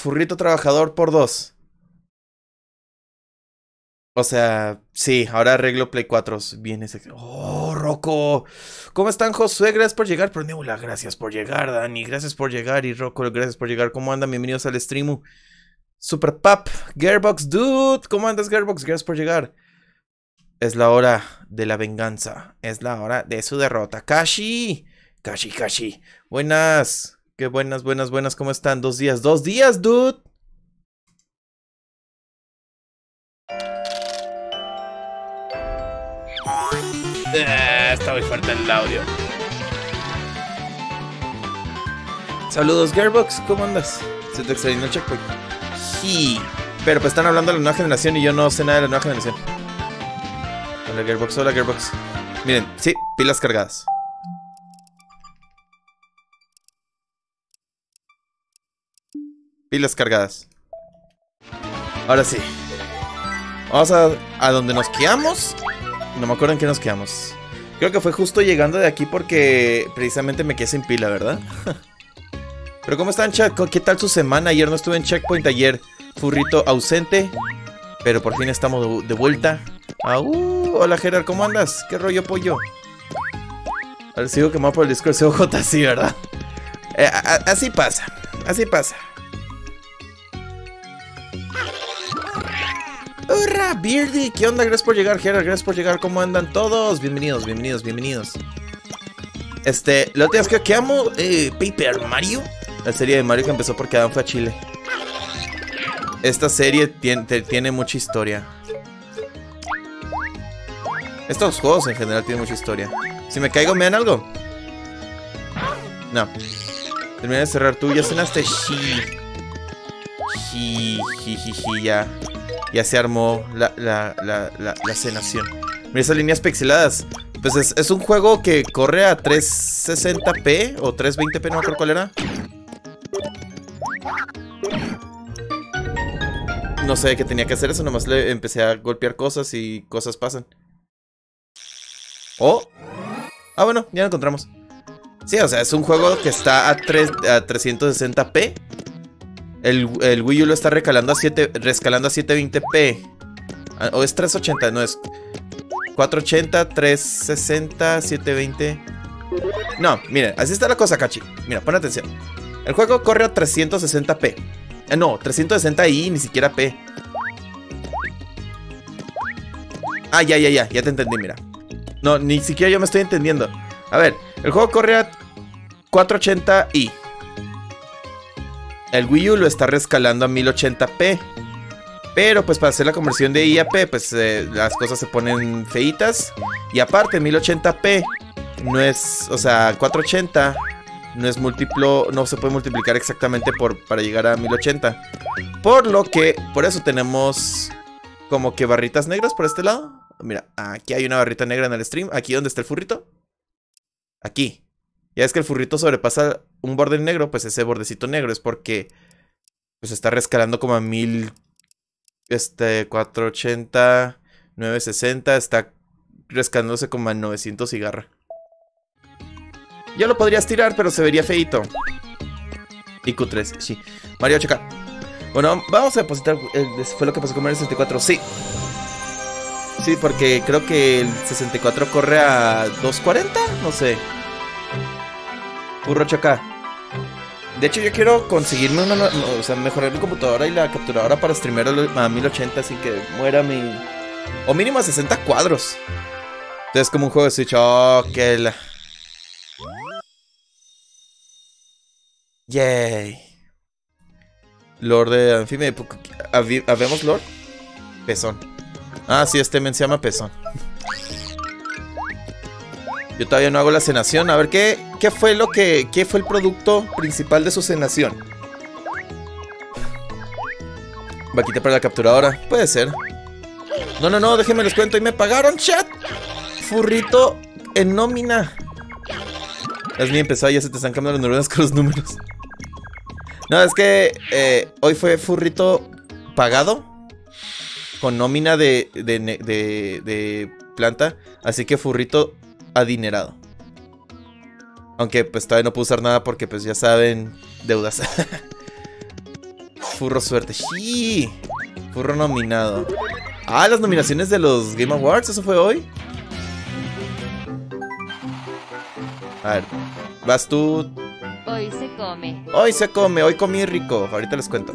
Furrito trabajador por dos. O sea, sí, ahora arreglo Play 4. Viene ese. ¡Oh, Rocco! ¿Cómo están, Josué? Gracias por llegar. Pero Nebula, gracias por llegar, Dani. Gracias por llegar. Y Rocco, gracias por llegar. ¿Cómo andan? Bienvenidos al stream. Super Pap, Gearbox Dude. ¿Cómo andas, Gearbox? Gracias por llegar. Es la hora de la venganza. Es la hora de su derrota. Kashi. Kashi, Kashi. Buenas. Qué buenas, buenas, buenas. ¿Cómo están? Dos días. Dos días, dude. Ah, está muy fuerte el audio. Saludos, Gearbox. ¿Cómo andas? Se te extrañó el checkpoint. Sí. Pero pues están hablando de la nueva generación y yo no sé nada de la nueva generación. Hola, Gearbox. Hola, Gearbox. Miren, sí, pilas cargadas. Pilas cargadas. Ahora sí. Vamos a, a donde nos quedamos. No me acuerdo en qué nos quedamos. Creo que fue justo llegando de aquí porque precisamente me quedé sin pila, ¿verdad? Pero ¿cómo están, chat? ¿Qué tal su semana? Ayer no estuve en Checkpoint, ayer furrito ausente. Pero por fin estamos de vuelta. ¡Au! Hola Gerard, ¿cómo andas? ¿Qué rollo pollo? A ver, sigo quemado por el disco de COJ, sí, ¿verdad? Eh, así pasa, así pasa. ¡Hurra! Beardy, ¿qué onda? Gracias por llegar, Gerard, gracias por llegar. ¿Cómo andan todos? Bienvenidos, bienvenidos, bienvenidos. Este, la última vez que quedamos, eh, Paper Mario. La serie de Mario que empezó porque Adam fue a Chile. Esta serie tiene, mucha historia. Estos juegos en general tienen mucha historia. Si me caigo, ¿me dan algo? No. Terminé de cerrar tú. Ya cenaste. Sí. Sí, ya. Ya se armó la, la, la, la, cenación. Mira esas líneas pixeladas. Pues es, es, un juego que corre a 360p o 320p, no me acuerdo cuál era. No sé qué tenía que hacer eso, nomás le empecé a golpear cosas y cosas pasan. Oh. Ah, bueno, ya lo encontramos. Sí, o sea, es un juego que está a, 3, a 360p. El, el, Wii U lo está recalando a 7, rescalando a 720p. Ah, o es 380, no es 480, 360, 720. No, miren, así está la cosa, Cachi. Mira, pon atención. El juego corre a 360p. Eh, no, 360i, ni siquiera p. Ah, ya, ya, ya, ya te entendí, mira. No, ni siquiera yo me estoy entendiendo. A ver, el juego corre a 480i. El Wii U lo está rescalando a 1080p. Pero pues para hacer la conversión de IAP, pues eh, las cosas se ponen feitas. Y aparte, 1080p no es, o sea, 480 no es múltiplo, no se puede multiplicar exactamente por, para llegar a 1080. Por lo que, por eso tenemos como que barritas negras por este lado. Mira, aquí hay una barrita negra en el stream. Aquí donde está el furrito. Aquí. Ya es que el furrito sobrepasa un borde negro, pues ese bordecito negro es porque pues está rescalando como a 1000 este 480 960 está rescalándose como a 900 cigarra. Ya lo podrías tirar, pero se vería feito. Y Q3, sí. Mario, checa. Bueno, vamos a depositar. Eh, fue lo que pasó con Mario 64. Sí, Sí, porque creo que el 64 corre a 240, no sé. Puro acá. De hecho, yo quiero conseguirme una. O sea, mejorar mi computadora y la capturadora para streamear a 1080 así que muera mi. O mínimo a 60 cuadros. Entonces, como un juego de Switch. Oh, que. Yay. Lord de Anfime. ¿Habemos Lord? Pezón. Ah, sí, este men se llama Pezón. Yo todavía no hago la cenación. A ver, ¿qué, qué fue lo que... ¿Qué fue el producto principal de su cenación? Vaquita para la capturadora. Puede ser. No, no, no, déjenme les cuento. Y me pagaron, chat. Furrito en nómina. Es bien empezado, ya se te están cambiando las neuronas con los números. No, es que eh, hoy fue Furrito pagado con nómina de, de, planta. Así que furrito adinerado. Aunque pues todavía no puedo usar nada porque pues ya saben, deudas. Furro suerte. Sí. Furro nominado. Ah, las nominaciones de los Game Awards, ¿eso fue hoy? A ver, vas tú. Hoy se come. Hoy se come, hoy comí rico. Ahorita les cuento.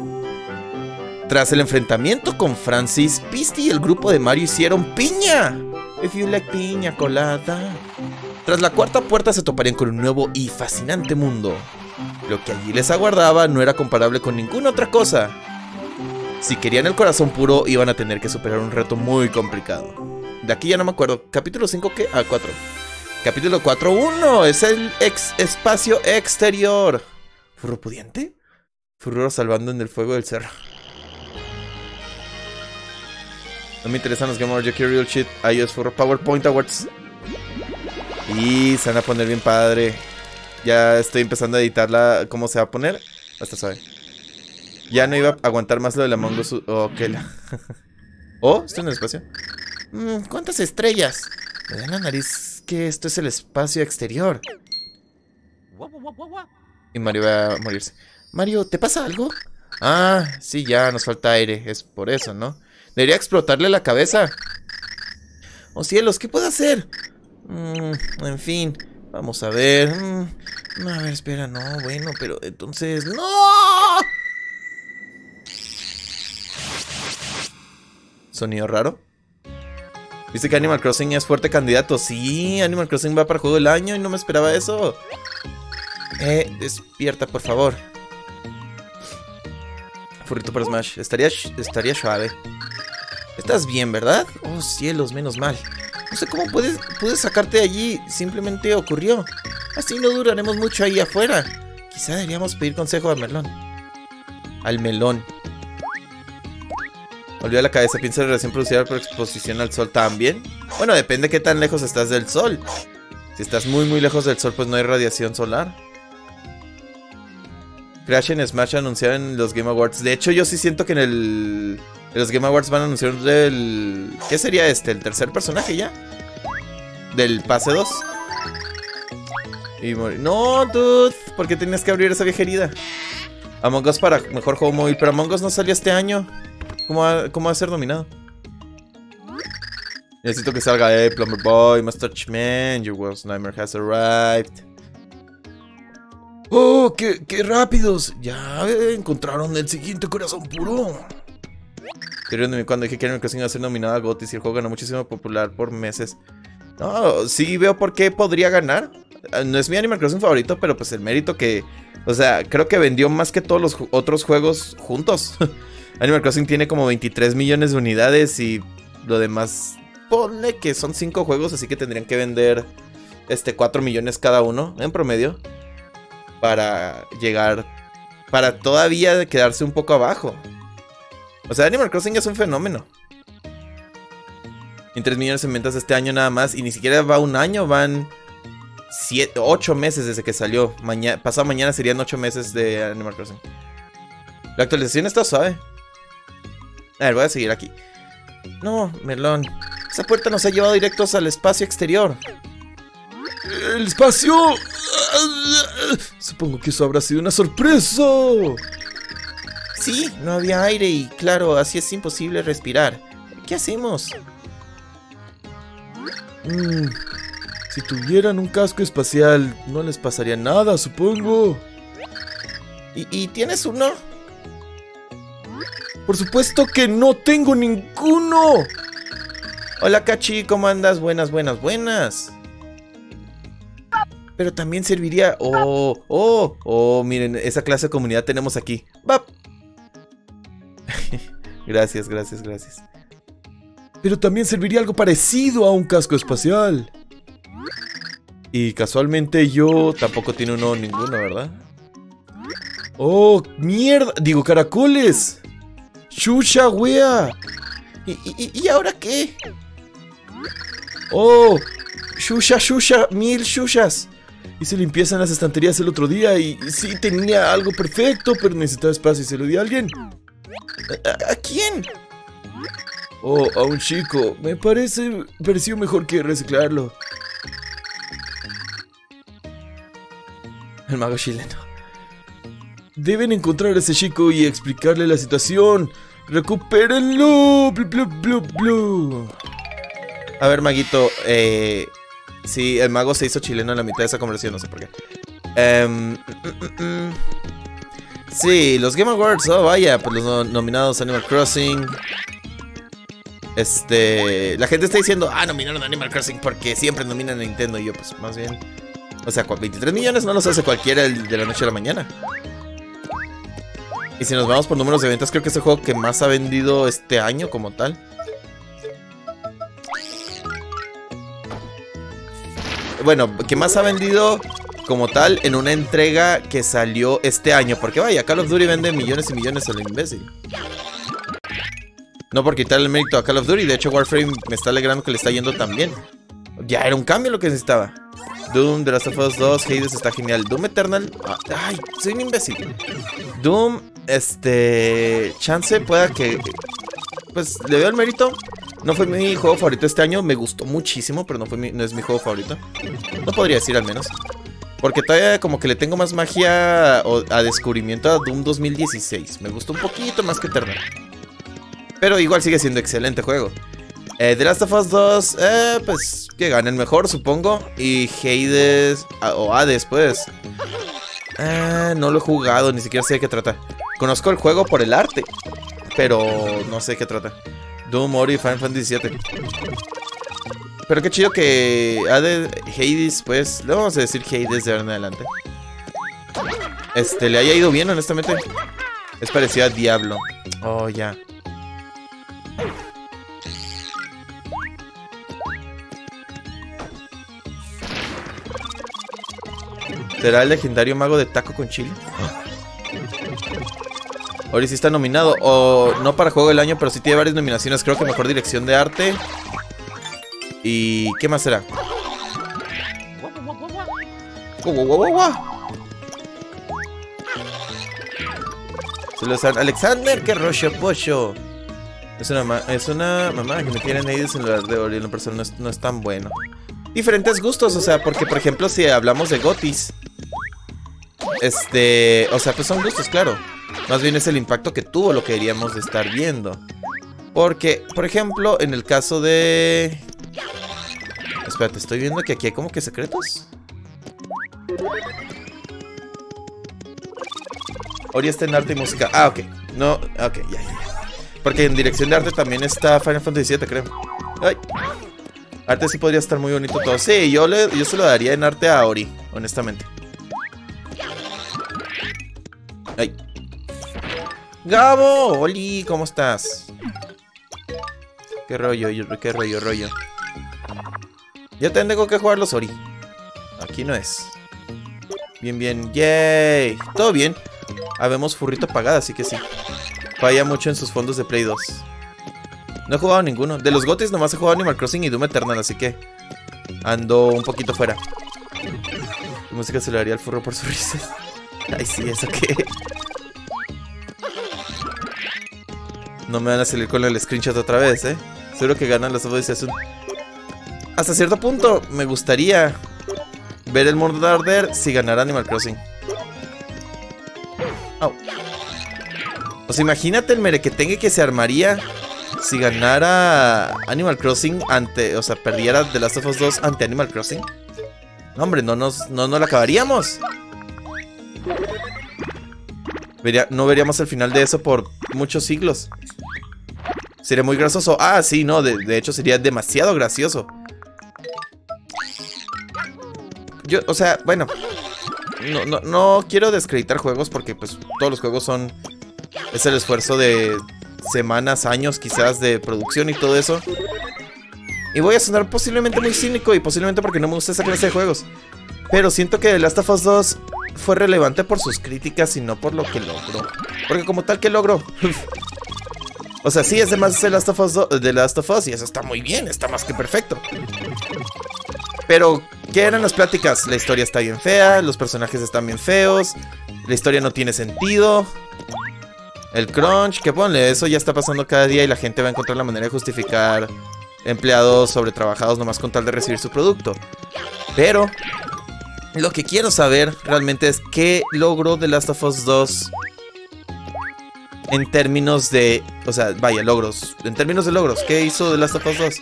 Tras el enfrentamiento con Francis, Pisty y el grupo de Mario hicieron piña. If you like piña colada. Tras la cuarta puerta se toparían con un nuevo y fascinante mundo. Lo que allí les aguardaba no era comparable con ninguna otra cosa. Si querían el corazón puro, iban a tener que superar un reto muy complicado. De aquí ya no me acuerdo. ¿Capítulo 5 qué? Ah, 4. Capítulo 4.1. Es el ex espacio exterior. ¿Furro pudiente? Furro salvando en el fuego del cerro. No me interesan los Game Awards. Yo quiero real shit. iOS Furro PowerPoint Awards. Y se van a poner bien padre. Ya estoy empezando a editarla. ¿Cómo se va a poner? Hasta sabe. Ya no iba a aguantar más lo de la Mongo. Oh, que la. oh, estoy en el espacio. Mm, ¿Cuántas estrellas? Me da la nariz que esto es el espacio exterior. Y Mario va a morirse. Mario, ¿te pasa algo? Ah, sí, ya nos falta aire. Es por eso, ¿no? Debería explotarle la cabeza. Oh cielos, ¿qué puedo hacer? Mm, en fin, vamos a ver. Mm, a ver, espera, no, bueno, pero entonces... ¡No! Sonido raro. ¿Viste que Animal Crossing es fuerte candidato? Sí, Animal Crossing va para juego del año y no me esperaba eso. Eh, despierta, por favor. Furrito para Smash. Estaría, estaría suave. Estás bien, ¿verdad? Oh, cielos, menos mal. No sé cómo puedes, sacarte de allí. Simplemente ocurrió. Así no duraremos mucho ahí afuera. Quizá deberíamos pedir consejo al melón. Al melón. Olvida la cabeza, piensa en recién producida por exposición al sol también. Bueno, depende de qué tan lejos estás del sol. Si estás muy muy lejos del sol, pues no hay radiación solar. Crash en Smash anunciaron los Game Awards. De hecho, yo sí siento que en el. Los Game Awards van a anunciar el. ¿Qué sería este? ¿El tercer personaje ya? Del pase 2. Y morir. No, dude. ¿Por qué tenías que abrir esa vieja herida? Among Us para mejor juego móvil. Pero Among Us no salió este año. ¿Cómo va, cómo va a ser dominado? Necesito que salga, eh, Plumber Boy, Mustache Man, Your Worst Nightmare has arrived. ¡Oh, qué, qué rápidos! Ya encontraron el siguiente corazón puro. Cuando dije que Animal Crossing iba a ser nominado a GOTY, si el juego ganó muchísimo popular por meses. No, sí veo por qué podría ganar. No es mi Animal Crossing favorito, pero pues el mérito que... O sea, creo que vendió más que todos los otros juegos juntos. Animal Crossing tiene como 23 millones de unidades y lo demás, ponle que son 5 juegos, así que tendrían que vender este 4 millones cada uno en promedio para llegar, para todavía quedarse un poco abajo. O sea, Animal Crossing es un fenómeno. En 3 millones en ventas este año nada más y ni siquiera va un año, van 8 meses desde que salió. pasado mañana serían 8 meses de Animal Crossing. La actualización está suave. A ver, voy a seguir aquí. No, Melón. Esa puerta nos ha llevado directos al espacio exterior. ¡El espacio! Supongo que eso habrá sido una sorpresa. Sí, no había aire y claro, así es imposible respirar. ¿Qué hacemos? Mm, si tuvieran un casco espacial, no les pasaría nada, supongo. ¿Y, y tienes uno? Por supuesto que no tengo ninguno. Hola, Cachi, ¿cómo andas? Buenas, buenas, buenas. Pero también serviría... Oh, oh, oh, miren, esa clase de comunidad tenemos aquí. ¡Bap! Gracias, gracias, gracias. Pero también serviría algo parecido a un casco espacial. Y casualmente yo tampoco tiene uno ninguno, ¿verdad? Oh, mierda. Digo, caracoles. ¡Shusha, wea! ¿Y, ahora qué? ¡Oh! ¡Shusha, shusha! ¡Mil shushas! Hice limpieza en las estanterías el otro día y sí tenía algo perfecto, pero necesitaba espacio y se lo di a alguien. ¿A, quién? Oh, a un chico. Me parece... pareció mejor que reciclarlo. El mago chileno. Deben encontrar a ese chico y explicarle la situación. ¡Recupérenlo! Blu, blu, blu, blu. A ver, Maguito. Eh, sí, el mago se hizo chileno en la mitad de esa conversación, no sé por qué. Em, mm, mm, mm. Sí, los Game Awards, oh vaya, pues los no- nominados Animal Crossing. Este. La gente está diciendo, ah, nominaron Animal Crossing porque siempre nominan a Nintendo. Y yo, pues más bien. O sea, cu- 23 millones no los hace cualquiera de la noche a la mañana. Y si nos vamos por números de ventas, creo que es el juego que más ha vendido este año como tal. Bueno, que más ha vendido como tal en una entrega que salió este año. Porque vaya, Call of Duty vende millones y millones al imbécil. No por quitarle el mérito a Call of Duty. De hecho, Warframe me está alegrando que le está yendo tan bien. Ya era un cambio lo que necesitaba. Doom, The Last of Us 2, Hades está genial. Doom Eternal. Ay, soy un imbécil. Doom, este. Chance pueda que. Pues le veo el mérito. No fue mi juego favorito este año. Me gustó muchísimo, pero no, fue no es mi juego favorito. No podría decir al menos. Porque todavía como que le tengo más magia a descubrimiento a Doom 2016. Me gustó un poquito más que Eternal. Pero igual sigue siendo excelente juego. Eh, The Last of Us 2, eh, pues que gane el mejor, supongo. Y Hades, ah, o Hades, pues. Eh, no lo he jugado, ni siquiera sé de qué trata. Conozco el juego por el arte, pero no sé de qué trata. Doom, Ori, Final Fantasy VII. Pero qué chido que Hades, Hades, pues, le vamos a decir Hades de ahora en adelante. Este, le haya ido bien, honestamente. Es parecido a Diablo. Oh, ya. ¿Será el legendario mago de taco con chile? Ori sí está nominado. O no para juego del año, pero sí tiene varias nominaciones. Creo que mejor dirección de arte. ¿Y qué más será? Alexander, qué rollo pollo. Es una, ma- es una mamá que me tienen Hades en lugar de Ori. En lo personal no es, no es tan bueno. Diferentes gustos, o sea, porque por ejemplo, si hablamos de Gotis, este, o sea, pues son gustos, claro. Más bien es el impacto que tuvo lo que deberíamos de estar viendo. Porque, por ejemplo, en el caso de... Espérate, estoy viendo que aquí hay como que secretos. Ori está en arte y música. Ah, ok. No, ok, ya. Porque en dirección de arte también está Final Fantasy VII, creo. Arte sí podría estar muy bonito todo. Sí, yo, le, yo se lo daría en arte a Ori, honestamente. Ay. Gabo, Oli, ¿cómo estás? ¿Qué rollo, qué rollo, rollo? Yo tengo que jugar los Ori. Aquí no es. Bien, bien, yay. Todo bien. Habemos furrito pagada, así que sí. Falla mucho en sus fondos de Play 2. No he jugado ninguno. De los gotes nomás he jugado Animal Crossing y Doom Eternal, así que ando un poquito fuera. La música se le daría al furro por sus risas. Ay, sí, ¿eso qué? No me van a salir con el screenshot otra vez, ¿eh? Seguro que ganan los ojos un... Hasta cierto punto me gustaría ver el mundo si ganara Animal Crossing. Au. O imagínate el merequetengue que se armaría si ganara Animal Crossing ante, o sea, perdiera The Last of Us 2 ante Animal Crossing. No, hombre, no nos, no, no la acabaríamos. No veríamos el final de eso por muchos siglos. Sería muy gracioso. Ah, sí, no, de, de hecho sería demasiado gracioso. Yo, o sea, bueno. No, no, no quiero descreditar juegos porque pues todos los juegos son... Es el esfuerzo de semanas, años quizás de producción y todo eso. Y voy a sonar posiblemente muy cínico y posiblemente porque no me gusta esa clase de juegos. Pero siento que Last of Us 2 fue relevante por sus críticas y no por lo que logró. Porque como tal, ¿qué logró? o sea, sí es de más The Last of Us, do- The Last of Us y eso está muy bien, está más que perfecto. Pero, ¿qué eran las pláticas? La historia está bien fea, los personajes están bien feos, la historia no tiene sentido. El crunch, que ponle, eso ya está pasando cada día y la gente va a encontrar la manera de justificar empleados sobretrabajados nomás con tal de recibir su producto. Pero Lo que quiero saber realmente es qué logró The Last of Us 2 en términos de, o sea, vaya, logros, en términos de logros, ¿qué hizo The Last of Us 2?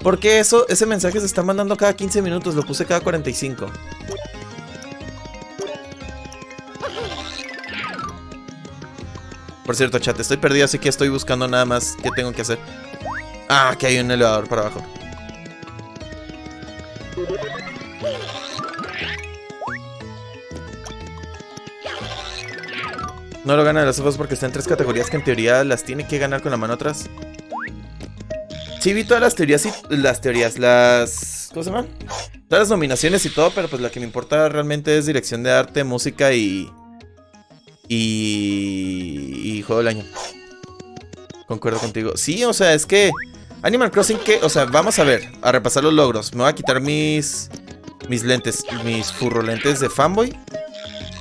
Porque eso, ese mensaje se está mandando cada 15 minutos, lo puse cada 45. Por cierto, chat, estoy perdido, así que estoy buscando nada más qué tengo que hacer. Ah, que hay un elevador para abajo. No lo gana de ojos porque está en tres categorías que en teoría las tiene que ganar con la mano atrás. Sí, vi todas las teorías y las teorías, las... ¿Cómo se llaman? Todas las nominaciones y todo, pero pues la que me importa realmente es dirección de arte, música y... Y... Y juego del año. Concuerdo contigo. Sí, o sea, es que... Animal Crossing que... O sea, vamos a ver, a repasar los logros. Me voy a quitar mis... Mis lentes, mis furro lentes de fanboy.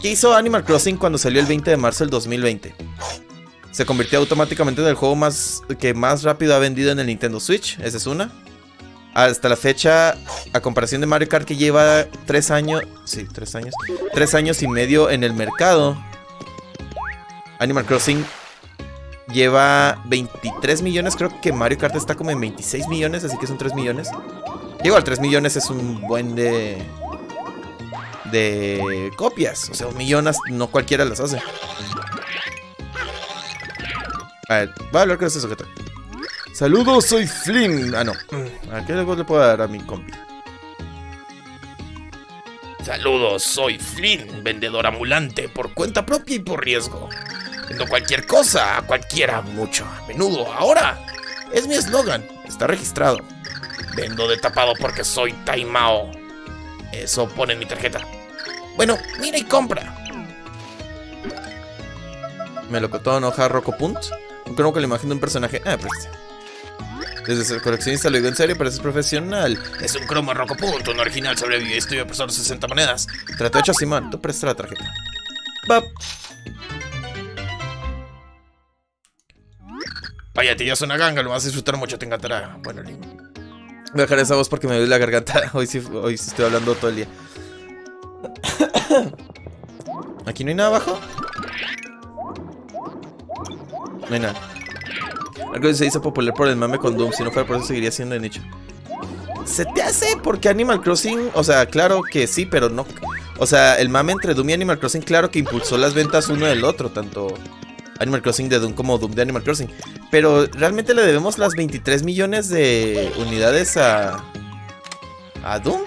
¿Qué hizo Animal Crossing cuando salió el 20 de marzo del 2020? Se convirtió automáticamente en el juego más que más rápido ha vendido en el Nintendo Switch. Esa es una. Hasta la fecha, a comparación de Mario Kart que lleva tres años, sí, tres años, tres años y medio en el mercado, Animal Crossing lleva 23 millones. Creo que Mario Kart está como en 26 millones, así que son 3 millones. Igual, 3 millones es un buen de de copias. O sea, un millón no cualquiera las hace. A ver, voy a hablar con este sujeto. Saludos, soy Flynn. Ah, no. ¿A qué le puedo dar a mi compi? Saludos, soy Flynn, vendedor ambulante por cuenta propia y por riesgo. Vendo cualquier cosa, a cualquiera, mucho, a menudo, ahora. Es mi eslogan, está registrado. Vendo de tapado porque soy Taimao. Eso pone en mi tarjeta. Bueno, mira y compra. Melocotón, hoja, rocopunt. Con la imagen de un personaje. Ah, pues. Desde ser coleccionista lo digo en serio, pero es profesional. Es un cromo rocopunt, un original sobrevive estoy por solo 60 monedas. Trato hecho Simón, tú presta la tarjeta. Bap. Vaya, ya es una ganga, lo vas a disfrutar mucho, te encantará. Bueno, Link. Voy a dejar esa voz porque me duele la garganta. Hoy sí, hoy sí estoy hablando todo el día. ¿Aquí no hay nada abajo? No nada. Algo se hizo popular por el mame con Doom. Si no fuera por eso, seguiría siendo de nicho. ¿Se te hace? Porque Animal Crossing, o sea, claro que sí, pero no. O sea, el mame entre Doom y Animal Crossing, claro que impulsó las ventas uno del otro, tanto Animal Crossing de Doom como Doom de Animal Crossing. Pero realmente le debemos las 23 millones de unidades a. a Doom.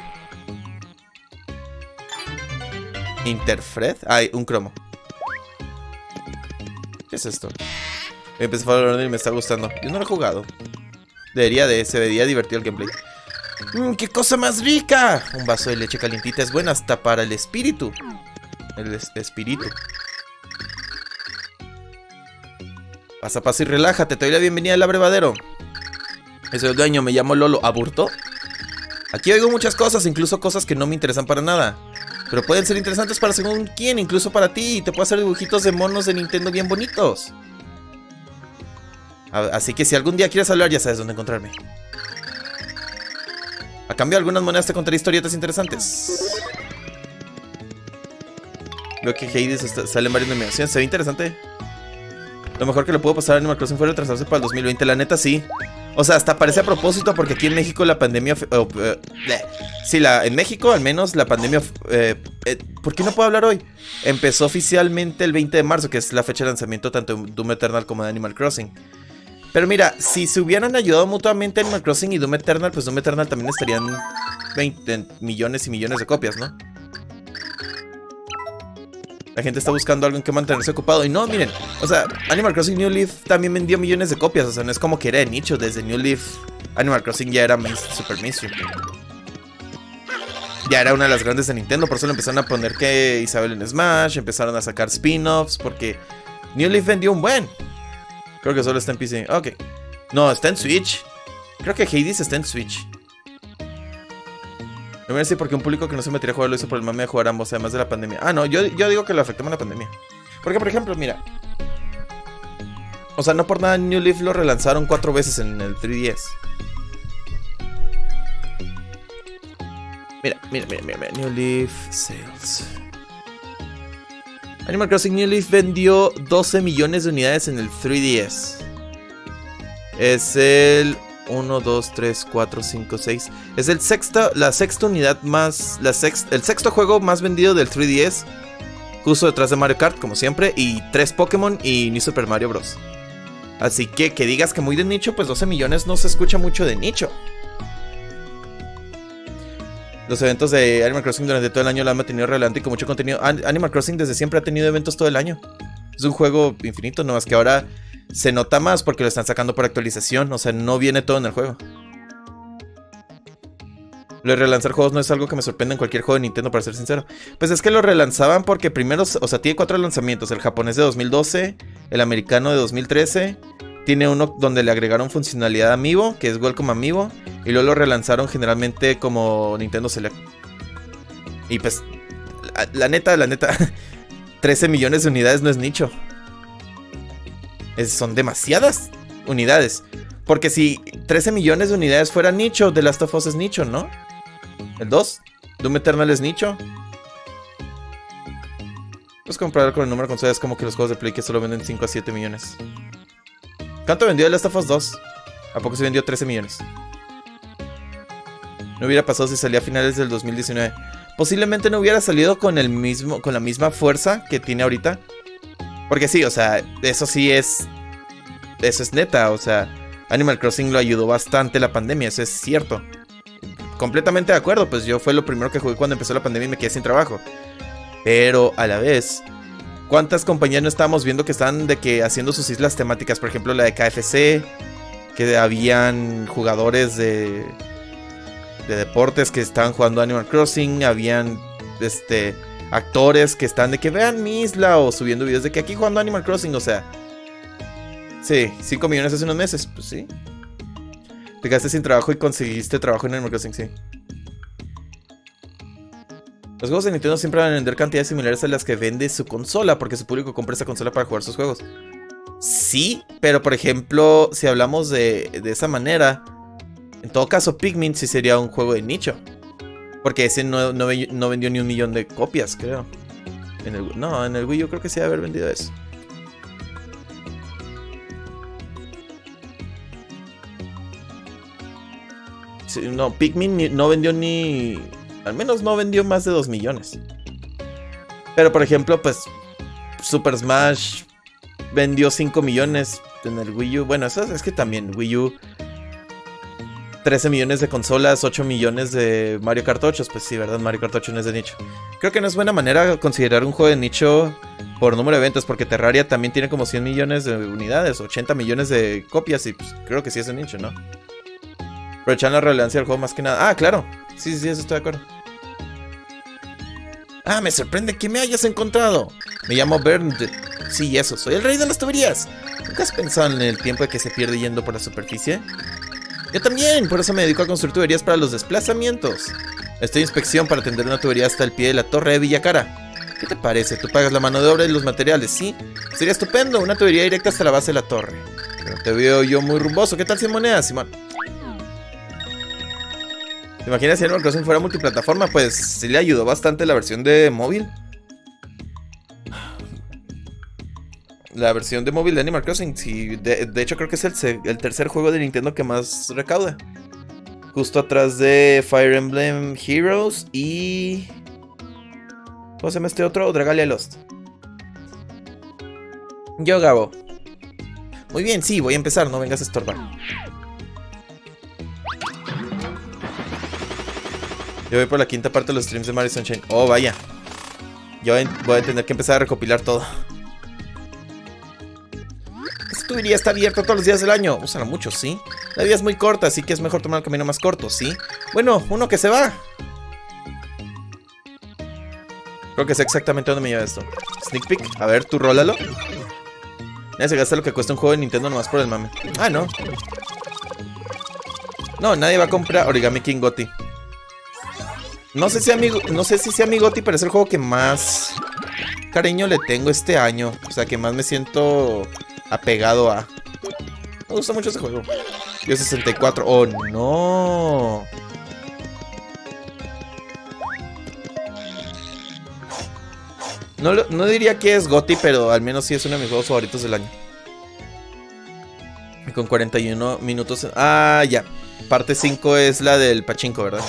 Interfred. Hay un cromo. ¿Qué es esto? Empecé a hablar y me está gustando. Yo no lo he jugado. Debería de, se vería divertido el gameplay. Mm, ¡Qué cosa más rica! Un vaso de leche calientita es buena hasta para el espíritu. El espíritu. Pasa, pasa y relájate. Te doy la bienvenida al abrevadero. Soy el dueño, me llamo Lolo. ¿Aburto? Aquí oigo muchas cosas, incluso cosas que no me interesan para nada. Pero pueden ser interesantes para según quién, incluso para ti. Te puedo hacer dibujitos de monos de Nintendo bien bonitos. Así que si algún día quieres hablar, ya sabes dónde encontrarme. A cambio algunas monedas te contaré historietas interesantes. Veo que Hades sale en varias nominaciones. Se ve interesante. Lo mejor que le puedo pasar a Animal Crossing fue retrasarse para el 2020. La neta, sí. O sea, hasta parece a propósito porque aquí en México la pandemia... Eh, sí, la, en México al menos la pandemia... Eh, eh, ¿Por qué no puedo hablar hoy? Empezó oficialmente el 20 de marzo, que es la fecha de lanzamiento tanto de Doom Eternal como de Animal Crossing. Pero mira, si se hubieran ayudado mutuamente Animal Crossing y Doom Eternal, pues Doom Eternal también estarían 20 millones y millones de copias, ¿no? La gente está buscando algo en que mantenerse ocupado. Y no, miren, o sea, Animal Crossing New Leaf también vendió millones de copias. O sea, no es como que era de nicho. Desde New Leaf, Animal Crossing ya era super mainstream. Ya era una de las grandes de Nintendo. Por eso le empezaron a poner que Isabel en Smash. Empezaron a sacar spin-offs. Porque New Leaf vendió un buen. Creo que solo está en PC. Ok. No, está en Switch. Creo que Hades está en Switch. No me a decir porque un público que no se metería a jugar lo hizo por el mame de jugar ambos, además de la pandemia. Ah, no, yo, yo digo que lo afectó la pandemia. Porque, por ejemplo, mira. O sea, no por nada New Leaf lo relanzaron cuatro veces en el 3DS. Mira, mira, mira, mira, mira. New Leaf Sales. Animal Crossing New Leaf vendió 12 millones de unidades en el 3DS. Es el 1, 2, 3, 4, 5, 6. Es el sexta, la sexta unidad más. La sexta, el sexto juego más vendido del 3DS. Justo detrás de Mario Kart, como siempre. Y tres Pokémon y New Super Mario Bros. Así que que digas que muy de nicho, pues 12 millones no se escucha mucho de nicho. Los eventos de Animal Crossing durante todo el año lo han mantenido relevante y con mucho contenido. An- Animal Crossing desde siempre ha tenido eventos todo el año. Es un juego infinito, no más que ahora se nota más porque lo están sacando por actualización. O sea, no viene todo en el juego. Lo de relanzar juegos no es algo que me sorprenda en cualquier juego de Nintendo, para ser sincero. Pues es que lo relanzaban porque primero, o sea, tiene cuatro lanzamientos. El japonés de 2012, el americano de 2013. Tiene uno donde le agregaron funcionalidad Amiibo, que es Welcome Amiibo. Y luego lo relanzaron generalmente como Nintendo Select. Y pues, la, neta, la neta, 13 millones de unidades no es nicho. Es- son demasiadas unidades. Porque si 13 millones de unidades fuera nicho, The Last of Us es nicho, ¿no? El 2, Doom Eternal es nicho. Pues comparar con el número de consolas es como que los juegos de Play que solo venden 5 a 7 millones. ¿Cuánto vendió The Last of Us 2? ¿A poco se vendió 13 millones? No hubiera pasado si salía a finales del 2019. Posiblemente no hubiera salido con el mismo, con la misma fuerza que tiene ahorita. Porque sí, o sea, eso sí es. Eso es neta, o sea, Animal Crossing lo ayudó bastante la pandemia, eso es cierto. Completamente de acuerdo, pues yo fue lo primero que jugué cuando empezó la pandemia y me quedé sin trabajo. Pero a la vez, ¿cuántas compañías no estábamos viendo que estaban de que haciendo sus islas temáticas? Por ejemplo, la de KFC, que habían jugadores de de deportes que estaban jugando Animal Crossing, habían este actores que están de que vean mi isla o subiendo videos de que aquí jugando Animal Crossing, o sea, sí, 5 millones hace unos meses, pues sí. Te quedaste sin trabajo y conseguiste trabajo en Animal Crossing, sí. Los juegos de Nintendo siempre van a vender cantidades similares a las que vende su consola, porque su público compra esa consola para jugar sus juegos. Sí, pero por ejemplo, si hablamos de, de esa manera, en todo caso, Pikmin sí sería un juego de nicho. Porque ese no, no no vendió ni un millón de copias, creo. No, en el Wii yo creo que sí debe haber vendido eso. No, Pikmin no vendió ni... Al menos no vendió más de 2 millones. Pero por ejemplo, pues Super Smash vendió 5 millones en el Wii U. Bueno, es que también Wii U 13 millones de consolas, 8 millones de Mario Kart 8. Pues sí, ¿verdad? Mario Kart 8 no es de nicho. Creo que no es buena manera considerar un juego de nicho por número de ventas, porque Terraria también tiene como 100 millones de unidades, 80 millones de copias, y pues creo que sí es de nicho, ¿no? Aprovechan la relevancia del juego más que nada. Ah, claro. Sí, sí, eso estoy de acuerdo. Ah, me sorprende que me hayas encontrado. Me llamo Bernd. Sí, eso, soy el rey de las tuberías. ¿Nunca has pensado en el tiempo que se pierde yendo por la superficie? Yo también, por eso me dedico a construir tuberías para los desplazamientos. Estoy en inspección para tender una tubería hasta el pie de la torre de Villacara. ¿Qué te parece? Tú pagas la mano de obra y los materiales, ¿sí? Sería estupendo, una tubería directa hasta la base de la torre. Pero te veo yo muy rumboso. ¿Qué tal 100 monedas, Simón? ¿Te imaginas si Animal Crossing fuera multiplataforma? Pues sí le ayudó bastante la versión de móvil. La versión de móvil de Animal Crossing. Sí, de, hecho, creo que es el, el tercer juego de Nintendo que más recauda. Justo atrás de Fire Emblem Heroes y. ¿Cómo se llama este otro? Dragalia Lost. Yo, Gabo. Muy bien, sí, voy a empezar, no vengas a estorbar. Yo voy por la quinta parte de los streams de Mario Sunshine. Oh, vaya. Yo voy a- tener que empezar a recopilar todo. Esta tubería está abierta todos los días del año. Úsala mucho, ¿sí? La vida es muy corta, así que es mejor tomar el camino más corto, ¿sí? Bueno, uno que se va. Creo que sé exactamente dónde me lleva esto. Sneak peek. A ver, tú rólalo. Nadie se gasta lo que cuesta un juego de Nintendo nomás por el mame. Ah, no. No, nadie va a comprar Origami King Gotti. No sé si amigo, no sé si sea pero es el juego que más cariño le tengo este año. O sea, que más me siento apegado a. Me gusta mucho ese juego. Yo 64. Oh, no. No, no diría que es Goti, pero al menos sí es uno de mis juegos favoritos del año. Con 41 minutos. Ah, ya. Parte 5 es la del Pachinko, ¿verdad?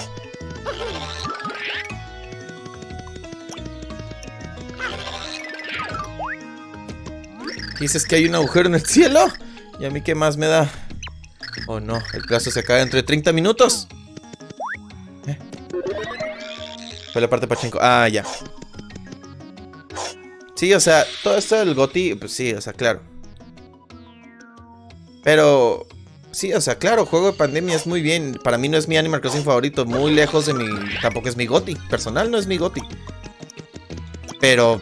Dices que hay un agujero en el cielo. ¿Y a mí qué más me da? Oh no, el plazo se acaba entre 30 minutos. ¿Eh? Fue la parte pachinko. Ah, ya. Sí, o sea, todo esto del GOTY, pues sí, o sea, claro. Pero, sí, o sea, claro, juego de pandemia es muy bien. Para mí no es mi Animal Crossing favorito, muy lejos de mi. Tampoco es mi GOTY. Personal no es mi GOTY. Pero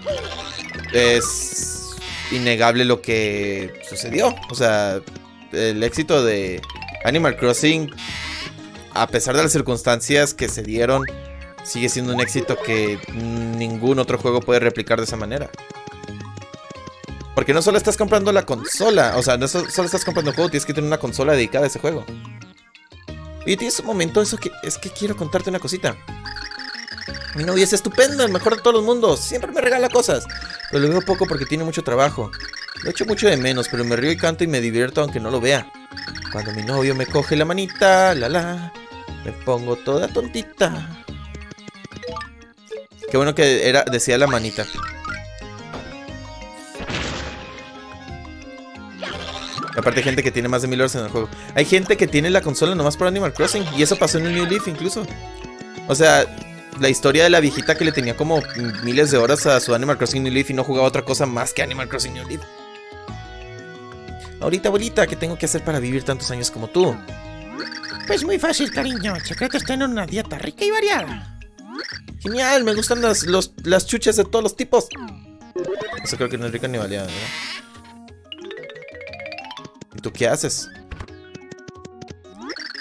es innegable lo que sucedió. O sea, el éxito de Animal Crossing, a pesar de las circunstancias que se dieron, sigue siendo un éxito que ningún otro juego puede replicar de esa manera. Porque no solo estás comprando la consola, o sea, no so- solo estás comprando el juego, tienes que tener una consola dedicada a ese juego. Y tienes un momento, eso que es que quiero contarte una cosita. Mi novia es estupenda, el mejor de todos los mundos, siempre me regala cosas, pero lo veo poco porque tiene mucho trabajo. Lo echo mucho de menos, pero me río y canto y me divierto aunque no lo vea. Cuando mi novio me coge la manita, la la, me pongo toda tontita. Qué bueno que era, decía la manita. Aparte hay gente que tiene más de mil horas en el juego. Hay gente que tiene la consola nomás por Animal Crossing. Y eso pasó en un New Leaf incluso. O sea, la historia de la viejita que le tenía como miles de horas a su Animal Crossing New Leaf y no jugaba otra cosa más que Animal Crossing New Leaf. Ahorita, abuelita, ¿qué tengo que hacer para vivir tantos años como tú? Pues muy fácil, cariño. El secreto está en una dieta rica y variada. Genial, me gustan las, los- las chuches de todos los tipos. Eso creo que no es rica ni valía, ¿verdad? ¿Y tú qué haces?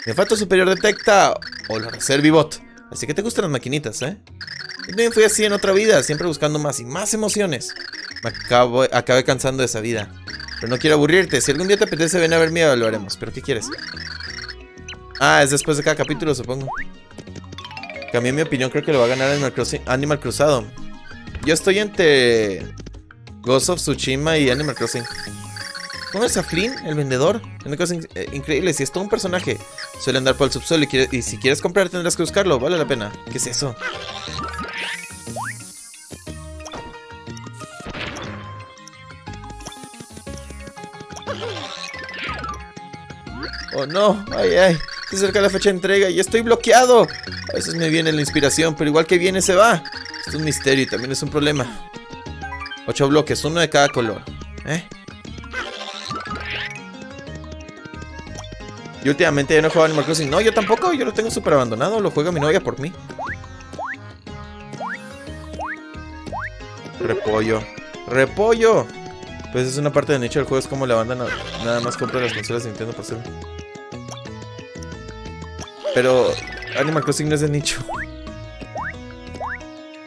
Mi olfato superior detecta olor a Servibot. Así que te gustan las maquinitas, ¿eh? Yo también fui así en otra vida, siempre buscando más y más emociones. Me acabo, acabé cansando de esa vida. Pero no quiero aburrirte. Si algún día te apetece, ven a verme y lo haremos. ¿Pero qué quieres? Ah, es después de cada capítulo, supongo. Cambié mi opinión, creo que lo va a ganar Animal, Crossing- Animal Cruzado. Yo estoy entre Ghost of Tsushima y Animal Crossing. ¿Cómo es a Flynn, el vendedor? Una cosa in- eh, increíble, si es todo un personaje. Suele andar por el subsuelo y, si quieres comprar tendrás que buscarlo, vale la pena. ¿Qué es eso? Oh no, ay ay, se acerca la fecha de entrega y estoy bloqueado. A veces me viene la inspiración, pero igual que viene se va. Es un misterio y también es un problema. Ocho bloques, uno de cada color. ¿Eh? Y últimamente ya no juego Animal Crossing. No, yo tampoco, yo lo tengo súper abandonado. Lo juega mi novia por mí. Repollo. Repollo. Pues es una parte del nicho del juego, es como la banda na- nada más compra las consolas de Nintendo por ser. Pero Animal Crossing no es de nicho.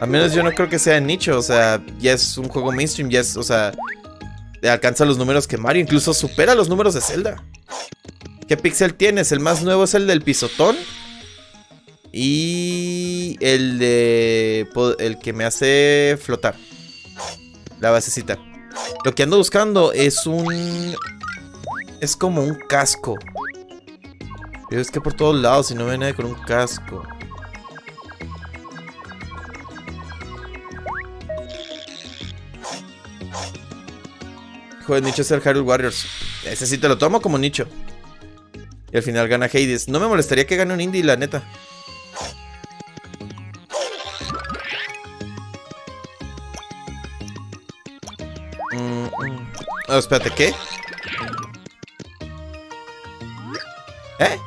Al menos yo no creo que sea de nicho, o sea, ya es un juego mainstream, ya es, o sea, alcanza los números que Mario, incluso supera los números de Zelda. ¿Qué pixel tienes? El más nuevo es el del pisotón. Y el de. El que me hace flotar. La basecita. Lo que ando buscando es un. Es como un casco. Pero es que por todos lados, si no ve nadie con un casco. Hijo de nicho es el Hyrule Warriors. Ese sí te lo tomo como nicho. Y al final gana Hades. No me molestaría que gane un indie, la neta. Mm, mm. Oh, espérate, ¿qué? ¿Eh?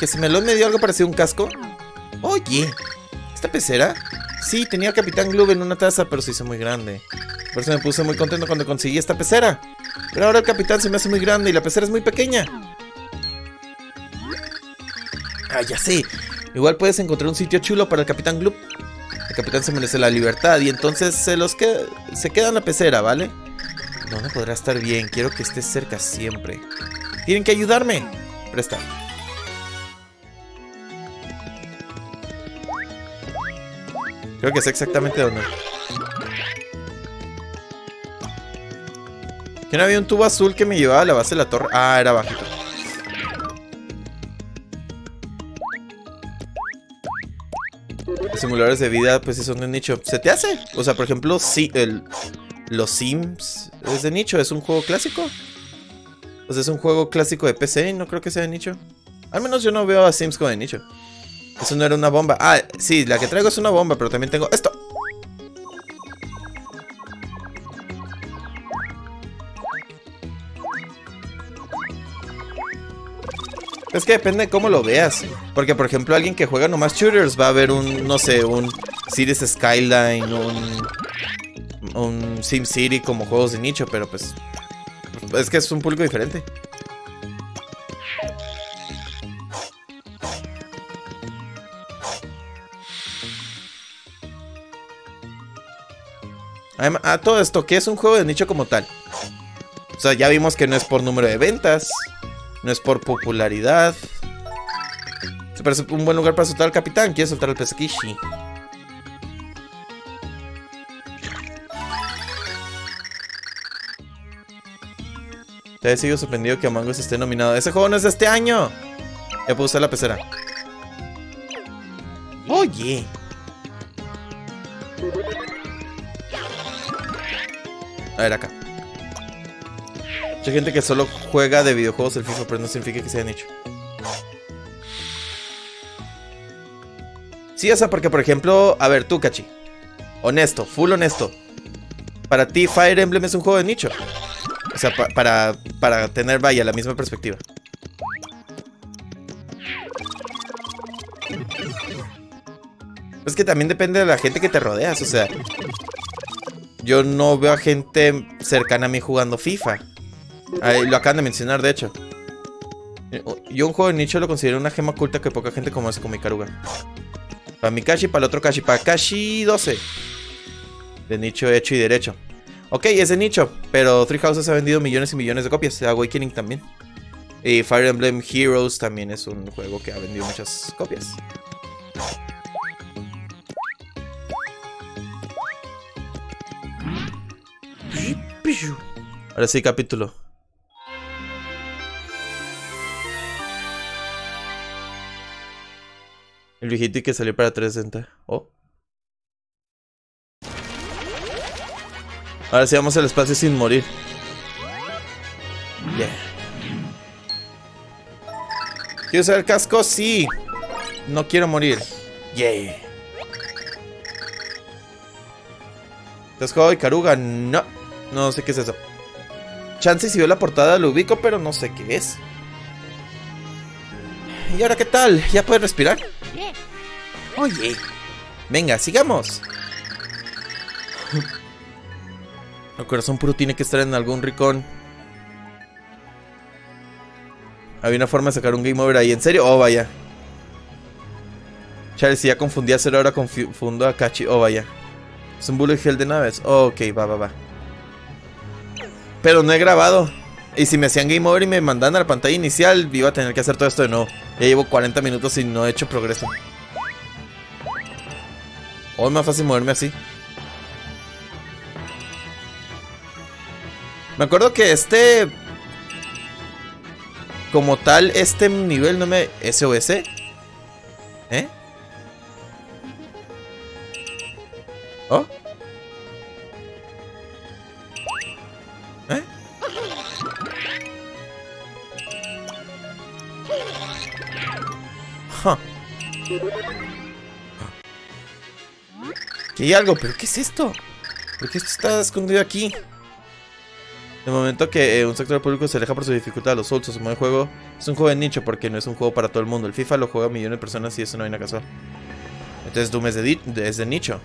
¿Que se me lo me dio algo parecido a un casco? Oye, ¿esta pecera? Sí, tenía Capitán Glove en una taza, pero se hizo muy grande. Por eso me puse muy contento cuando conseguí esta pecera. Pero ahora el capitán se me hace muy grande y la pecera es muy pequeña. Ah, ya sé. Igual puedes encontrar un sitio chulo para el Capitán Gloop. El capitán se merece la libertad y entonces se los que se queda en la pecera, ¿vale? ¿Dónde podrá estar bien? Quiero que estés cerca siempre. Tienen que ayudarme. Presta. Creo que sé exactamente dónde. ¿Quién había un tubo azul que me llevaba a la base de la torre? Ah, era bajito. Los simuladores de vida, pues sí son de nicho. ¿Se te hace? O sea, por ejemplo, sí, el, los Sims es de nicho, es un juego clásico. O sea, es un juego clásico de PC, no creo que sea de nicho. Al menos yo no veo a Sims como de nicho. Eso no era una bomba. Ah, sí, la que traigo es una bomba, pero también tengo esto. Es que depende de cómo lo veas. Porque, por ejemplo, alguien que juega nomás shooters va a ver un, no sé, un Cities Skyline, un, un Sim City como juegos de nicho, pero pues es que es un público diferente. Además, a todo esto, ¿qué es un juego de nicho como tal? O sea, ya vimos que no es por número de ventas, no es por popularidad. Se parece un buen lugar para soltar al capitán. ¿Quieres soltar al pesquishi? Te sigo sorprendido que Among Us esté nominado. Ese juego no es de este año. Ya puedo usar la pecera. Oye. A ver acá. Mucha gente que solo juega de videojuegos el FIFA, pero no significa que sea nicho. Sí, o sea, porque por ejemplo, a ver, tú, Cachi. Honesto, full honesto. Para ti, Fire Emblem es un juego de nicho. O sea, pa- para, para tener, vaya, la misma perspectiva. Es que también depende de la gente que te rodeas, o sea. Yo no veo a gente cercana a mí jugando FIFA. Lo acaban de mencionar, de hecho. Yo un juego de nicho lo considero una gema oculta que poca gente conoce como Ikaruga. Para mi Kashi, para el otro Kashi, para Kashi 12. De nicho hecho y derecho. Ok, es de nicho, pero Three Houses ha vendido millones y millones de copias. Awakening también. Y Fire Emblem Heroes también es un juego que ha vendido muchas copias. Ahora sí, capítulo. El viejito y que salió para 360. Oh. Ahora sí vamos al espacio sin morir. Yeah. ¿Quiero usar el casco? Sí. No quiero morir. Yeah. ¿Te has jugado Ikaruga? No. No sé qué es eso. Chance si veo la portada lo ubico, pero no sé qué es. ¿Y ahora qué tal? ¿Ya puedes respirar? Oye. Venga, sigamos. El corazón puro tiene que estar en algún rincón. Había una forma de sacar un game over ahí. ¿En serio? Oh, vaya. Charles, si ya confundí a cero, ahora confundo a Kachi. Oh, vaya. Es un bullet hell de naves. Oh, ok, va, va, va. Pero no he grabado. Y si me hacían game over y me mandan a la pantalla inicial, iba a tener que hacer todo esto de nuevo. Ya llevo 40 minutos y no he hecho progreso. O es más fácil moverme así. Me acuerdo que este... Como tal, este nivel no me... SOS. ¿Eh? ¿Oh? Hay algo, pero ¿qué es esto? ¿Por qué esto está escondido aquí? De momento que eh, un sector público se aleja por su dificultad a los Souls su modo de juego, es un juego de nicho porque no es un juego para todo el mundo. El FIFA lo juega millones de personas y eso no hay nada casual. Entonces Doom es de, es de nicho.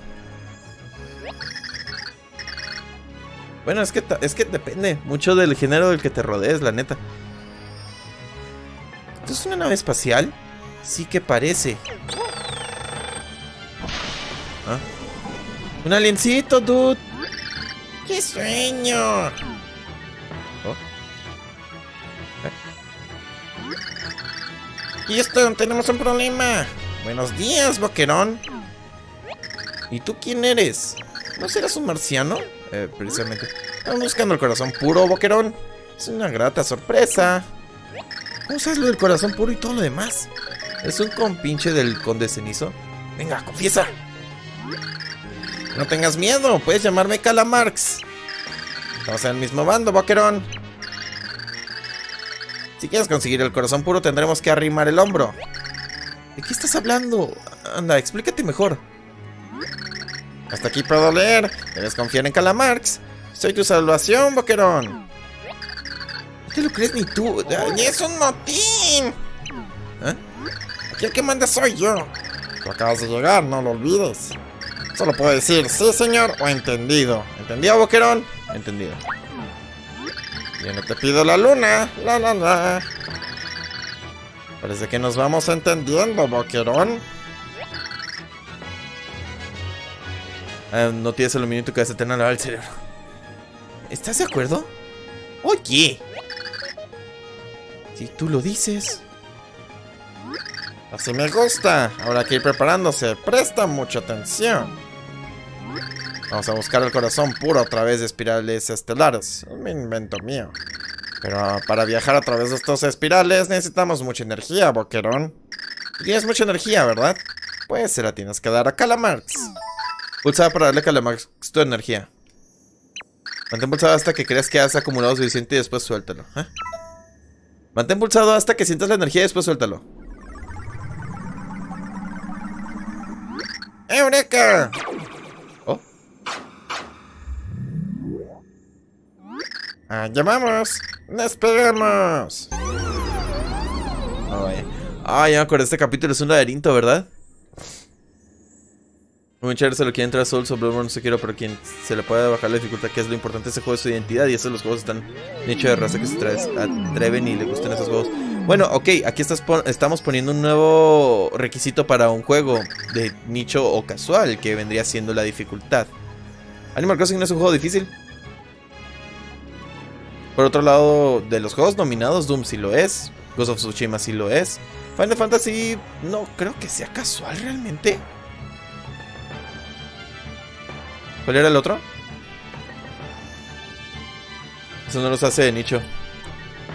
Bueno, es que, es que depende mucho del género del que te rodees, la neta. ¿Esto es una nave espacial? Sí que parece. ¿Ah? Un aliencito, dude. ¡Qué sueño! Y esto, tenemos un problema. Buenos días, Boquerón. ¿Y tú quién eres? ¿No serás un marciano? eh, precisamente. Estamos buscando el corazón puro, Boquerón. Es una grata sorpresa. ¿Cómo sabes lo del corazón puro y todo lo demás? ¿Es un compinche del conde cenizo? Venga, confiesa. No tengas miedo, puedes llamarme Calamarx. Estamos en el mismo bando, Boquerón. Si quieres conseguir el corazón puro, tendremos que arrimar el hombro. ¿De qué estás hablando? Anda, explícate mejor. Hasta aquí puedo leer. Debes confiar en Calamarx. Soy tu salvación, Boquerón. No lo crees ni tú. ¡Ni es un motín! ¿Eh? Aquí el soy yo. Tú acabas de llegar, no lo olvides. Solo puedo decir sí, señor, o entendido. ¿Entendido, Boquerón? Entendido. Yo no te pido la luna. La, la, la. Parece que nos vamos entendiendo, Boquerón. Ah, no tienes el minuto que a tener al cerebro. ¿Estás de acuerdo? Oye. Si tú lo dices. Así me gusta. Ahora que ir preparándose. Presta mucha atención. Vamos a buscar el corazón puro a través de espirales estelares. Un invento mío. Pero para viajar a través de estos espirales necesitamos mucha energía, Boquerón. Tienes mucha energía, ¿verdad? Pues se la tienes que dar a Calamarx. Pulsa para darle a Calamarx tu energía. Mantén pulsado hasta que creas que has acumulado suficiente y después suéltalo. ¿eh? Mantén pulsado hasta que sientas la energía y después suéltalo. ¡Eureka! Oh. Allá vamos. ¡Nos Oh, vaya. Ah, ya me acuerdo, este capítulo es un laberinto, ¿verdad? Muy chévere, se lo quiere entrar Soul sobre no sé quiero, pero quien se le puede bajar la dificultad, que es lo importante, ese juego es su identidad y esos los juegos están hechos de raza que se atreven y le gustan esos juegos. Bueno, ok, aquí estamos poniendo un nuevo requisito para un juego de nicho o casual, que vendría siendo la dificultad. Animal Crossing no es un juego difícil. Por otro lado, de los juegos nominados, Doom sí lo es, Ghost of Tsushima sí lo es. Final Fantasy no creo que sea casual realmente. ¿Cuál era el otro? Eso no los hace de nicho.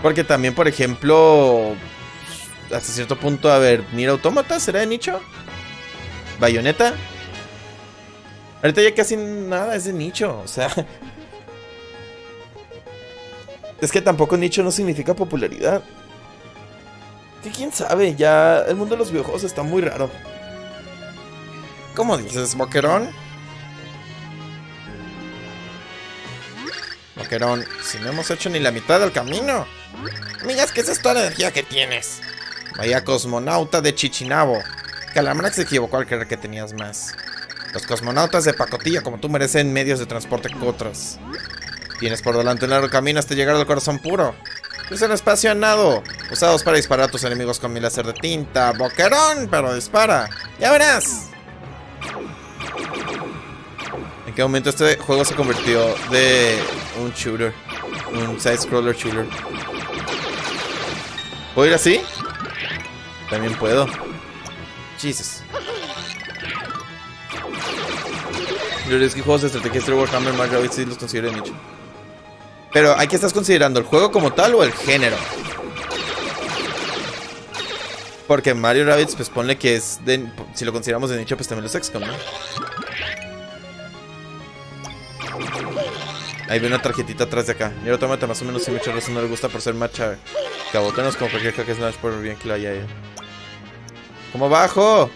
Porque también, por ejemplo, hasta cierto punto, a ver, Nier Automata será de nicho. Bayonetta. Ahorita ya casi nada es de nicho, o sea. Es que tampoco nicho no significa popularidad. Que quién sabe, ya el mundo de los videojuegos está muy raro. ¿Cómo dices, Boquerón? Boquerón, si no hemos hecho ni la mitad del camino. Migas, ¿qué es la energía que tienes? Vaya cosmonauta de Chichinabo. Calamarx se equivocó al creer que tenías más. Los cosmonautas de pacotilla como tú merecen medios de transporte que otros. Tienes por delante un largo camino hasta llegar al corazón puro. Es un espacio a nado, usados para disparar a tus enemigos con mi láser de tinta. Boquerón, pero dispara. ¡Ya verás! ¿En qué momento este juego se convirtió de un shooter? Un side-scroller shooter. ¿Puedo ir así? También puedo. Jesus. Yo es que juegos de estrategia Star Warhammer Mark Rabbit sí los considero de nicho. Pero, ¿hay que estás considerando? ¿El juego como tal o el género? Porque Mario Rabbids, pues ponle que es de... Si lo consideramos de nicho, pues también los XCOM, ¿no? Ahí ve una tarjetita atrás de acá. Y tómate más o menos si mucha razón no le gusta por ser macha cabotones como cualquier que Smash por bien que lo haya. Eh. ¿Cómo bajo?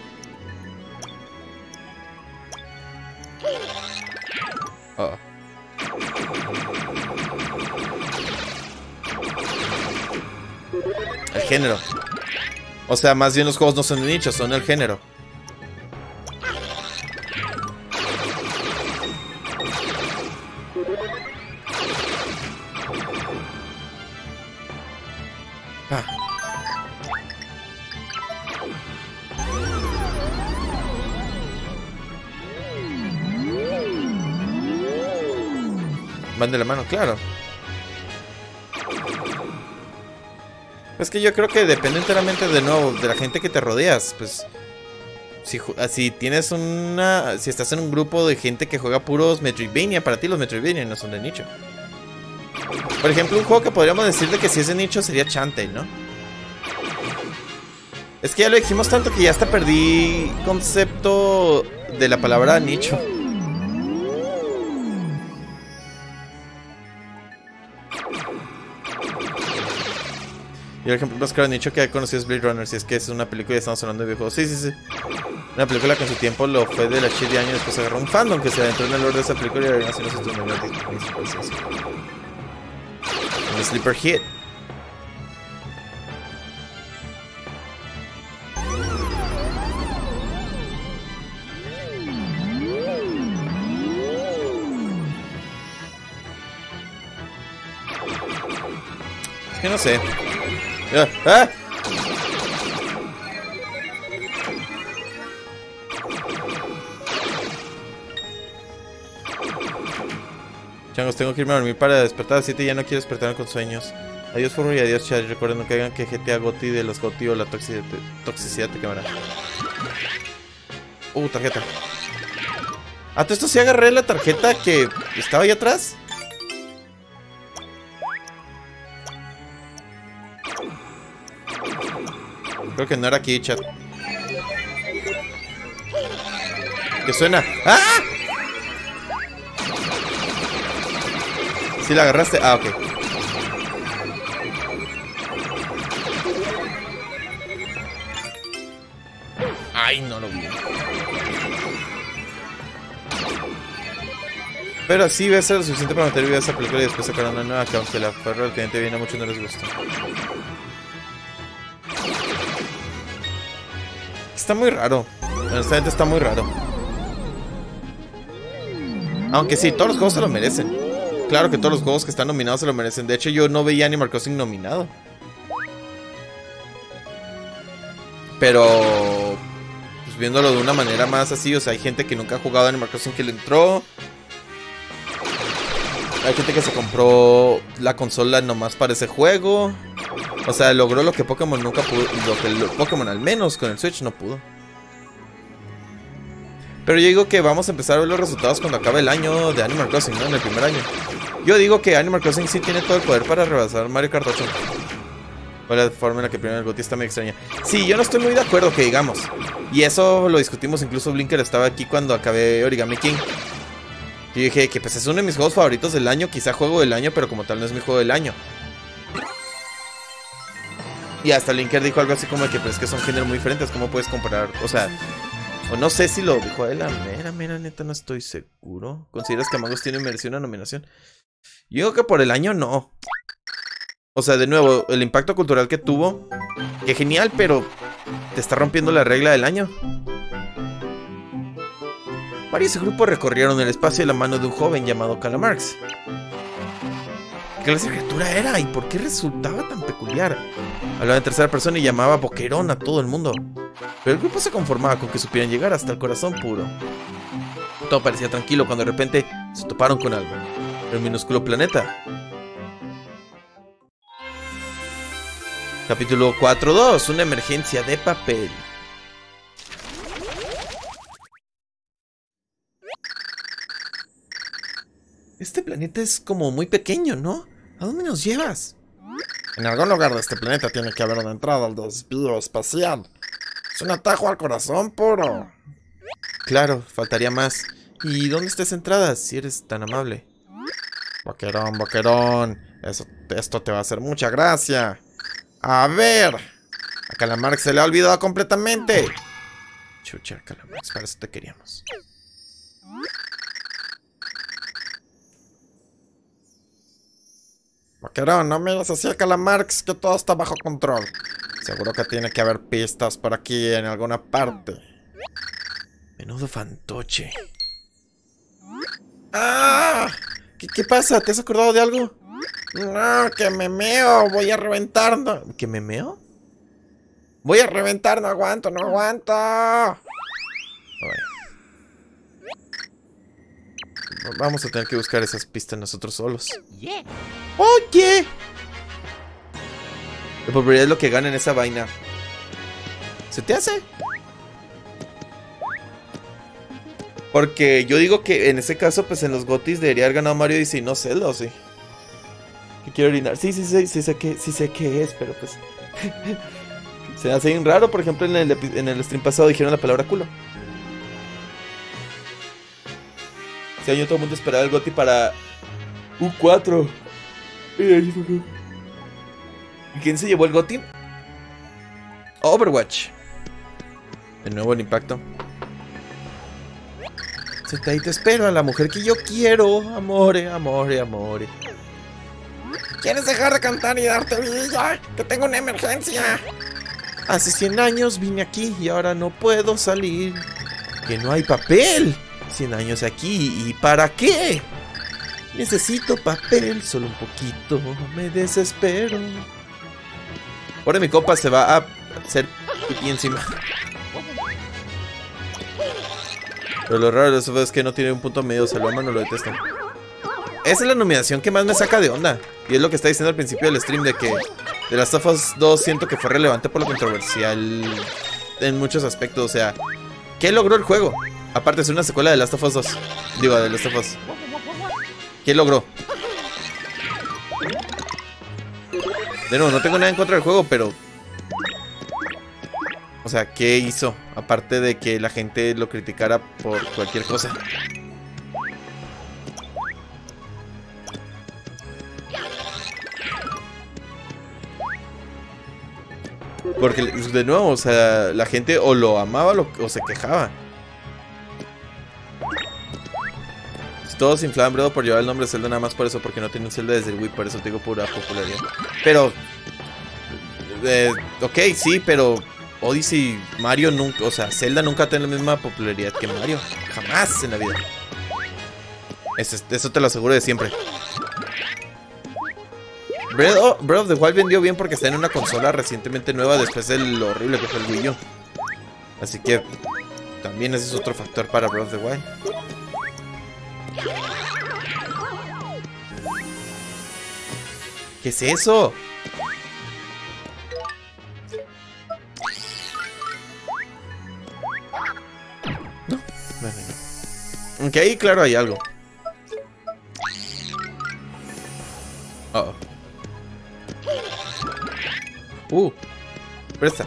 Oh. El género. O sea, más bien los juegos no son de nicho, son el género. Van de la mano, claro. Es que yo creo que depende enteramente de nuevo de la gente que te rodeas. Pues Si, ah, si tienes una. Si estás en un grupo de gente que juega puros Metroidvania, para ti los Metroidvania no son de nicho. Por ejemplo, un juego que podríamos decir de que si es de nicho sería Chante, ¿no? Es que ya lo dijimos tanto que ya hasta perdí concepto de la palabra nicho. Y por ejemplo, más claro nicho que he conocido es Blade Runner, si es que es una película y estamos hablando de videojuegos. Sí, sí, sí. Una película que en su tiempo lo fue de la chile de años, después agarró un fandom que se adentró en el lore de esa película y ahora haciendo sus tonalidades. Un sleeper hit. Es que no sé. Ah, ¡Ah! Changos, tengo que irme a dormir para despertar a las 7 y ya no quiero despertar con sueños. Adiós, Furro, y adiós, chat. Recuerden que hagan que GTA Goti de los Goti o la toxicidad, toxicidad te quemará. Uh, tarjeta. Ah, ¿tú esto sí agarré la tarjeta que estaba ahí atrás? Creo que no era aquí, chat. ¿Qué suena? ¡Ah! ¿Sí la agarraste? Ah, ok. Ay, no lo vi. Pero sí va a ser lo suficiente para meter vida a esa película y después sacar una nueva que aunque la perra del cliente viene mucho no les gusta. Está muy raro. Honestamente está muy raro. Aunque sí, todos los juegos se lo merecen. Claro que todos los juegos que están nominados se lo merecen. De hecho, yo no veía Animal Crossing nominado. Pero... Pues viéndolo de una manera más así, o sea, hay gente que nunca ha jugado Animal Crossing que le entró. Hay gente que se compró la consola nomás para ese juego. O sea, logró lo que Pokémon nunca pudo. Lo que Pokémon al menos con el Switch no pudo. Pero yo digo que vamos a empezar a ver los resultados cuando acabe el año de Animal Crossing, ¿no? En el primer año. Yo digo que Animal Crossing sí tiene todo el poder para rebasar Mario Kart 8. O la forma en la que primero el GOTY está muy extraña. Sí, yo no estoy muy de acuerdo que digamos. Y eso lo discutimos, incluso Blinker estaba aquí cuando acabé Origami King. Yo dije que pues es uno de mis juegos favoritos del año, quizá juego del año, pero como tal no es mi juego del año. Y hasta Linker dijo algo así como de que pues es que son géneros muy diferentes, ¿cómo puedes comparar? O sea, o no sé si lo dijo él, la mera, mera, neta, no estoy seguro. ¿Consideras que Amagos tiene mereció una nominación? Yo digo que por el año no. O sea, de nuevo, el impacto cultural que tuvo, que genial, pero te está rompiendo la regla del año. Varios grupos recorrieron el espacio de la mano de un joven llamado Calamarx. ¿Qué clase de criatura era y por qué resultaba tan peculiar? Hablaba en tercera persona y llamaba boquerón a todo el mundo. Pero el grupo se conformaba con que supieran llegar hasta el corazón puro. Todo parecía tranquilo cuando de repente se toparon con algo. El minúsculo planeta. Capítulo 4.2. Una emergencia de papel. Este planeta es como muy pequeño, ¿no? ¿A dónde nos llevas? En algún lugar de este planeta tiene que haber una entrada al desvío espacial. Es un atajo al corazón puro. Claro, faltaría más. ¿Y dónde está esa entrada, si eres tan amable? Boquerón, boquerón. Eso, esto te va a hacer mucha gracia. A ver. A Calamarx se le ha olvidado completamente. Chucha, Calamarx, para eso te queríamos. Boquerón, no mires así a Calamarx, que todo está bajo control. Seguro que tiene que haber pistas por aquí en alguna parte. Menudo fantoche. ¡Ah! ¿Qué, pasa? ¿Te has acordado de algo? No, que me meo, voy a reventar. No, ¿Que me meo? voy a reventar, no aguanto, no aguanto. Vamos a tener que buscar esas pistas nosotros solos. ¡Oye! La popularidad es lo que gana en esa vaina. ¿Se te hace? Porque yo digo que en ese caso, pues en los Gotis debería haber ganado Mario Odyssey no Zelda, ¿o sí? Que quiero orinar. Sí, sí, sí, sí sé que, sí sé qué es, pero pues... Se hace bien raro, por ejemplo, en el, en el stream pasado dijeron la palabra culo. Este año todo el mundo esperaba el Goti para U4. ¿Y quién se llevó el Goti? Overwatch. De nuevo el impacto. Senta ahí te espero a la mujer que yo quiero. Amore, amore, amore. ¿Quieres dejar de cantar y darte vida? Que tengo una emergencia. Hace 100 años vine aquí y ahora no puedo salir. Que no hay papel. 100 años aquí. ¿Y para qué? Necesito papel, solo un poquito. Me desespero. Ahora mi copa se va a hacer pipí encima. Pero lo raro de eso es que no tiene un punto medio. O lo aman o lo detestan. Esa es la nominación que más me saca de onda. Y es lo que está diciendo al principio del stream de que The Last of Us 2 siento que fue relevante por lo controversial en muchos aspectos. O sea, ¿qué logró el juego? Aparte ser una secuela de Last of Us 2. Digo, de Last of Us. ¿Qué logró? De nuevo, no tengo nada en contra del juego, pero... O sea, ¿qué hizo? Aparte de que la gente lo criticara por cualquier cosa. Porque, de nuevo, o sea, la gente o lo amaba o se quejaba. Todos se inflaban Bredo por llevar el nombre de Zelda nada más por eso, porque no tiene un Zelda desde el Wii, por eso digo pura popularidad. Pero, eh, ok, sí, pero Odyssey, Mario nunca, o sea, Zelda nunca tiene la misma popularidad que Mario. Jamás en la vida. Eso, te lo aseguro de siempre. Breath of, Breath of the Wild vendió bien porque está en una consola recientemente nueva después del horrible que fue el Wii U. Así que también ese es otro factor para Breath of the Wild. ¿Qué es eso? No. Aunque ahí, claro, hay algo. Uh oh. Uh, presta.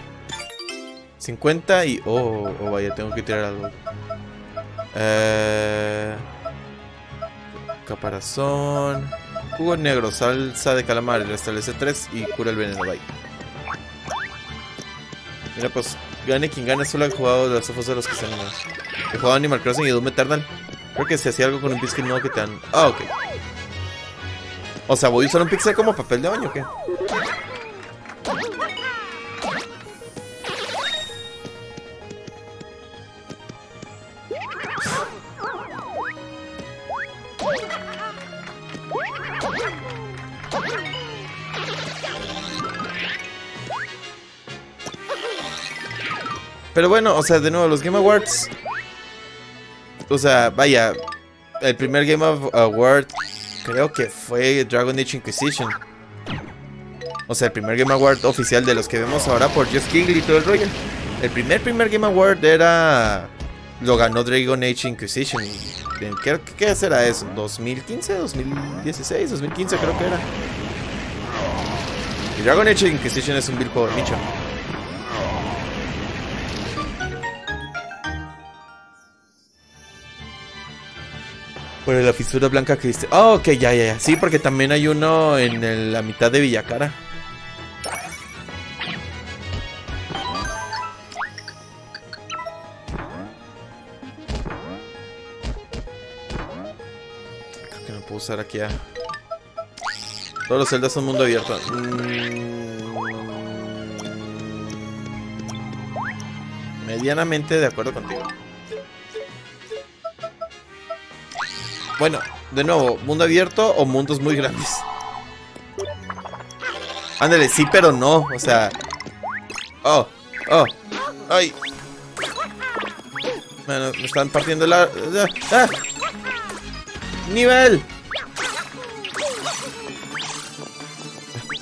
50 y. Oh, oh, vaya, tengo que tirar algo. Eh. Caparazón. Jugo negro, salsa de calamar, restablece 3 y cura el veneno. Bye. Mira, pues, gane quien gane, solo ha jugado de los ojos de los que se han He jugado Animal Crossing y Doom Eternal. Creo que se hacía algo con un pixel nuevo que te dan. Ah, ok. O sea, voy a usar un pixel como papel de baño, ¿o ¿qué? Pero bueno, o sea, de nuevo, los Game Awards. O sea, vaya. El primer Game Award creo que fue Dragon Age Inquisition. O sea, el primer Game Award oficial de los que vemos ahora por Just Kill y todo el rollo. El primer primer Game Award era. Lo ganó Dragon Age Inquisition. ¿En ¿Qué, qué será eso? ¿2015? ¿2016? ¿2015 creo que era? Y Dragon Age Inquisition es un vil juego de nicho. Por la fisura blanca que viste. Oh, ok, ya, ya, ya. Sí, porque también hay uno en la mitad de Villacara. Creo que no puedo usar aquí a... Todos los celdas son mundo abierto. Mm. Medianamente de acuerdo contigo. Bueno, de nuevo, mundo abierto o mundos muy grandes. Ándale, sí, pero no. O sea. Oh, oh, ay. Bueno, me están partiendo la. ¡Ah! ¡Ah! ¡Nivel!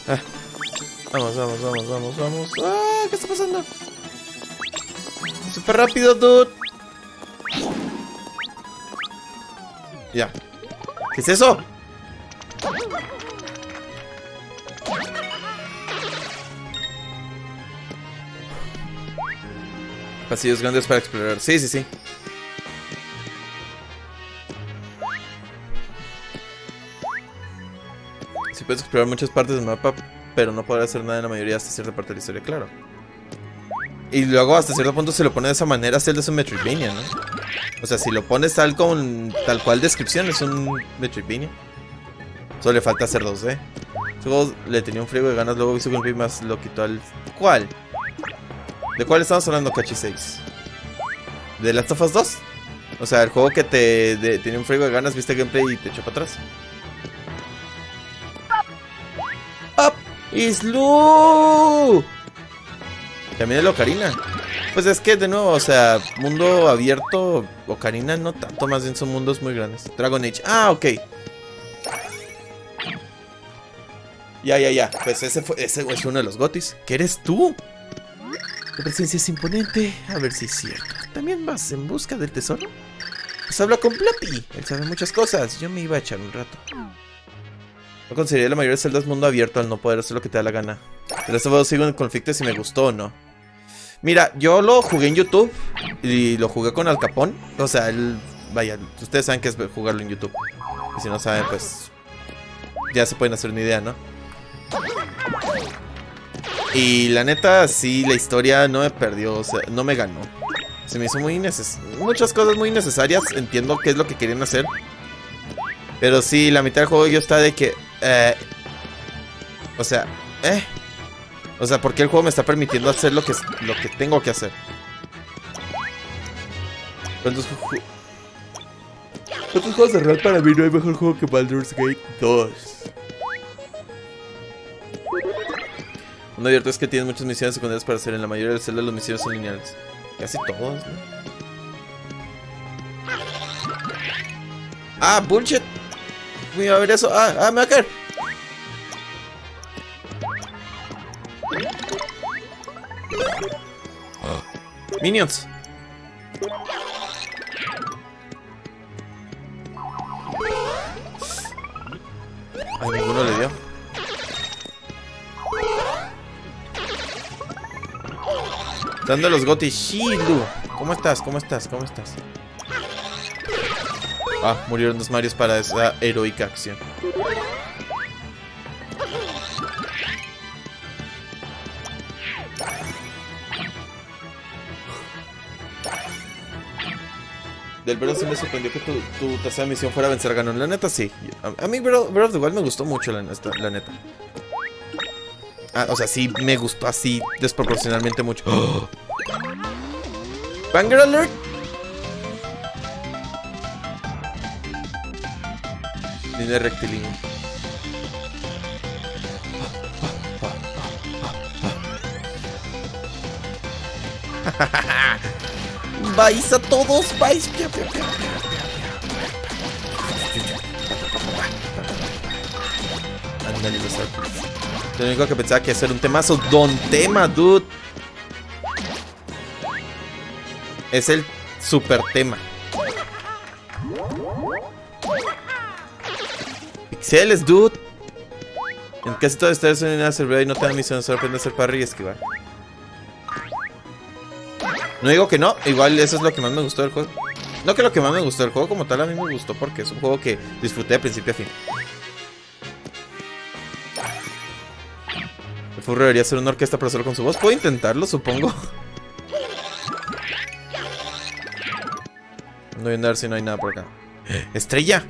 Ah. Vamos, vamos, vamos, vamos, vamos. ¡Ah! ¿Qué está pasando? Súper rápido, dude. Ya. ¿Qué es eso? Pasillos grandes para explorar. Sí, sí, sí. Sí puedes explorar muchas partes del mapa, pero no podrás hacer nada en la mayoría hasta cierta parte de la historia, claro. Y luego hasta cierto punto se lo pone de esa manera, es un Metroidvania, ¿no? O sea, si lo pones tal con tal cual descripción, es un Metroidvania. Solo le falta hacer 2D. Luego le tenía un friego de ganas, luego hizo un más lo quitó al... ¿Cuál? ¿De cuál estamos hablando, Cachi 6? ¿De Last of Us 2? O sea, el juego que te de- tenía un friego de ganas, viste gameplay y te echó para atrás. ¡Up! ¡Islu! También el Ocarina. Pues es que, de nuevo, o sea, mundo abierto, Ocarina no tanto, más bien son mundos muy grandes. Dragon Age. Ah, ok. Ya, ya, ya. Pues ese fue, ese es uno de los gotis. ¿Qué eres tú? Tu presencia es imponente. A ver si es cierto. ¿También vas en busca del tesoro? Pues habla con Plappy. Él sabe muchas cosas. Yo me iba a echar un rato. No consideraría la mayoría de celdas mundo abierto al no poder hacer lo que te da la gana. Pero esto sigo en conflicto si me gustó o no. Mira, yo lo jugué en YouTube y lo jugué con Al Capón. O sea, él, vaya, ustedes saben que es jugarlo en YouTube. Y si no saben, pues ya se pueden hacer una idea, ¿no? Y la neta, sí, la historia no me perdió, o sea, no me ganó. Se me hizo muy innecesario. Muchas cosas muy necesarias. Entiendo qué es lo que querían hacer. Pero sí, la mitad del juego yo está de que. eh, o sea, eh. O sea, ¿por qué el juego me está permitiendo hacer lo que, lo que tengo que hacer? ¿Cuántos, ju- ¿Cuántos juegos de rol para mí no hay mejor juego que Baldur's Gate 2? Mundo abierto es que tienes muchas misiones secundarias para hacer. En la mayoría de celdas las misiones son lineales. Casi todos, ¿no? Ah, bullshit. Voy a ver eso. Ah, ah, me va a caer. Minions. Ay, ninguno le dio. Dando los gotis. Shilu. ¿Cómo estás? ¿Cómo estás? ¿Cómo estás? Ah, murieron dos Marios para esa heroica acción. Del Breath sí me sorprendió que tu, tu tercera misión fuera vencer a Ganon. La neta sí. A, mí Breath of the Wild me gustó mucho, la, neta- la neta. Ah, o sea, sí me gustó así desproporcionalmente mucho. ¡Oh! Banger Alert. Línea rectilínea. ¡Vais a todos! ¡Vais! Lo único que pensaba que hacer un temazo. Don tema, dude. Es el super tema. Pixeles, dude. En casi todas estas una servidor y no te da misión, solo aprende a hacer parry y esquivar. No digo que no, igual eso es lo que más me gustó del juego. No que lo que más me gustó del juego como tal, a mí me gustó porque es un juego que disfruté de principio a fin. El furro debería ser una orquesta pero solo con su voz. Puedo intentarlo, supongo. No voy a andar si no hay nada por acá. ¡Estrella!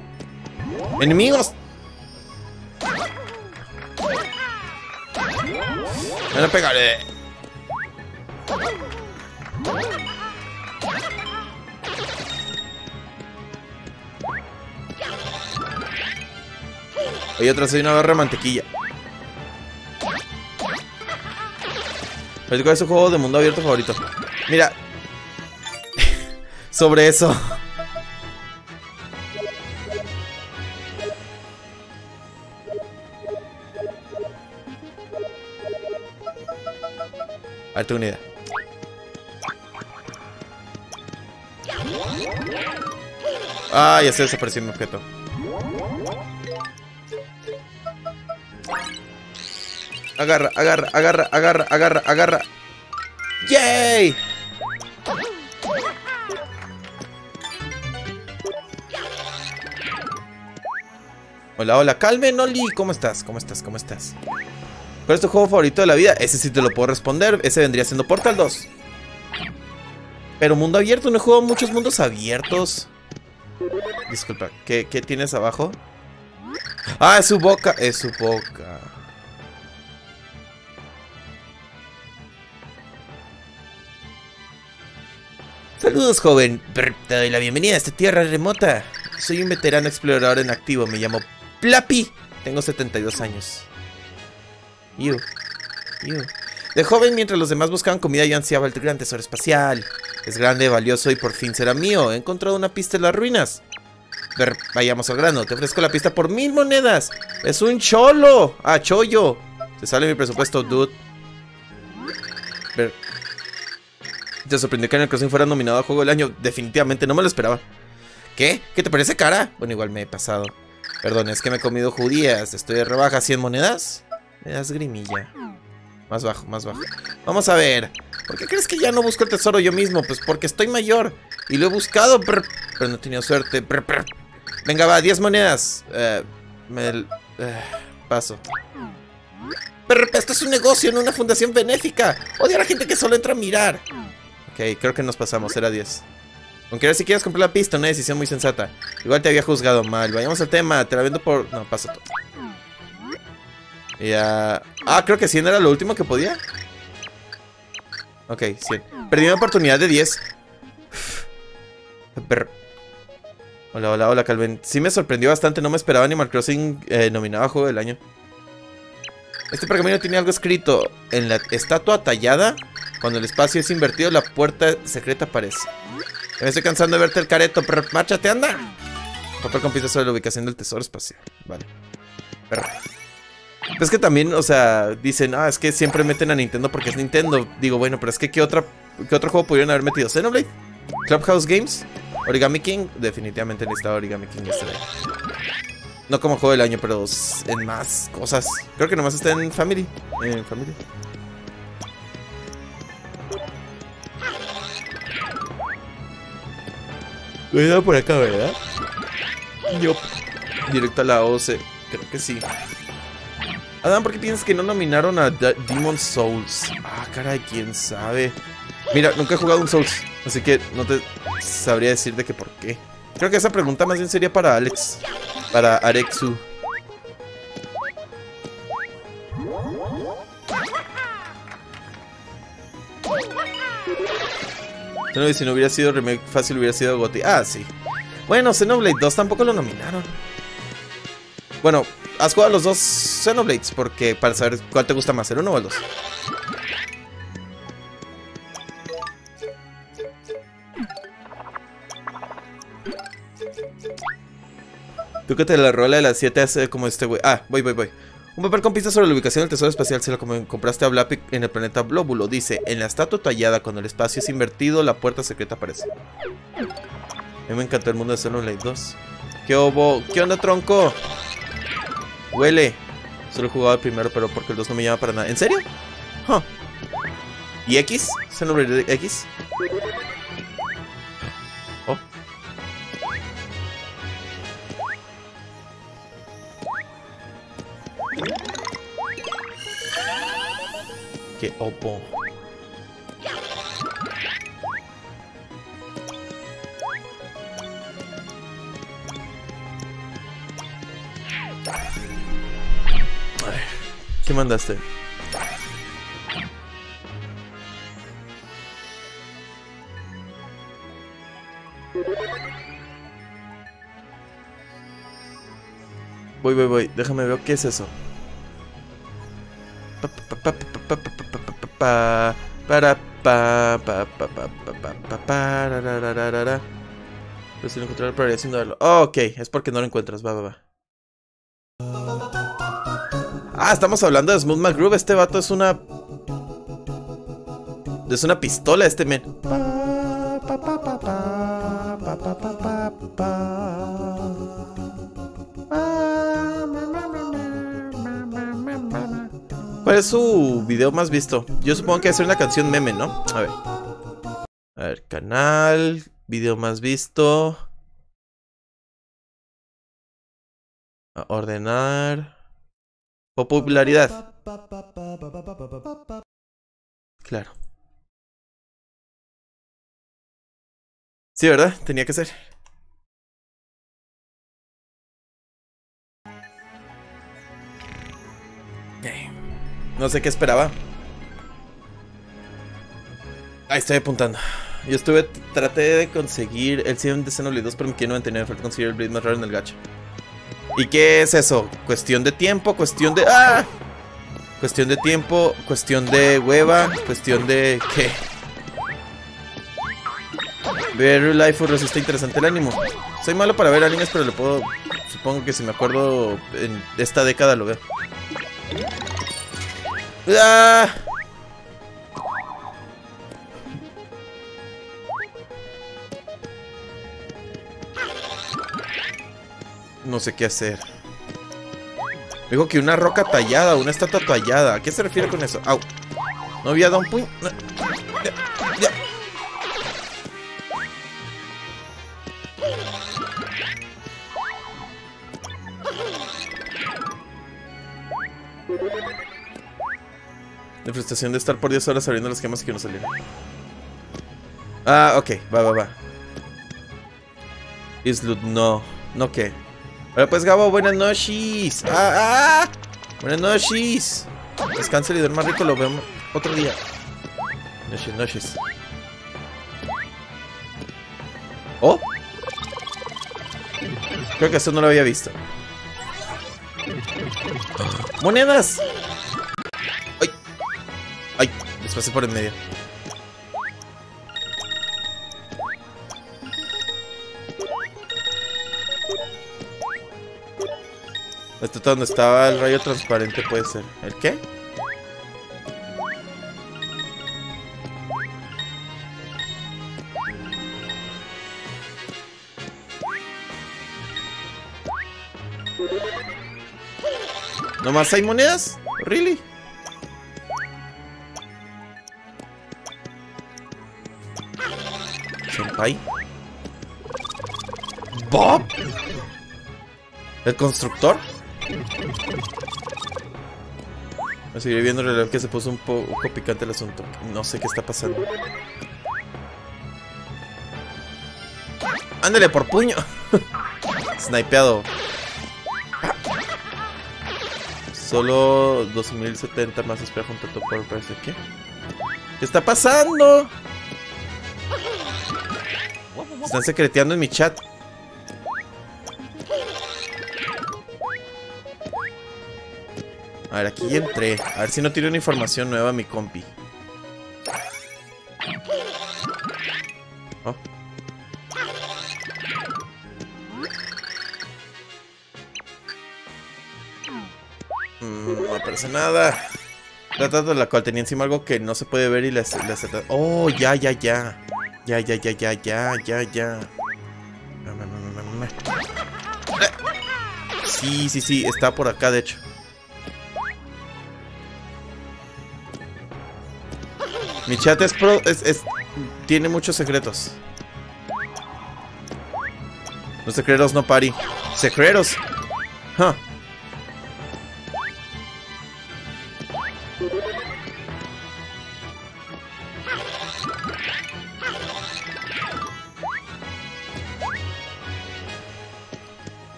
¡Enemigos! Me lo pegaré. Hay otra, soy una barra de mantequilla. ¿Cuál es su juego de mundo abierto favorito? Mira. Sobre eso. A ver, tengo una idea. Ah, ya se desapareció mi objeto. Agarra, agarra, agarra, agarra, agarra, agarra. ¡Yay! Hola, hola, calmen, Oli. ¿Cómo estás? ¿Cómo estás? ¿Cómo estás? ¿Cuál es tu juego favorito de la vida? Ese sí te lo puedo responder. Ese vendría siendo Portal 2. Pero mundo abierto, no he jugado muchos mundos abiertos. Disculpa, ¿qué, qué tienes abajo? Ah, es su boca, es su boca. Saludos, joven. Te doy la bienvenida a esta tierra remota. Soy un veterano explorador en activo. Me llamo Plapi. Tengo 72 años. Yo. Yo. De joven, mientras los demás buscaban comida, yo ansiaba el gran tesoro espacial. Es grande, valioso y por fin será mío. He encontrado una pista en las ruinas. Ver, vayamos al grano. Te ofrezco la pista por mil monedas. Es un cholo. Ah, chollo. Se sale mi presupuesto, dude. Ver. ¿Te sorprendió que Animal Crossing fuera nominado a Juego del Año? Definitivamente, no me lo esperaba. ¿Qué? ¿Qué te parece cara? Bueno, igual me he pasado. Perdón, es que me he comido judías. Estoy de rebaja, 100 monedas. Me das grimilla. Más bajo, más bajo. Vamos a ver. ¿Por qué crees que ya no busco el tesoro yo mismo? Pues porque estoy mayor. Y lo he buscado, pero no he tenido suerte. Venga, va, 10 monedas. Eh, me, eh, paso. Pero esto es un negocio, no una fundación benéfica. Odio a la gente que solo entra a mirar. Creo que nos pasamos, era 10. Aunque ahora si quieres comprar la pista, una decisión muy sensata. Igual te había juzgado mal. Vayamos al tema, te la vendo por... No, pasa todo. Ya... Ah, creo que 100 era lo último que podía. Ok, 100. Perdí una oportunidad de 10. Hola, hola, hola, Calvin. Sí me sorprendió bastante, no me esperaba Animal Crossing eh, nominado a Juego del Año. Este pergamino tiene algo escrito. En la estatua tallada, cuando el espacio es invertido, la puerta secreta aparece. Me estoy cansando de verte el careto, pero márchate, anda. Papel con sobre la ubicación del tesoro espacial. Vale. Pero... Es que también, o sea, dicen, ah, es que siempre meten a Nintendo porque es Nintendo. Digo, bueno, pero es que ¿qué, otra, qué otro juego pudieron haber metido? ¿Xenoblade? ¿Clubhouse Games? ¿Origami King? Definitivamente necesitaba Origami King este No como juego del año, pero en más cosas. Creo que nomás está en Family. En Family. Lo he dado por acá, ¿verdad? Yo. Directo a la OC. Creo que sí. Adam, ¿por qué piensas que no nominaron a Demon Souls? Ah, caray, quién sabe. Mira, nunca he jugado un Souls, así que no te sabría decir de qué por qué. Creo que esa pregunta más bien sería para Alex. Para Arexu. Si no hubiera sido remake fácil, hubiera sido Goti. Ah, sí. Bueno, Xenoblade 2 tampoco lo nominaron. Bueno, has jugado los dos Xenoblades porque para saber cuál te gusta más, el uno o el 2. Tú que te la rola de las 7 hace como este güey. Ah, voy, voy, voy. Un papel con pistas sobre la ubicación del tesoro espacial se lo compraste a Blapic en el planeta Blóbulo. Dice, en la estatua tallada, cuando el espacio es invertido, la puerta secreta aparece. A mí me encantó el mundo de Xenoblade 2. ¿Qué obo? ¿Qué onda, tronco? Huele. Solo he jugado el primero, pero porque el 2 no me llama para nada. ¿En serio? ¿Y X? ¿Xenoblade X? Que opo. ¿Qué mandaste? Voy, voy, voy. Déjame ver qué es eso para pa Pues encontrar para oh, ok, es porque no lo encuentras. Va, va, va. Ah, estamos hablando de Smooth McGroove. Este vato es una. Es una pistola, este men. ¿Cuál es su video más visto? Yo supongo que ser una canción meme, ¿no? A ver. A ver, canal, video más visto. A ordenar. Popularidad. Claro. Sí, ¿verdad? Tenía que ser. No sé qué esperaba. Ahí estoy apuntando. Yo estuve, traté de conseguir el 100 de Xenoblade 2, pero me quiero mantener, falta conseguir el Blade más raro en el gacha. ¿Y qué es eso? ¿Cuestión de tiempo? ¿Cuestión de...? ¡Ah! Cuestión de tiempo, cuestión de hueva, cuestión de... ¿qué? Ver Life está interesante el ánimo. Soy malo para ver animes, pero le puedo... Supongo que si me acuerdo en esta década lo veo. ¡Ah! No sé qué hacer. Digo que una roca tallada, una estatua tallada. ¿A qué se refiere con eso? Au. No había dado un puño. La frustración de estar por 10 horas abriendo las gemas que no salieron. Ah, ok, va, va, va. Islut, no. ¿No qué? Hola pues Gabo, buenas noches. Ah, ah. Buenas noches. Descansa y duerma rico, lo vemos otro día. Noches, noches. Oh. Creo que esto no lo había visto. ¡Monedas! ¡Ay! Les pasé por en medio. Esto donde estaba el rayo transparente puede ser. ¿El qué? ¿Nomás hay monedas? ¿Really? ¿Bob? ¿El constructor? Me seguiré viendo el reloj que se puso un poco picante el asunto. No sé qué está pasando. ¡Ándale por puño! Snipeado. Solo 2070 más espera junto a tu por que. ¿Qué está pasando? Están secreteando en mi chat. A ver, aquí entré. A ver si no tiene una información nueva mi compi. Oh. Mm, no aparece nada. Tratando la cual tenía encima algo que no se puede ver y le hace... Oh, ya, ya, ya. Ya, ya, ya, ya, ya, ya, ya. Sí, sí, sí, está por acá, de hecho. Mi chat es pro. Es, es, tiene muchos secretos. Los secretos no pari. Secretos.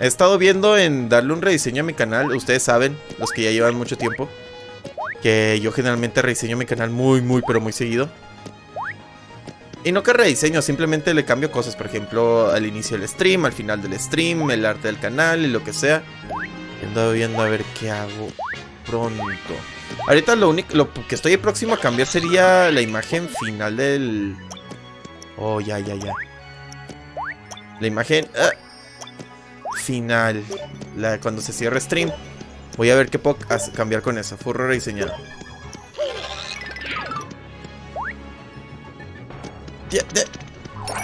He estado viendo en darle un rediseño a mi canal. Ustedes saben, los que ya llevan mucho tiempo. Que yo generalmente rediseño mi canal muy, muy, pero muy seguido. Y no que rediseño, simplemente le cambio cosas. Por ejemplo, al inicio del stream, al final del stream, el arte del canal y lo que sea. Ando viendo a ver qué hago pronto. Ahorita lo único lo que estoy próximo a cambiar sería la imagen final del... Oh, ya, ya, ya. La imagen... ah, final. La, cuando se cierre stream. Voy a ver qué puedo cambiar con eso. Furro rediseñado.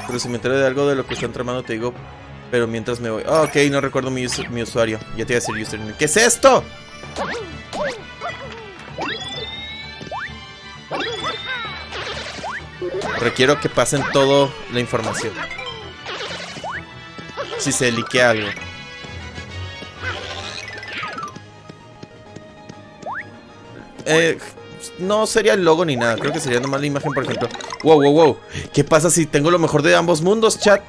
Pero si me entero de algo de lo que están tramando, te digo. Pero mientras me voy. Ah, ok, no recuerdo mi, mi usuario. Ya te iba a decir username. ¿Qué es esto? Requiero que pasen toda la información. Si se liquea algo. Eh, no sería el logo ni nada. Creo que sería nomás la imagen, por ejemplo. Wow, wow, wow. ¿Qué pasa si tengo lo mejor de ambos mundos, chat?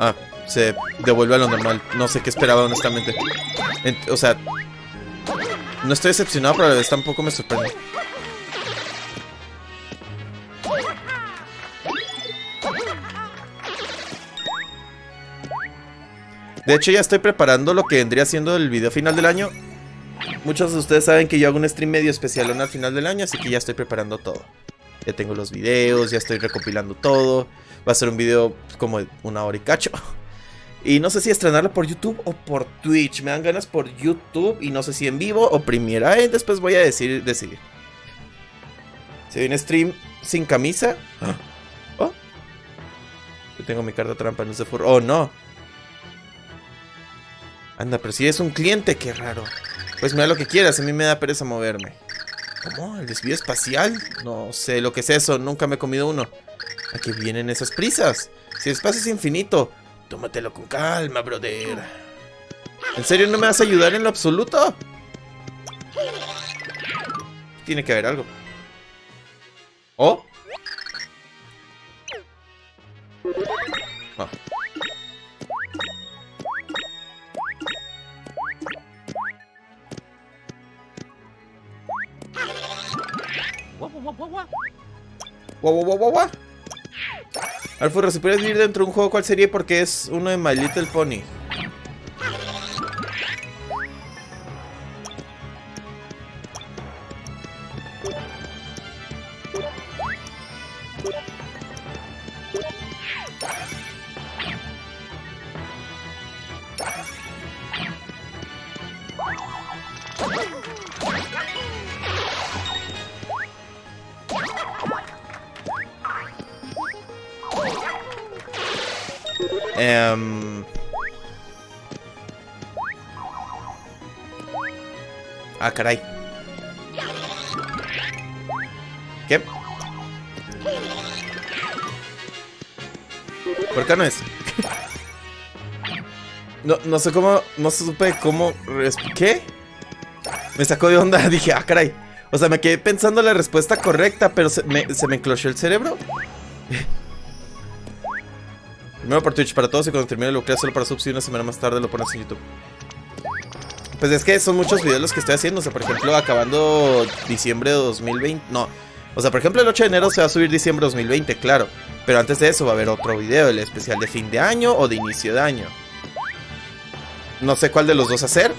Ah, se devuelve a lo normal. No sé qué esperaba, honestamente. Ent- o sea, no estoy decepcionado, pero a la vez tampoco me sorprende. De hecho, ya estoy preparando lo que vendría siendo el video final del año. Muchos de ustedes saben que yo hago un stream medio especial al final del año, así que ya estoy preparando todo. Ya tengo los videos, ya estoy recopilando todo. Va a ser un video como de una hora y cacho. Y no sé si estrenarlo por YouTube o por Twitch. Me dan ganas por YouTube y no sé si en vivo o Premiere. Ahí después voy a decir, decidir. Se viene stream sin camisa. Oh. Yo tengo mi carta trampa, no se fur. Oh, no. Anda, pero si es un cliente, qué raro. Pues mira lo que quieras, a mí me da pereza moverme. ¿Cómo? ¿El desvío espacial? No sé lo que es eso, nunca me he comido uno. ¿A qué vienen esas prisas? Si el espacio es infinito, tómatelo con calma, brother. ¿En serio no me vas a ayudar en lo absoluto? Tiene que haber algo. ¿Oh? Ah. Guau, guau, guau, guau. Alfurro, si pudieras vivir dentro de un juego, ¿cuál sería? Porque es uno de My Little Pony. Caray. ¿Qué? ¿Por qué no es? No, no sé cómo, no supe cómo... ¿Qué? Me sacó de onda, dije, ah, caray. O sea, me quedé pensando la respuesta correcta, pero se me, se me enclochó el cerebro. Primero por Twitch para todos y cuando termine lo creas solo para subs y una semana más tarde lo pones en YouTube. Pues es que son muchos videos los que estoy haciendo. O sea, por ejemplo, acabando diciembre de 2020. No. O sea, por ejemplo, el 8 de enero se va a subir diciembre de 2020, claro. Pero antes de eso va a haber otro video, el especial de fin de año o de inicio de año. No sé cuál de los dos hacer.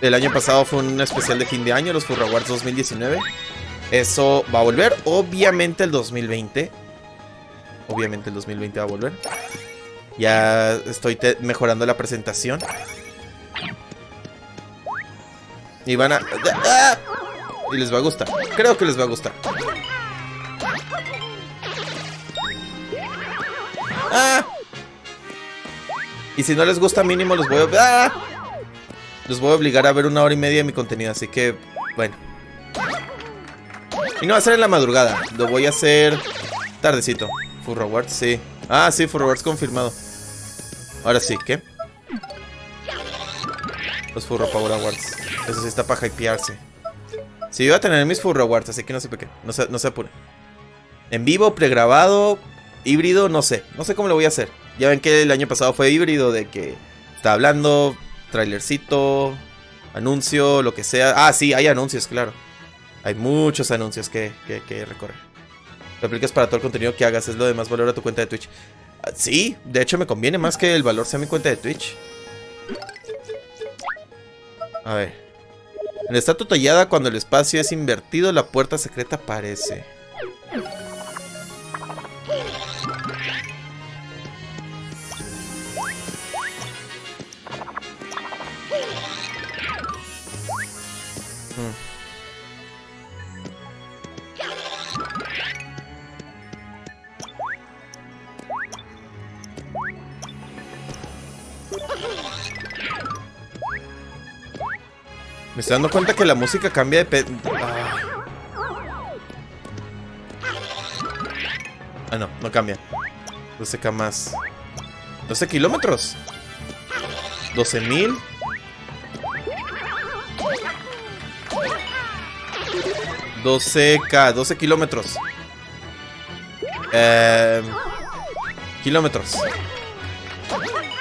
El año pasado fue un especial de fin de año, los Furra Awards 2019. Eso va a volver. Obviamente el 2020. Obviamente el 2020 va a volver. Ya estoy mejorando la presentación. Y van a... ¡Ah! Y les va a gustar. Creo que les va a gustar. ¡Ah! Y si no les gusta mínimo los voy a... ¡Ah! Los voy a obligar a ver una hora y media de mi contenido. Así que, bueno. Y no va a ser en la madrugada. Lo voy a hacer tardecito. Awards, sí. Ah, sí, Awards confirmado. Ahora sí, ¿qué? Los Furro Power Awards. Eso sí está para hypearse. Sí, iba a tener mis Furro Awards, así que no sé por qué. No se, no apure. En vivo, pregrabado, híbrido, no sé. No sé cómo lo voy a hacer. Ya ven que el año pasado fue híbrido de que estaba hablando, trailercito, anuncio, lo que sea. Ah, sí, hay anuncios, claro. Hay muchos anuncios que, que, que recorrer. Lo aplicas para todo el contenido que hagas, es lo de más valor a tu cuenta de Twitch. Ah, Sí, de hecho me conviene más que el valor sea mi cuenta de Twitch. A ver. En la estatua tallada, cuando el espacio es invertido, la puerta secreta aparece. Me estoy dando cuenta que la música cambia de... pe- Ah. Ah, no, no cambia. 12k más. 12 kilómetros. 12.000. ...12k, 12 kilómetros. Eh, kilómetros.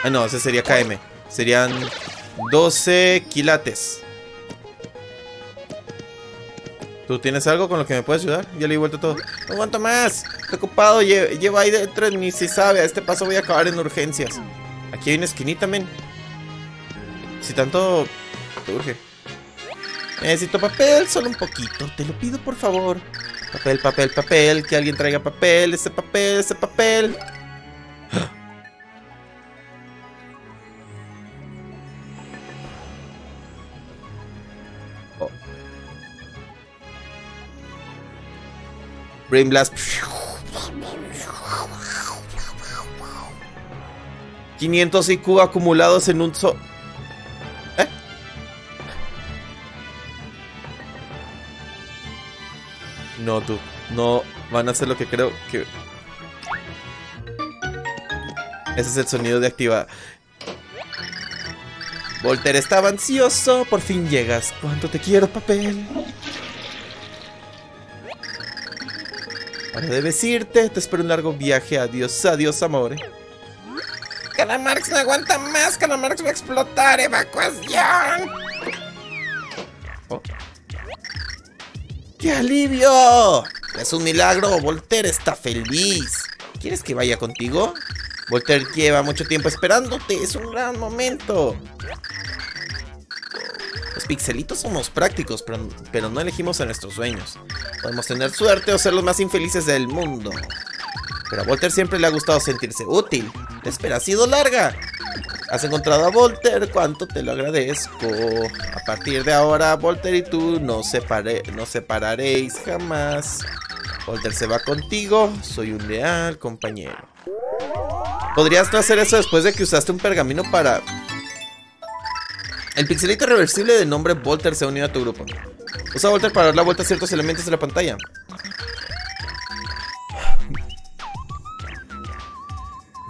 Ah, no, ese sería KM. Serían 12 quilates. ¿Tú tienes algo con lo que me puedes ayudar? Ya le he vuelto todo. No aguanto más. Estoy ocupado. lle- Llevo ahí dentro. Ni se sabe. A este paso voy a acabar en urgencias. Aquí hay una esquinita, men. Si tanto te urge. Necesito papel, solo un poquito. Te lo pido, por favor. Papel, papel, papel. Que alguien traiga papel. Ese papel, ese papel. Brain Blast. 500 IQ acumulados en un so... ¿Eh? No, tú. No van a hacer lo que creo que... Ese es el sonido de activa. Volter estaba ansioso. Por fin llegas. ¿Cuánto te quiero, papel? Ahora debes irte. Te espero un largo viaje. Adiós, adiós, amor. Calamarx no aguanta más. Calamarx va a explotar. Evacuación. Oh. ¡Qué alivio! Es un milagro. Volter está feliz. ¿Quieres que vaya contigo? Volter lleva mucho tiempo esperándote. Es un gran momento. Los pixelitos somos prácticos, pero, pero no elegimos a nuestros sueños. Podemos tener suerte o ser los más infelices del mundo. Pero a Volter siempre le ha gustado sentirse útil. La espera ha sido larga. Has encontrado a Volter, cuánto te lo agradezco. A partir de ahora, Volter y tú no, separe, no separaréis jamás. Volter se va contigo, soy un leal compañero. Podrías no hacer eso después de que usaste un pergamino para... El pixelito reversible de nombre Volter se unido a tu grupo. Usa Volter para dar la vuelta a ciertos elementos de la pantalla.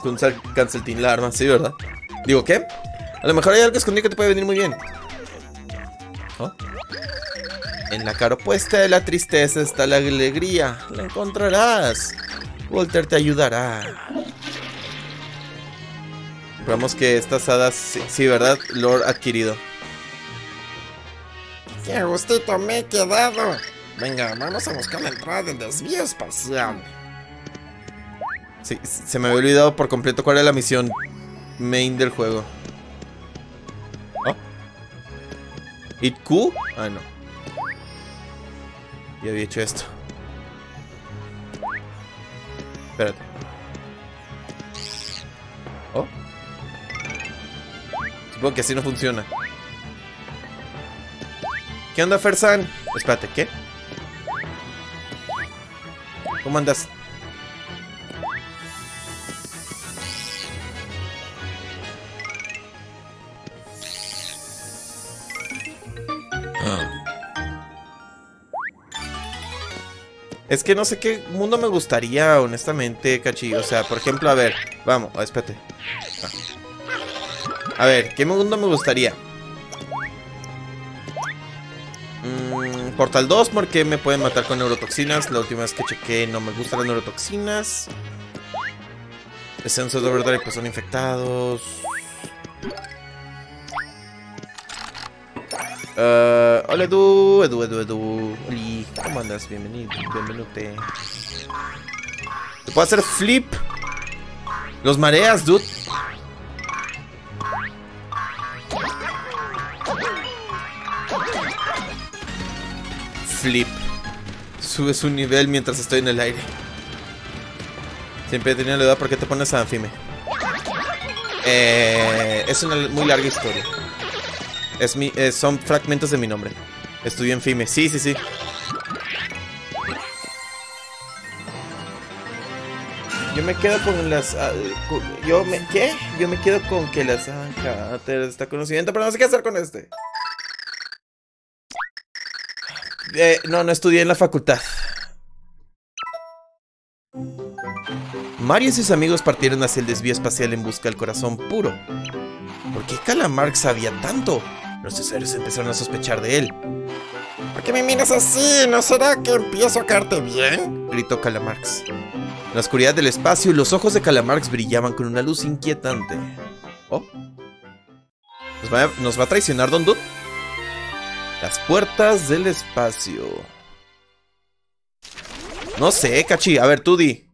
Con sal- Canceltín la arma, sí, ¿verdad? Digo, ¿qué? A lo mejor hay algo escondido que te puede venir muy bien. ¿Oh? En la cara opuesta de la tristeza está la alegría. La encontrarás. Walter te ayudará. Veamos que estas hadas, sí, sí, ¿verdad? Lord adquirido. Qué gustito me he quedado. Venga, vamos a buscar la entrada del desvío espacial. Sí, se me había olvidado por completo cuál era la misión main del juego. ¿Oh? ¿It Q? Ah, no. Ya había hecho esto. Espérate. ¿Oh? Supongo que así no funciona. ¿Qué onda, Fersan? Espérate, ¿qué? ¿Cómo andas? Es que no sé qué mundo me gustaría, honestamente, Cachi. O sea, por ejemplo, a ver, vamos, espérate. Ah. A ver, ¿qué mundo me gustaría? Portal 2, porque me pueden matar con neurotoxinas. La última vez que chequé no me gustan las neurotoxinas. Descensos de verdad pues son infectados. Uh, hola Edu, Edu, Edu, Edu. Oli, ¿cómo andas? Bienvenido, bienvenido. ¿Te puedo hacer flip? Los mareas, dude. Flip. Subes un nivel mientras estoy en el aire. Siempre he tenido la duda por qué te pones a anfime. Eh, es una muy larga historia. Es mi, eh, son fragmentos de mi nombre. Estudio en FIME. Sí, sí, sí. Yo me quedo con las. con- yo me. ¿Qué? Yo me quedo con que las. Ah, está conocimiento, pero no sé qué hacer con este. Eh, no, no estudié en la facultad. Mario y sus amigos partieron hacia el desvío espacial en busca del corazón puro. ¿Por qué Calamark sabía tanto? Los usuarios empezaron a sospechar de él. ¿Por qué me miras así? ¿No será que empiezo a caerte bien? gritó Calamarx. En la oscuridad del espacio, los ojos de Calamarx brillaban con una luz inquietante. ¿Oh? ¿Nos va a, nos va a traicionar Don Dude? Las puertas del espacio. No sé, Cachi. A ver, tú di.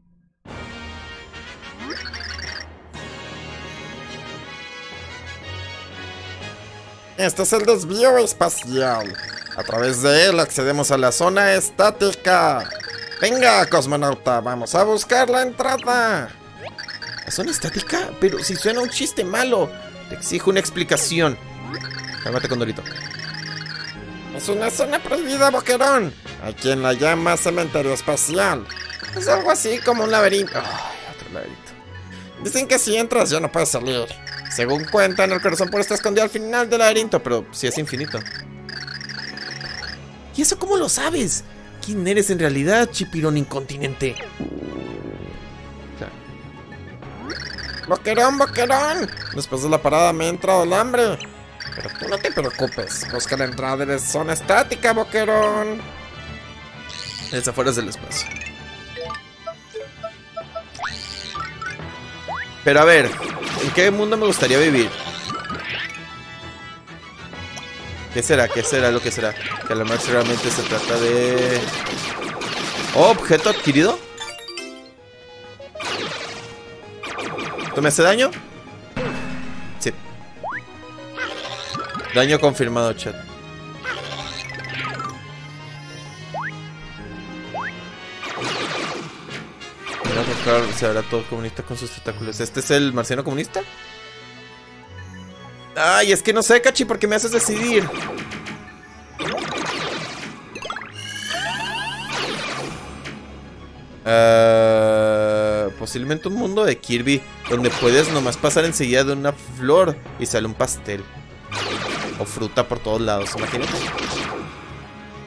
Este es el desvío espacial. A través de él accedemos a la zona estática. Venga, cosmonauta, vamos a buscar la entrada. ¿La zona estática? Pero si suena un chiste malo. Te exijo una explicación. Cálmate, Condorito. Es una zona prohibida, Boquerón. Hay quien la llama cementerio espacial. Es algo así como un laberinto. Ay, otro laberinto. Dicen que si entras ya no puedes salir. Según cuentan, el corazón puro está escondido al final del laberinto, pero si es infinito. ¿Y eso cómo lo sabes? ¿Quién eres en realidad, chipirón incontinente? Boquerón, Boquerón. Después de la parada me ha entrado el hambre. Pero tú no te preocupes. Busca la entrada de zona estática, Boquerón. Es afuera del espacio. Pero a ver, ¿en qué mundo me gustaría vivir? ¿Qué será? ¿Qué será lo que será? Que a lo mejor realmente se trata de... ¿Objeto adquirido? ¿Esto me hace daño? Daño confirmado, chat. Mira, Oscar se hará todo comunista con sus tentáculos. ¿Este es el marciano comunista? Ay, es que no sé, Cachi, ¿por qué me haces decidir? Ah, posiblemente un mundo de Kirby donde puedes nomás pasar enseguida de una flor y sale un pastel. O fruta por todos lados, imagínate.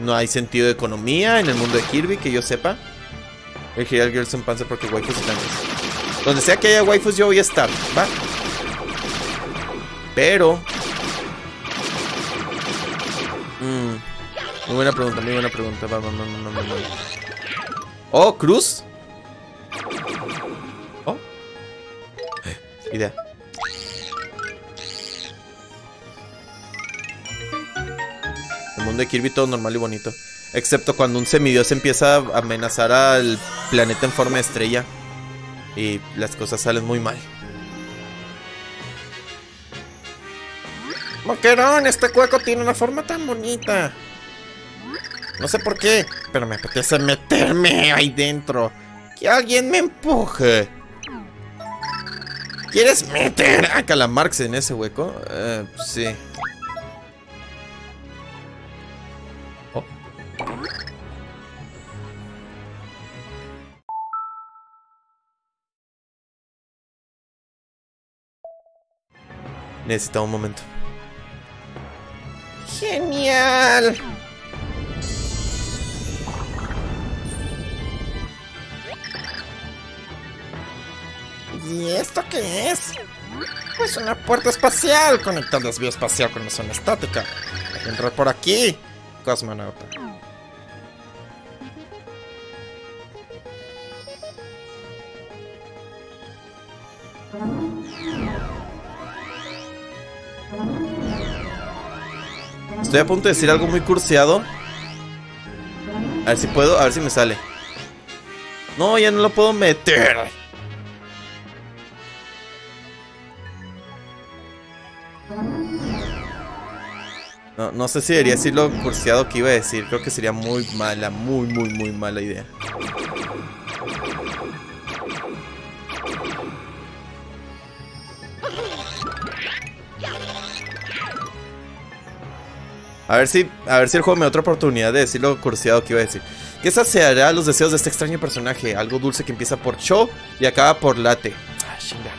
No hay sentido de economía en el mundo de Kirby, que yo sepa. Elegiré al Girls and Panzer porque waifus tanques. Donde sea que haya waifus yo voy a estar, ¿va? Pero... Mm, muy buena pregunta, muy buena pregunta. Va, va, va. Oh, Cruz. Oh. Idea. Mundo de Kirby todo normal y bonito. Excepto cuando un semidios empieza a amenazar al planeta en forma de estrella. Y las cosas salen muy mal. Boquerón, este cueco tiene una forma tan bonita. No sé por qué, pero me apetece meterme ahí dentro. Que alguien me empuje. ¿Quieres meter a Calamarx en ese hueco? Eh, sí. Necesitaba un momento. Genial. ¿Y esto qué es? Pues una puerta espacial conecta el desvío espacial con la zona estática. Hay que entrar por aquí, cosmonauta. Estoy a punto de decir algo muy curseado. A ver si puedo, a ver si me sale. No, ya no lo puedo meter. No, no sé si debería decir lo curseado que iba a decir. Creo que sería muy mala, muy, muy, muy mala idea. A ver si, a ver si el juego me da otra oportunidad de decir lo curseado que iba a decir. ¿Qué saciará los deseos de este extraño personaje? Algo dulce que empieza por Cho y acaba por Late. Ah, chinga.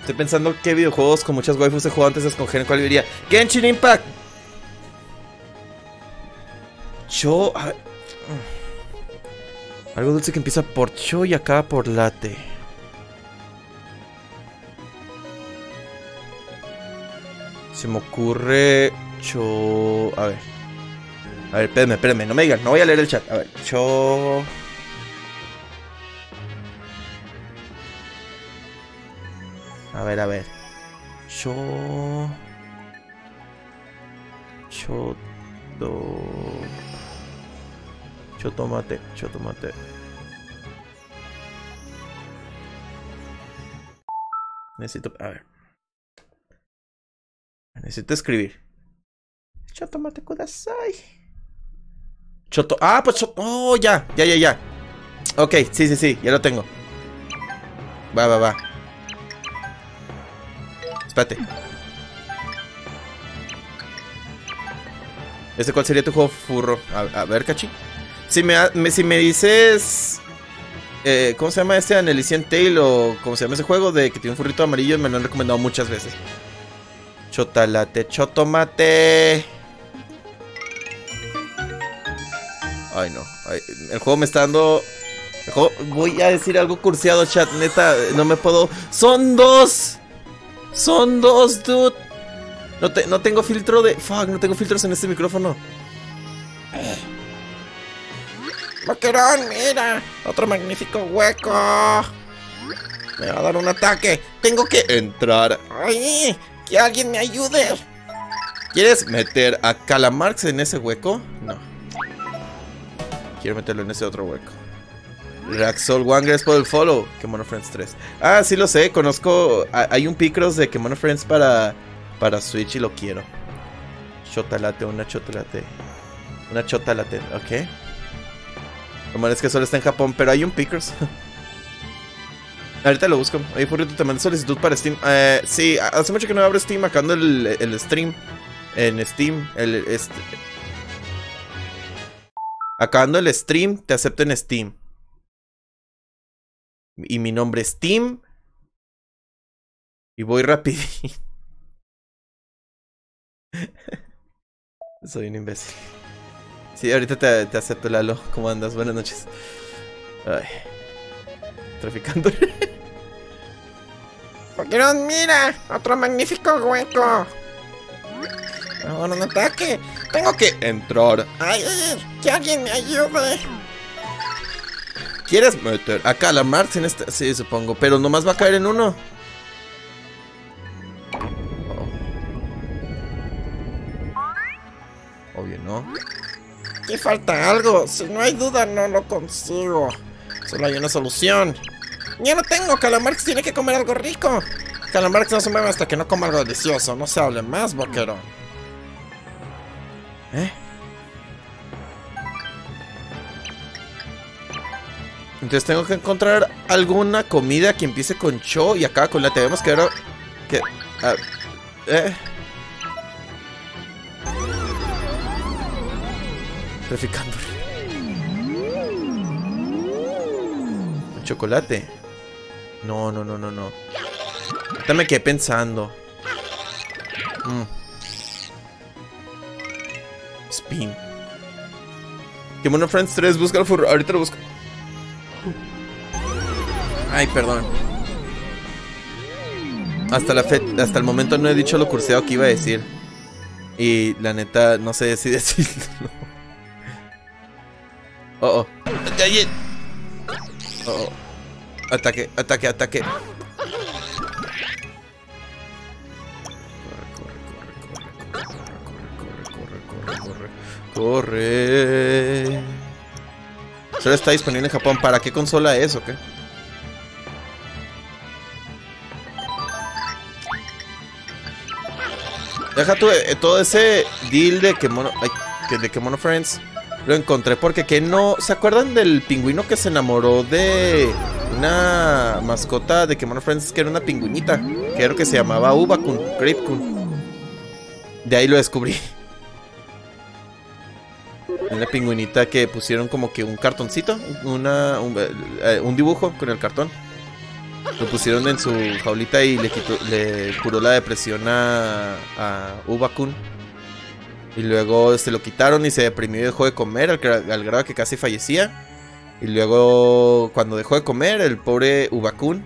Estoy pensando qué videojuegos con muchas waifus he jugado antes de escoger en cuál viviría. Genshin Impact. Cho. a ver. Algo dulce que empieza por Cho y acaba por Late. Se me ocurre. Cho. A ver. A ver, espérenme, espérenme. No me digan, no voy a leer el chat. A ver, Cho. A ver, a ver. Cho. Cho. Do. Cho tomate, cho tomate. Necesito. A ver. Necesito escribir. Cho tomate kudasai. Choto. Ah, pues choto. Oh, ya, ya, ya, ya. Ok, sí, sí, sí, ya lo tengo. Va, va, va. Espérate. ¿Ese cuál sería tu juego furro? A, a ver, cachi. Si me, me- si me dices. eh, ¿Cómo se llama este Anelician Tail? O ¿cómo se llama ese juego? De que tiene un furrito amarillo. Me lo han recomendado muchas veces. Chotalate, chotomate. Ay, no. Ay, el juego me está dando. juego- voy a decir algo cursiado, chat. Neta, no me puedo. ¡Son dos! ¡Son dos, dude! No, te- no tengo filtro de. Fuck, no tengo filtros en este micrófono. Boquerón, mira. Otro magnífico hueco. Me va a dar un ataque. Tengo que... Entrar. ¡Ay! ¡Que alguien me ayude! ¿Quieres meter a Calamarx en ese hueco? No. Quiero meterlo en ese otro hueco. Raxol One, gracias por el follow. Kemono Friends 3. Ah, sí lo sé. Conozco. ha- Hay un Picross de Kemono Friends para, para Switch y lo quiero. Chotalate, una chotalate. Una chotalate, ok. Lo malo es que solo está en Japón, pero hay un Picross. Ahorita lo busco. Oye, Furrito, te mandé solicitud para Steam. Eh, sí, hace mucho que no abro Steam. Acabando el, el stream en Steam. El, este... Acabando el stream, te acepto en Steam. Y mi nombre es Steam. Y voy rapidito. Soy un imbécil. Sí, ahorita te, te acepto, Lalo. ¿Cómo andas? Buenas noches. Ay. Traficando. Boquerón, mira. Otro magnífico hueco. Ahora un ataque. Tengo que... Entrar. ¡Ay! ¡Que alguien me ayude! ¿Quieres meter a Calamarx en este? Sí, supongo. Pero nomás va a caer en uno. Oh. Obvio, ¿no? Aquí falta algo. Si no hay duda, no lo consigo. Solo hay una solución. Ya no tengo. Calamarx tiene que comer algo rico. Calamarx no se mueve hasta que no coma algo delicioso. No se hable más, boquerón. ¿Eh? Entonces tengo que encontrar alguna comida que empiece con cho y acaba con la Tenemos que ver... Que, eh. Traficando. Chocolate. No, no, no, no, no. Ahorita me quedé pensando. Mm. Spin. Kimono Friends 3, búscalo furro. Ahorita lo busco. Ay, perdón. Hasta la hasta el momento no he dicho lo curseado que iba a decir. Y la neta, no sé si decirlo. Oh, oh. Oh, oh. Ataque, ataque, ataque. Corre, corre, corre, corre, corre, corre. Solo está disponible en Japón. ¿Para qué consola es o qué? Deja tú eh, todo ese deal de que Mono, ay, de que Mono Friends lo encontré porque que no se acuerdan del pingüino que se enamoró de una mascota de que Mono Friends que era una pingüinita, que era que se llamaba Ubakun, Grape-kun. De ahí lo descubrí. una pingüinita que pusieron como que un cartoncito, una, un, eh, un dibujo con el cartón. Lo pusieron en su jaulita y le, quitó, le curó la depresión a, a Uba-kun. Y luego se lo quitaron y se deprimió y dejó de comer al, gra- al grado que casi fallecía. Y luego, cuando dejó de comer, el pobre Ubakun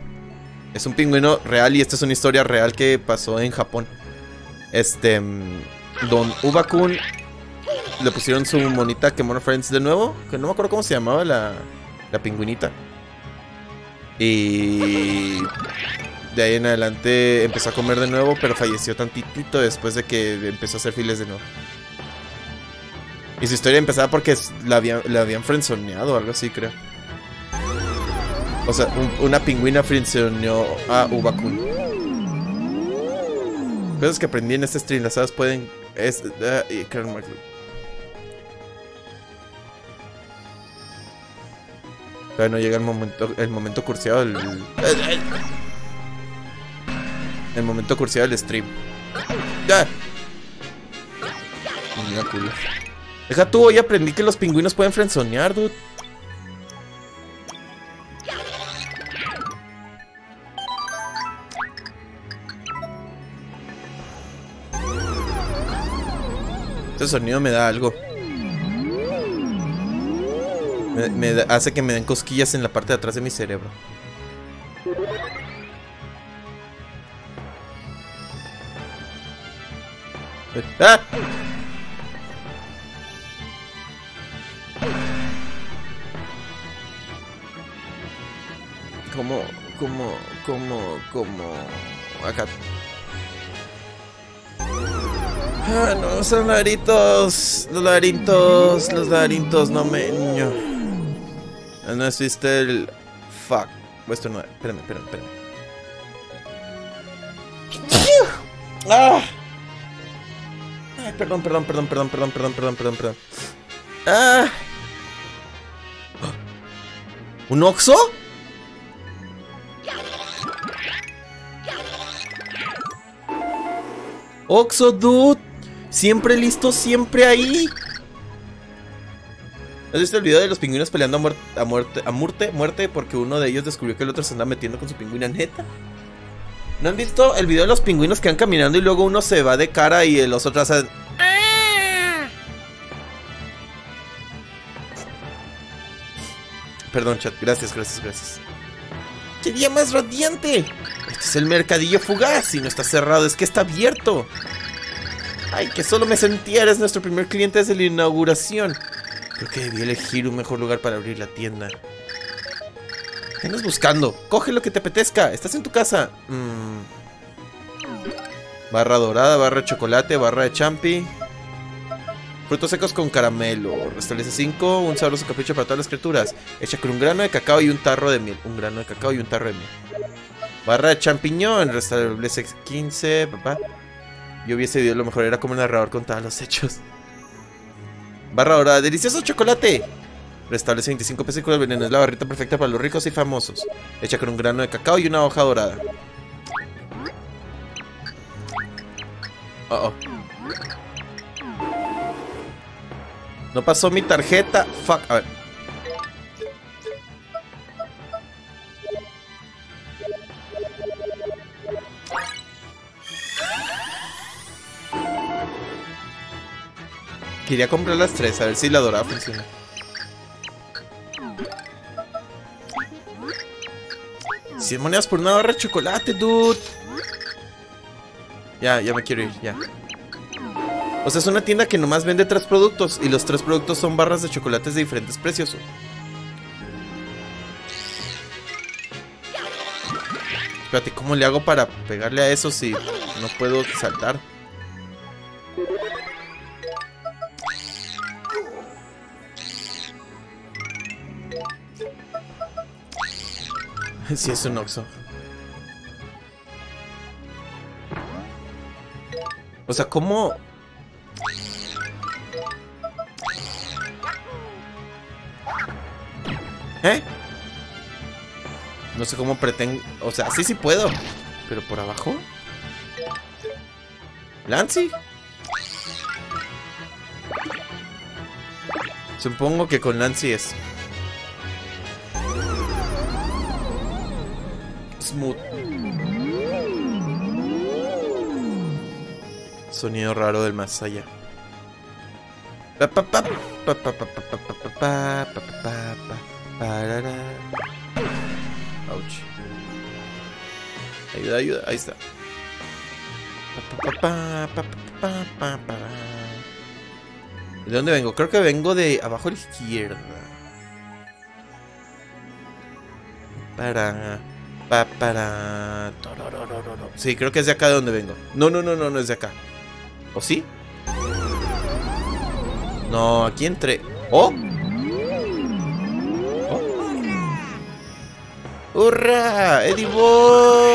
es un pingüino real y esta es una historia real que pasó en Japón. Este, mm, Don Ubakun le pusieron su monita Kemon Friends de nuevo, que no me acuerdo cómo se llamaba la, la pingüinita. Y de ahí en adelante empezó a comer de nuevo, pero falleció tantitito después de que empezó a hacer files de nuevo. Y su historia empezaba porque la habían, la habían frenzoneado o algo así, creo. O sea, un- una pingüina frenzoneó a Ubakun. Cosas que aprendí en este stream, las hadas pueden... Es, ah, y no llega el momento, el momento cursiado del... El, el momento cursiado del stream. ¡Ya! Mira. Deja tú, hoy aprendí que los pingüinos pueden frenzonear, dude. Este sonido me da algo. Me, hace que me den cosquillas en la parte de atrás de mi cerebro. Eh, ¡Ah! Como, como, como, como... Acá. Ah, no, son laberintos. Los laberintos, los laberintos, no me... Ah, No existe el... Fuck. Esto no... Espérame, espérame, espérame. ¡Ah! Ay, perdón, perdón, perdón, perdón, perdón, perdón, perdón, perdón, perdón. ¡Ah! ¿Un Oxo? Oxo, dude. Siempre listo, siempre ahí. ¿Has visto el video de los pingüinos peleando a, muer- a muerte, a muerte, muerte porque uno de ellos descubrió que el otro se anda metiendo con su pingüina neta? ¿No han visto el video de los pingüinos que van caminando y luego uno se va de cara y los otros hacen... Perdón, chat. Gracias, gracias, gracias. ¡Qué día más radiante! Este es el mercadillo fugaz y no está cerrado, es que está abierto. Ay, que solo me sentía, eres nuestro primer cliente desde la inauguración. Creo que debí elegir un mejor lugar para abrir la tienda. ¿Qué andas buscando? Coge lo que te apetezca, estás en tu casa. Mm. Barra dorada, barra de chocolate, barra de champi. Frutos secos con caramelo. Restablece 5. Un sabroso capricho para todas las criaturas. Hecha con un grano de cacao y un tarro de miel. Un grano de cacao y un tarro de miel. Barra de champiñón. Restablece 15. Papá. Yo hubiese video lo mejor era como el narrador contaba los hechos. Barra dorada. Delicioso chocolate. Restablece 25 pesos y cura el veneno. Es la barrita perfecta para los ricos y famosos. Hecha con un grano de cacao y una hoja dorada. Oh, oh. No pasó mi tarjeta. Fuck. A ver. Quería comprar las tres, a ver si la dorada funciona. Cien monedas por una barra de chocolate, dude. Ya, ya me quiero ir, ya. O sea, es una tienda que nomás vende tres productos y los tres productos son barras de chocolates de diferentes precios. Espérate, ¿cómo le hago para pegarle a eso si no puedo saltar? Sí, es un Oxxo. O sea, ¿cómo...? ¿Eh? No sé cómo pretendo... O sea, sí, sí puedo. Pero por abajo... ¿Lancy? Supongo que con Nancy es. Smooth. Sonido raro del más allá. Pa, pa, pa, Parará. Ouch. Ayuda, ayuda. Ahí está. ¿De dónde vengo? Creo que vengo de abajo a la izquierda. Para... Pa, para... Sí, creo que es de acá de donde vengo. No, no, no, no, no es de acá. ¿O sí? No, aquí entré. ¡Oh! ¡Hurra! ¡Eddie Boy!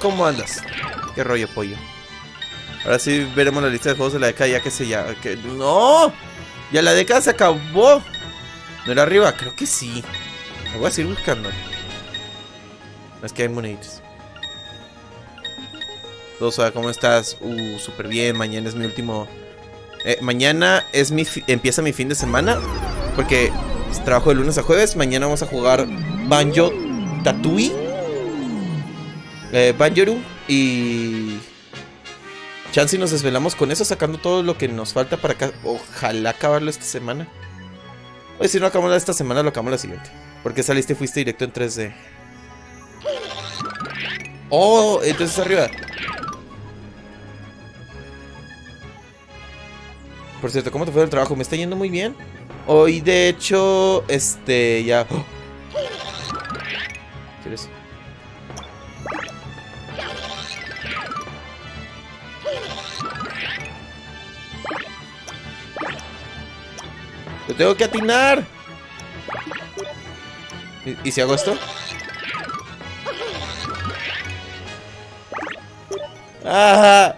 ¿Cómo andas? ¿Qué rollo, pollo? Ahora sí veremos la lista de juegos de la década ya que se ya... Que... ¡No! Ya la década se acabó. ¿No era arriba? Creo que sí. Me voy a seguir buscando. Es que hay moneditas. Todos ¿cómo estás? Uh, súper bien. Mañana es mi último... Eh, mañana es mi empieza mi fin de semana. Porque trabajo de lunes a jueves. Mañana vamos a jugar Banjo Tatooine. Eh, Banjoru. Y... Chance y nos desvelamos con eso, sacando todo lo que nos falta para acá. Ojalá acabarlo esta semana. Oye, si no acabamos esta semana, lo acabamos la siguiente. Porque saliste y fuiste directo en 3D. Oh, entonces arriba. Por cierto, ¿cómo te fue el trabajo? Me está yendo muy bien. Hoy, de hecho, este, ya... ¡Oh! ¿Quieres? ¡Te tengo que atinar! ¿Y, y si hago esto? ¡Ah!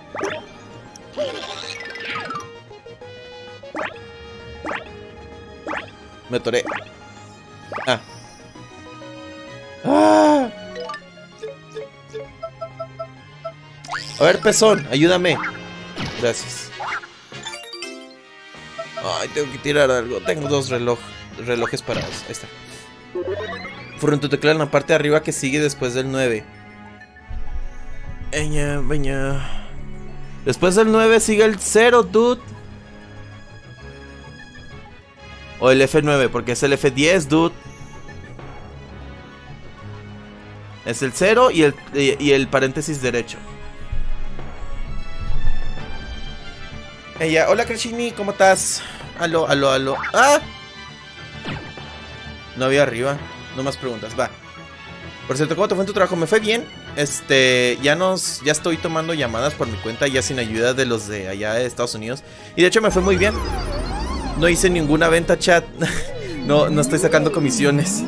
Me atoré. Ah. ¡Ah! A ver, pezón, ayúdame. Gracias. Ay, tengo que tirar algo. Tengo dos reloj, relojes parados. Ahí está. Por tu teclado en la parte de arriba que sigue después del 9. Eña. Después del 9 sigue el 0, dude. O el F9, porque es el F10, dude. Es el 0 y el, y, y el paréntesis derecho. Ella, hola Crashini, ¿cómo estás? Aló, aló, aló. ¡Ah! No había arriba. No más preguntas, va. Por cierto, ¿cómo te fue en tu trabajo? Me fue bien. Este, ya nos, ya estoy tomando llamadas por mi cuenta, ya sin ayuda de los de allá de Estados Unidos. Y de hecho me fue muy bien. No hice ninguna venta, chat. no, no estoy sacando comisiones.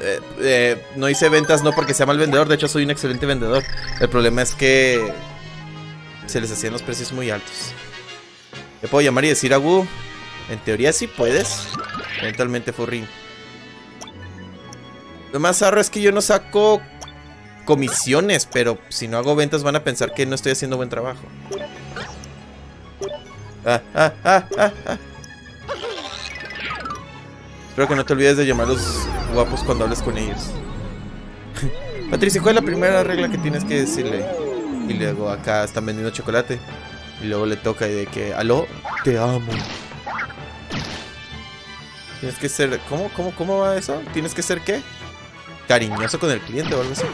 Eh, eh, no hice ventas no porque sea mal vendedor, de hecho soy un excelente vendedor. El problema es que se les hacían los precios muy altos. ¿Te puedo llamar y decir a Wu? En teoría sí puedes. Eventualmente Furry. Lo más zarro es que yo no saco comisiones, pero si no hago ventas van a pensar que no estoy haciendo buen trabajo. Espero que no te olvides de llamarlos guapos cuando hables con ellos. Patricia, ¿cuál es la primera regla que tienes que decirle? Y luego acá están vendiendo chocolate. Y luego le toca y de que, aló, te amo. Tienes que ser, ¿cómo, cómo, cómo va eso? ¿Tienes que ser qué? Cariñoso con el cliente o algo así.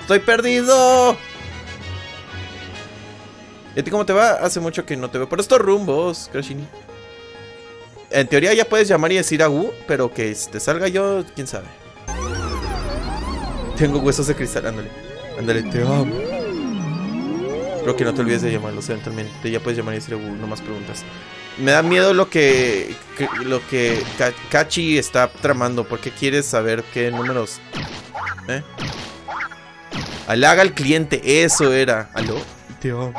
¡Estoy perdido! ¿Y a ti cómo te va? Hace mucho que no te veo por estos rumbos, Crashini. En teoría ya puedes llamar y decir a Wu, pero que te salga yo, quién sabe. Tengo huesos de cristal, ándale. Ándale, te amo. Espero que no te olvides de llamarlos eventualmente. Ya puedes llamar y decir a Wu, no más preguntas. Me da miedo lo que, lo que Ka- Kachi está tramando. ¿Por qué quieres saber qué números? ¿Eh? Halaga al cliente, eso era. ¿Aló? Te amo.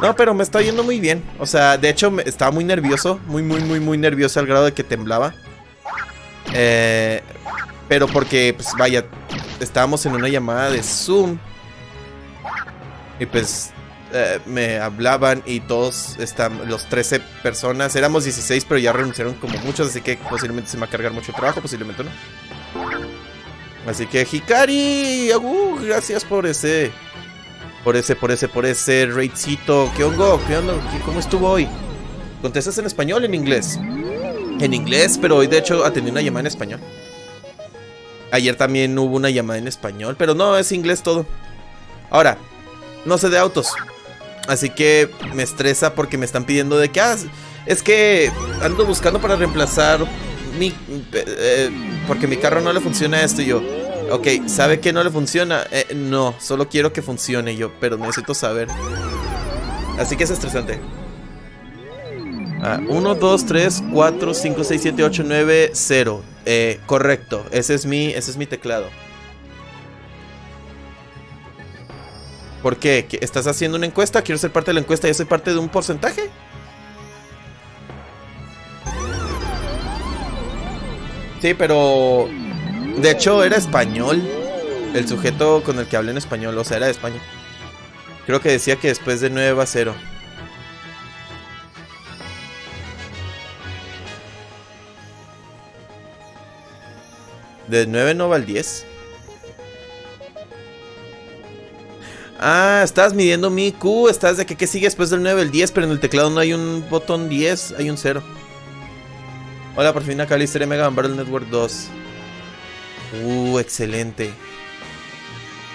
No, pero me está yendo muy bien. O sea, de hecho, estaba muy nervioso. Muy, muy, muy, muy nervioso al grado de que temblaba. Eh, pero porque, pues vaya, estábamos en una llamada de Zoom. Y pues eh, me hablaban y todos, están, los 13 personas, éramos 16, pero ya renunciaron como muchos, así que posiblemente se me va a cargar mucho trabajo, posiblemente no. Así que Hikari, gracias por ese, por ese, por ese, por ese raidcito. ¿Qué hongo? ¿Qué onda? ¿Qué- ¿Cómo estuvo hoy? ¿Contestas en español o en inglés? En inglés, pero hoy de hecho atendí una llamada en español. Ayer también hubo una llamada en español, pero no, es inglés todo. Ahora, no sé de autos. Así que me estresa porque me están pidiendo de que ah, es que ando buscando para reemplazar mi eh, porque mi carro no le funciona esto y yo. Ok, ¿sabe que no le funciona? Eh, no, solo quiero que funcione yo, pero necesito saber. Así que es estresante. 1, 2, 3, 4, 5, 6, 7, 8, 9, 0. Eh, correcto, ese es mi, ese es mi teclado. ¿Por qué? ¿Que ¿Estás haciendo una encuesta? ¿Quiero ser parte de la encuesta y soy parte de un porcentaje? Sí, pero... De hecho, era español. El sujeto con el que hablé en español, o sea, era de España. Creo que decía que después de 9 va a 0. De 9 no va al 10. Ah, estás midiendo mi Q. Estás de que qué sigue después del 9 el 10, pero en el teclado no hay un botón 10, hay un 0. Hola, por fin acá la historia Mega Man Battle Network 2. Uh, excelente.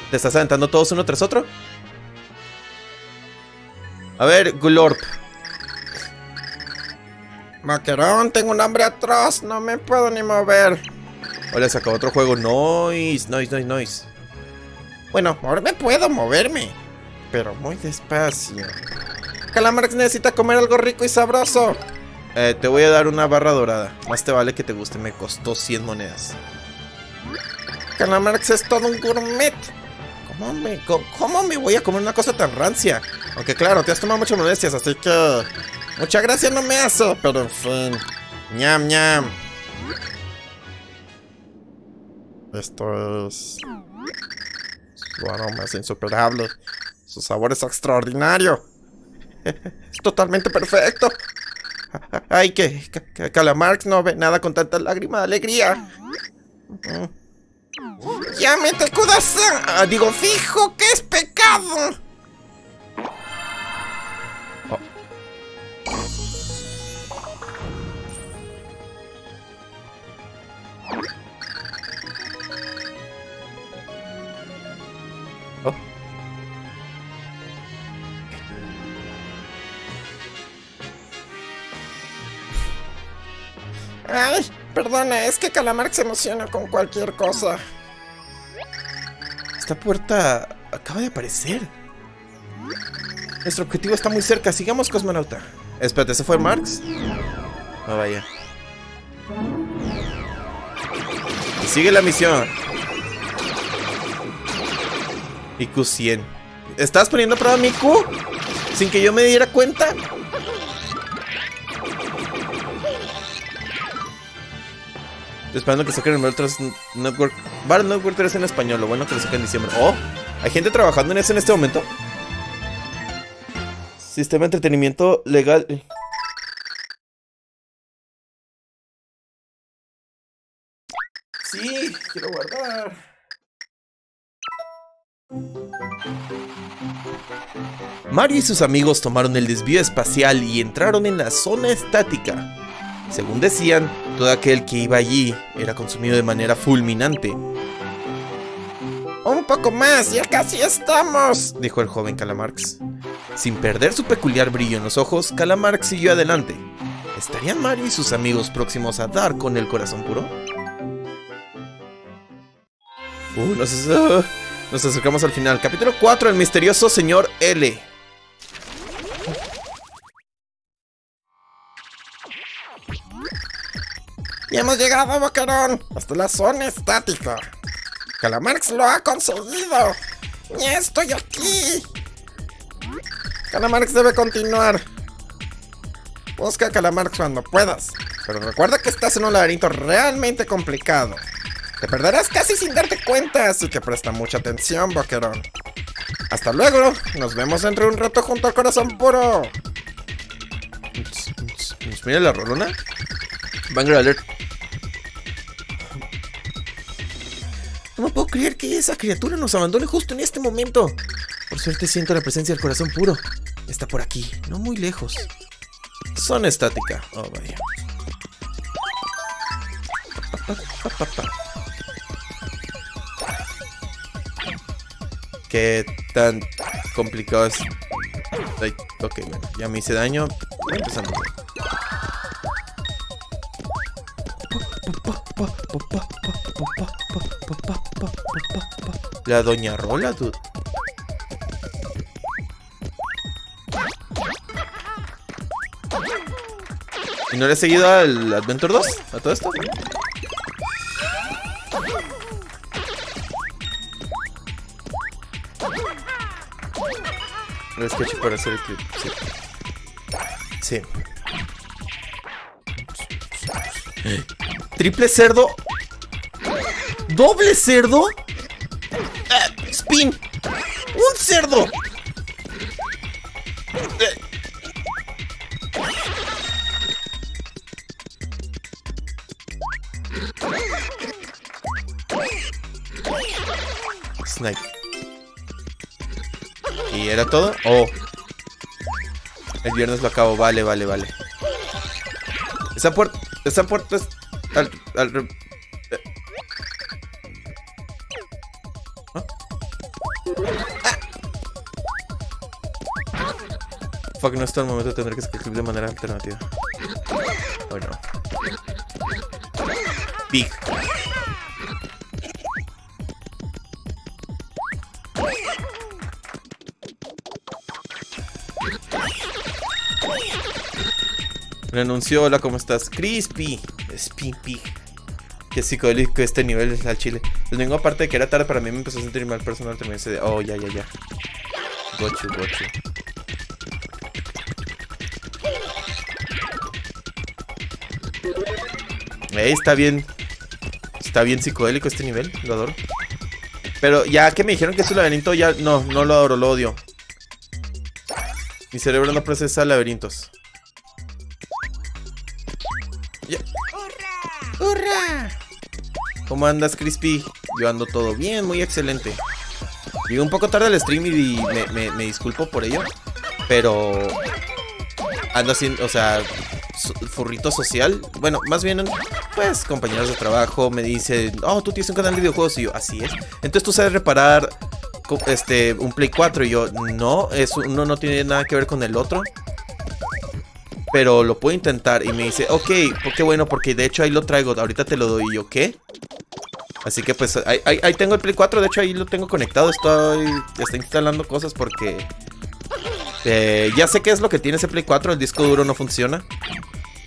¿Te estás aventando todos uno tras otro? A ver, Glorp. Maquerón, tengo un hambre atroz, no me puedo ni mover. Hola, se acabó otro juego. Noise, noise, noise, noise. Bueno, ahora me puedo moverme, pero muy despacio. Calamarax necesita comer algo rico y sabroso. Eh, te voy a dar una barra dorada. Más te vale que te guste. Me costó 100 monedas. Calamarax es todo un gourmet. ¿Cómo me, co- ¿Cómo me voy a comer una cosa tan rancia? Aunque claro, te has tomado muchas molestias, así que... Mucha gracia no me hace, pero en fin. ñam ñam. Esto es... Su aroma es insuperable. Su sabor es extraordinario. Es totalmente perfecto. Ay, que Ca- Calamarx no ve nada con tanta lágrima de alegría. ¡Llámete Kudasai! Ah, digo, fijo que es pecado. Oh. Ay, perdona, es que Calamar se emociona con cualquier cosa. Esta puerta acaba de aparecer. Nuestro objetivo está muy cerca. Sigamos, cosmonauta. Espérate, ¿ese fue Marx? No vaya. Y sigue la misión. IQ 100. ¿Estás poniendo a prueba mi IQ? Sin que yo me diera cuenta. Esperando que saquen el Battle 3 Network. Battle Network 3 en español. Lo bueno que lo saquen en diciembre. Oh, hay gente trabajando en eso en este momento. Sistema de entretenimiento legal. Sí, quiero guardar. Mario y sus amigos tomaron el desvío espacial y entraron en la zona estática. Según decían, todo aquel que iba allí era consumido de manera fulminante, Un poco más, ya casi estamos. dijo el joven Calamarx. Sin perder su peculiar brillo en los ojos, Calamarx siguió adelante. ¿Estarían Mario y sus amigos próximos a dar con el corazón puro? Uh, nos, uh, nos acercamos al final. Capítulo 4, el misterioso señor L. hemos llegado, Boquerón, hasta la zona estática. Calamarx lo ha conseguido. Ya estoy aquí. Calamarx debe continuar. Busca a Calamarx cuando puedas. Pero recuerda que estás en un laberinto realmente complicado. Te perderás casi sin darte cuenta, así que presta mucha atención, Boquerón. Hasta luego. Nos vemos dentro de un rato junto al corazón puro. ¿Nos mira la rolona? Banger alert. No me puedo creer que esa criatura nos abandone justo en este momento. Por suerte siento la presencia del corazón puro. Está por aquí, no muy lejos. Zona estática. Oh, vaya. ¿Qué tan complicado es? Ok, bueno, ya me hice daño. La doña Rola, dude. ¿Y no le he seguido al Adventure 2? ¿A todo esto? Es que para hacer el clip. Sí. Sí. Triple cerdo. ¿Doble cerdo? Eh, spin. Un cerdo. Eh. Snipe. ¿Y era todo? Oh. El viernes lo acabo. Vale, vale, vale. Esa puerta. Esa puerta es. Al. al. ¿Ah? Fuck, no está el momento de tener que escribir de manera alternativa. Oh no. Big. Renunció, hola, ¿cómo estás? Crispy. Spin Pig. Qué psicodélico este nivel es al chile. El domingo, aparte de que era tarde, para mí me empezó a sentir mal personal. Ese de. Oh, ya, ya, ya. Gochu, gochu. Ey, está bien. Está bien psicodélico este nivel. Lo adoro. Pero ya que me dijeron que es un laberinto, ya no, no lo adoro, lo odio. Mi cerebro no procesa laberintos. Ya. ¡Hurra! ¿Cómo andas, Crispy? Yo ando todo bien, muy excelente. Llegué un poco tarde al stream y me, me- me disculpo por ello. Pero ando haciendo, o sea, furrito social. Bueno, más bien, pues, compañeros de trabajo me dicen, oh, tú tienes un canal de videojuegos. Y yo, así es. Entonces tú sabes reparar este, un Play 4. Y yo, no, es, uno no tiene nada que ver con el otro. Pero lo puedo intentar. Y me dice, ok, pues qué bueno, porque de hecho ahí lo traigo. Ahorita te lo doy. Yo, ¿qué? Así que pues ahí, ahí- tengo el Play 4. De hecho ahí lo tengo conectado. Estoy, instalando cosas porque... eh, ya sé qué es lo que tiene ese Play 4. El disco duro no funciona.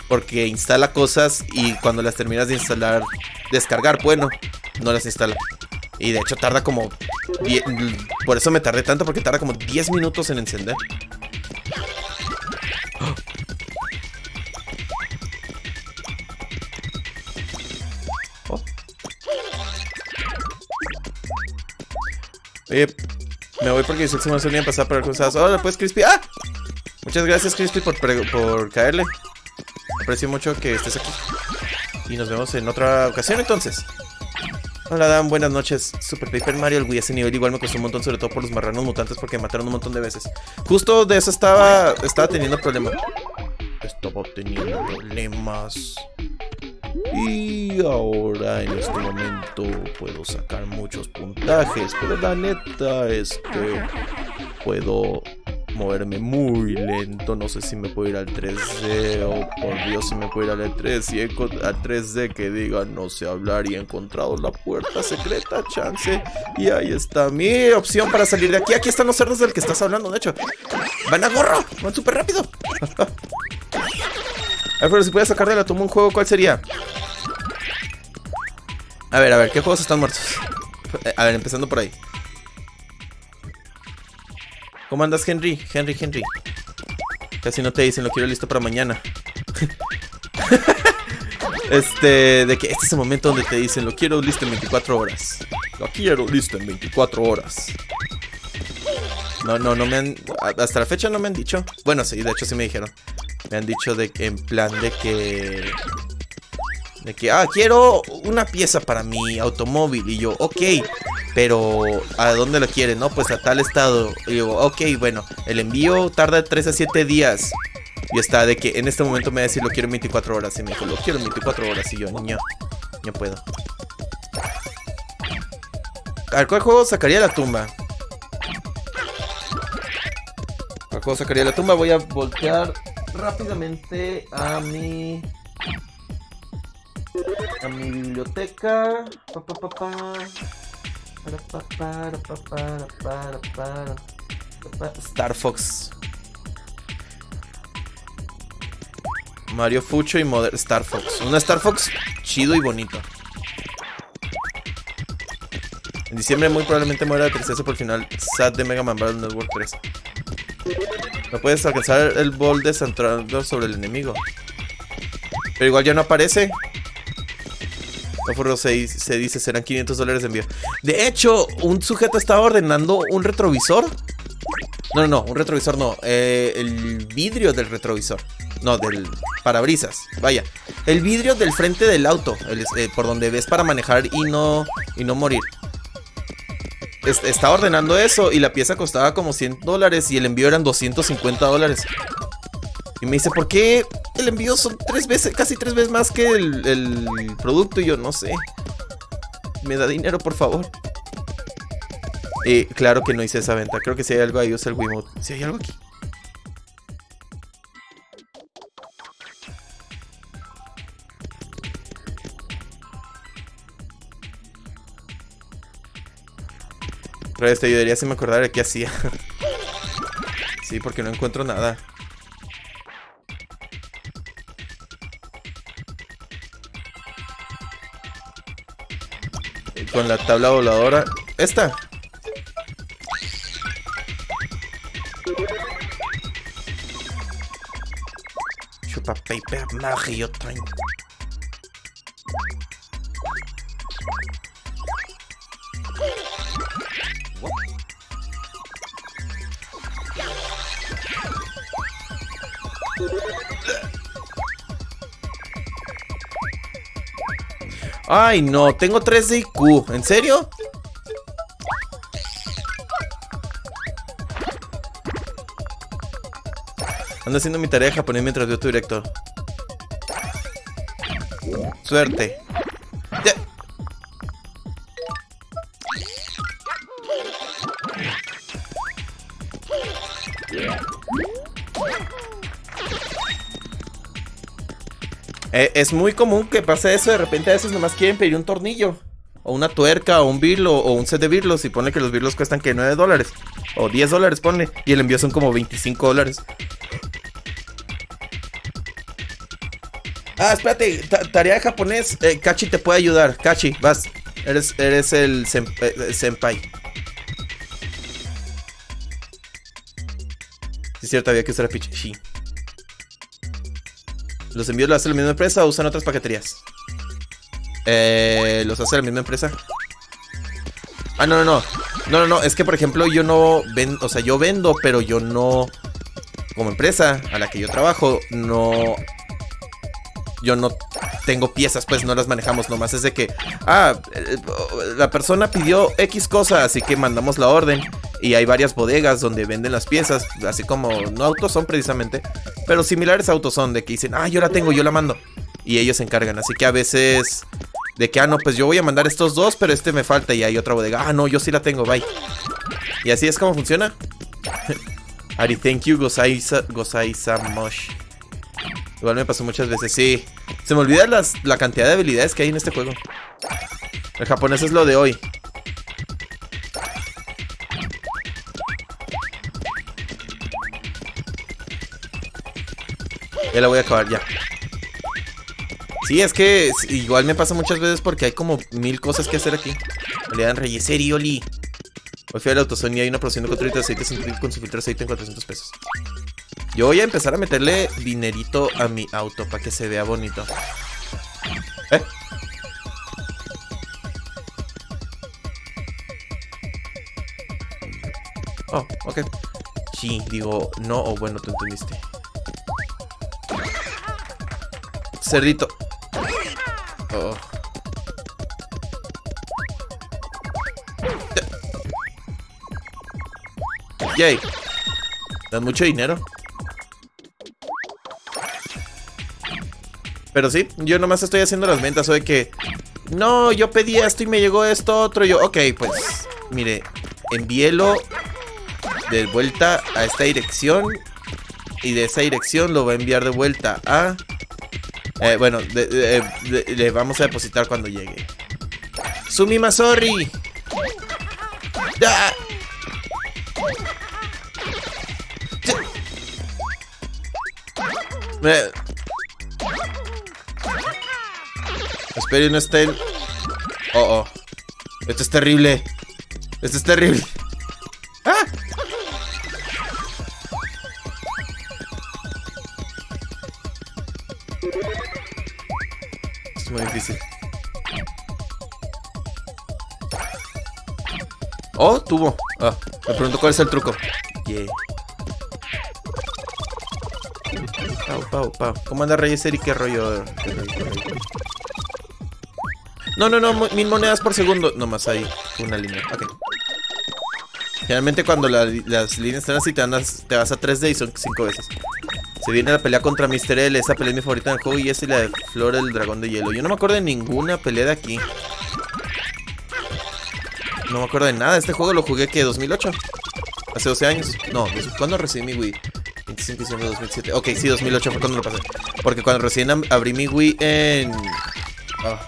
Porque instala cosas y cuando las terminas de instalar, descargar, bueno, no las instala. Y de hecho tarda como... Por eso me tardé tanto, porque tarda como 10 minutos en encender. Me voy porque se me pasar por cosas. Hola, pues Crispy. ¡Ah! Muchas gracias, Crispy, por caerle. Aprecio mucho que estés aquí. Y nos vemos en otra ocasión entonces. Hola Dan, buenas noches. Super Paper Mario, el Wii ese nivel igual me costó un montón, sobre todo por los marranos mutantes porque me mataron un montón de veces. Justo de eso estaba, estaba teniendo problemas. Estaba teniendo problemas. Y ahora en este momento puedo sacar muchos puntajes, pero la neta es que puedo moverme muy lento. No sé si me puedo ir al 3D o por Dios si me puedo ir al 3 y al 3D que diga no sé hablar y he encontrado la puerta secreta, chance. Y ahí está mi opción para salir de aquí. Aquí están los cerdos del que estás hablando, de hecho. Van a gorro, van súper rápido. A ver, pero si puedes sacar de la tumba un juego, ¿cuál sería? A ver, a ver, ¿qué juegos están muertos? Eh, A ver, empezando por ahí. ¿Cómo andas, Henry? Henry, Henry. Casi no te dicen, lo quiero listo para mañana. este, de que este es el momento donde te dicen, lo quiero listo en 24 horas. Lo quiero listo en 24 horas. No, no, no me han. Hasta la fecha no me han dicho. Bueno, sí, de hecho sí me dijeron. Me han dicho de en plan de que. De que, ah, quiero una pieza para mi automóvil. Y yo, ok, pero ¿a dónde lo quieren? No, pues a tal estado. Y yo, ok, bueno, el envío tarda 3 a 7 días. Y está de que en este momento me va a decir lo quiero en 24 horas. Y me dijo, lo quiero en 24 horas. Y yo, niño, no puedo. A ¿cuál juego sacaría la tumba? ¿Cuál juego sacaría la tumba? Voy a voltear rápidamente a mi... A mi biblioteca. Pa, pa. Pa, pa. Star Fox. Mario Fucho y Modern Star Fox. Una Star Fox chido y bonito. En diciembre muy probablemente muera de tristeza por el final sad de Mega Man Battle Network 3. No puedes alcanzar el bol de centrando sobre el enemigo. Pero igual ya no aparece. Furro se, se dice serán 500 dólares de envío. De hecho, un sujeto estaba ordenando un retrovisor. No, no, no, un retrovisor no. Eh, el vidrio del retrovisor. No, del parabrisas. Vaya. El vidrio del frente del auto. el- eh, por donde ves para manejar y no, y no morir. Es- estaba ordenando eso y la pieza costaba como 100 dólares y el envío eran 250 dólares. Y me dice, ¿por qué el envío son tres veces, casi tres veces más que el, producto? Y yo, no sé. Me da dinero, por favor. Eh, claro que no hice esa venta. Creo que si hay algo ahí, usa el Wiimote. Si hay algo aquí. Pero este ayudaría si me acordara qué hacía. sí, porque no encuentro nada. Eh, Con la tabla voladora. Esta. Chupa paper Mario Train. Ay, no, tengo 3 de IQ. ¿En serio? Ando haciendo mi tarea japonés mientras veo tu directo. Suerte. Eh, es muy común que pase eso. De repente a veces nomás quieren pedir un tornillo. O una tuerca, o un birlo, o un set de birlos. Y pone que los birlos cuestan que 9 dólares. O 10 dólares, ponle. Y el envío son como 25 dólares. Ah, espérate. ta- tarea de japonés. Eh, Kachi te puede ayudar. Kachi, vas. Eres, eres el eh, senpai. Sí, es cierto, había que usar a Pichichi. ¿Los envíos los hace la misma empresa o usan otras paqueterías? Eh, ¿Los hace la misma empresa? Ah, no, no, no. No, no, no. Es que, por ejemplo, yo no ven, o sea, yo vendo, pero yo no. Como empresa a la que yo trabajo, no. Yo no tengo piezas, pues no las manejamos. Nomás es de que. Ah, eh, la persona pidió X cosa, así que mandamos la orden. Y hay varias bodegas donde venden las piezas, así como no autos son precisamente, pero similares a autos son, de que dicen, ah, yo la tengo, yo la mando. Y ellos se encargan, así que a veces de que, ah, no, pues yo voy a mandar estos dos, pero este me falta y hay otra bodega, ah, no, yo sí la tengo, bye. Y así es como funciona. Ari, thank you, Gosaisa, Gosaisa Mosh. Igual me pasó muchas veces, sí. Se me olvida las, la cantidad de habilidades que hay en este juego. El japonés es lo de hoy. Ya la voy a acabar, ya. Sí, es que igual me pasa muchas veces porque hay como mil cosas que hacer aquí. Le dan Reyes, Oli. Hoy fui al AutoZone y hay una porción de control de aceite sin con su filtro de aceite en 400 pesos. Yo voy a empezar a meterle dinerito a mi auto para que se vea bonito. ¿Eh? Oh, ok. Sí, digo, no, o bueno, tú entendiste. Cerdito. Oh. Yay. Dan mucho dinero. Pero sí, yo nomás estoy haciendo las ventas. O de que. No, yo pedí esto y me llegó esto otro. Yo, ok, pues. Mire, envíelo de vuelta a esta dirección. Y de esa dirección lo va a enviar de vuelta a. Eh, bueno, de- de- le vamos a depositar cuando llegue. Sumi Masori. Ah. Espero y no estén. Oh, oh. Esto es terrible. Esto es terrible. ¡Ah! Es muy difícil. Oh, tuvo. Ah, me pregunto cuál es el truco. Yeah. Pau, pau, pau. ¿Cómo anda Reyes Eric? ¿Qué rollo? ¿Qué rollo, qué rollo? No, no, no, mil monedas por segundo. Nomás ahí, una línea. Ok. Generalmente cuando la- las líneas están así, te, van a- te vas a 3D y son 5 veces. Se viene la pelea contra Mr. L. Esa pelea es mi favorita en el juego y esa y la de Flor el dragón de hielo. Yo no me acuerdo de ninguna pelea de aquí. No me acuerdo de nada. Este juego lo jugué que 2008. Hace 12 años. No, ¿cuándo recibí mi Wii? 25 de diciembre de 2007. Ok, sí, 2008 fue cuando lo pasé. Porque cuando recién abrí mi Wii en... ah.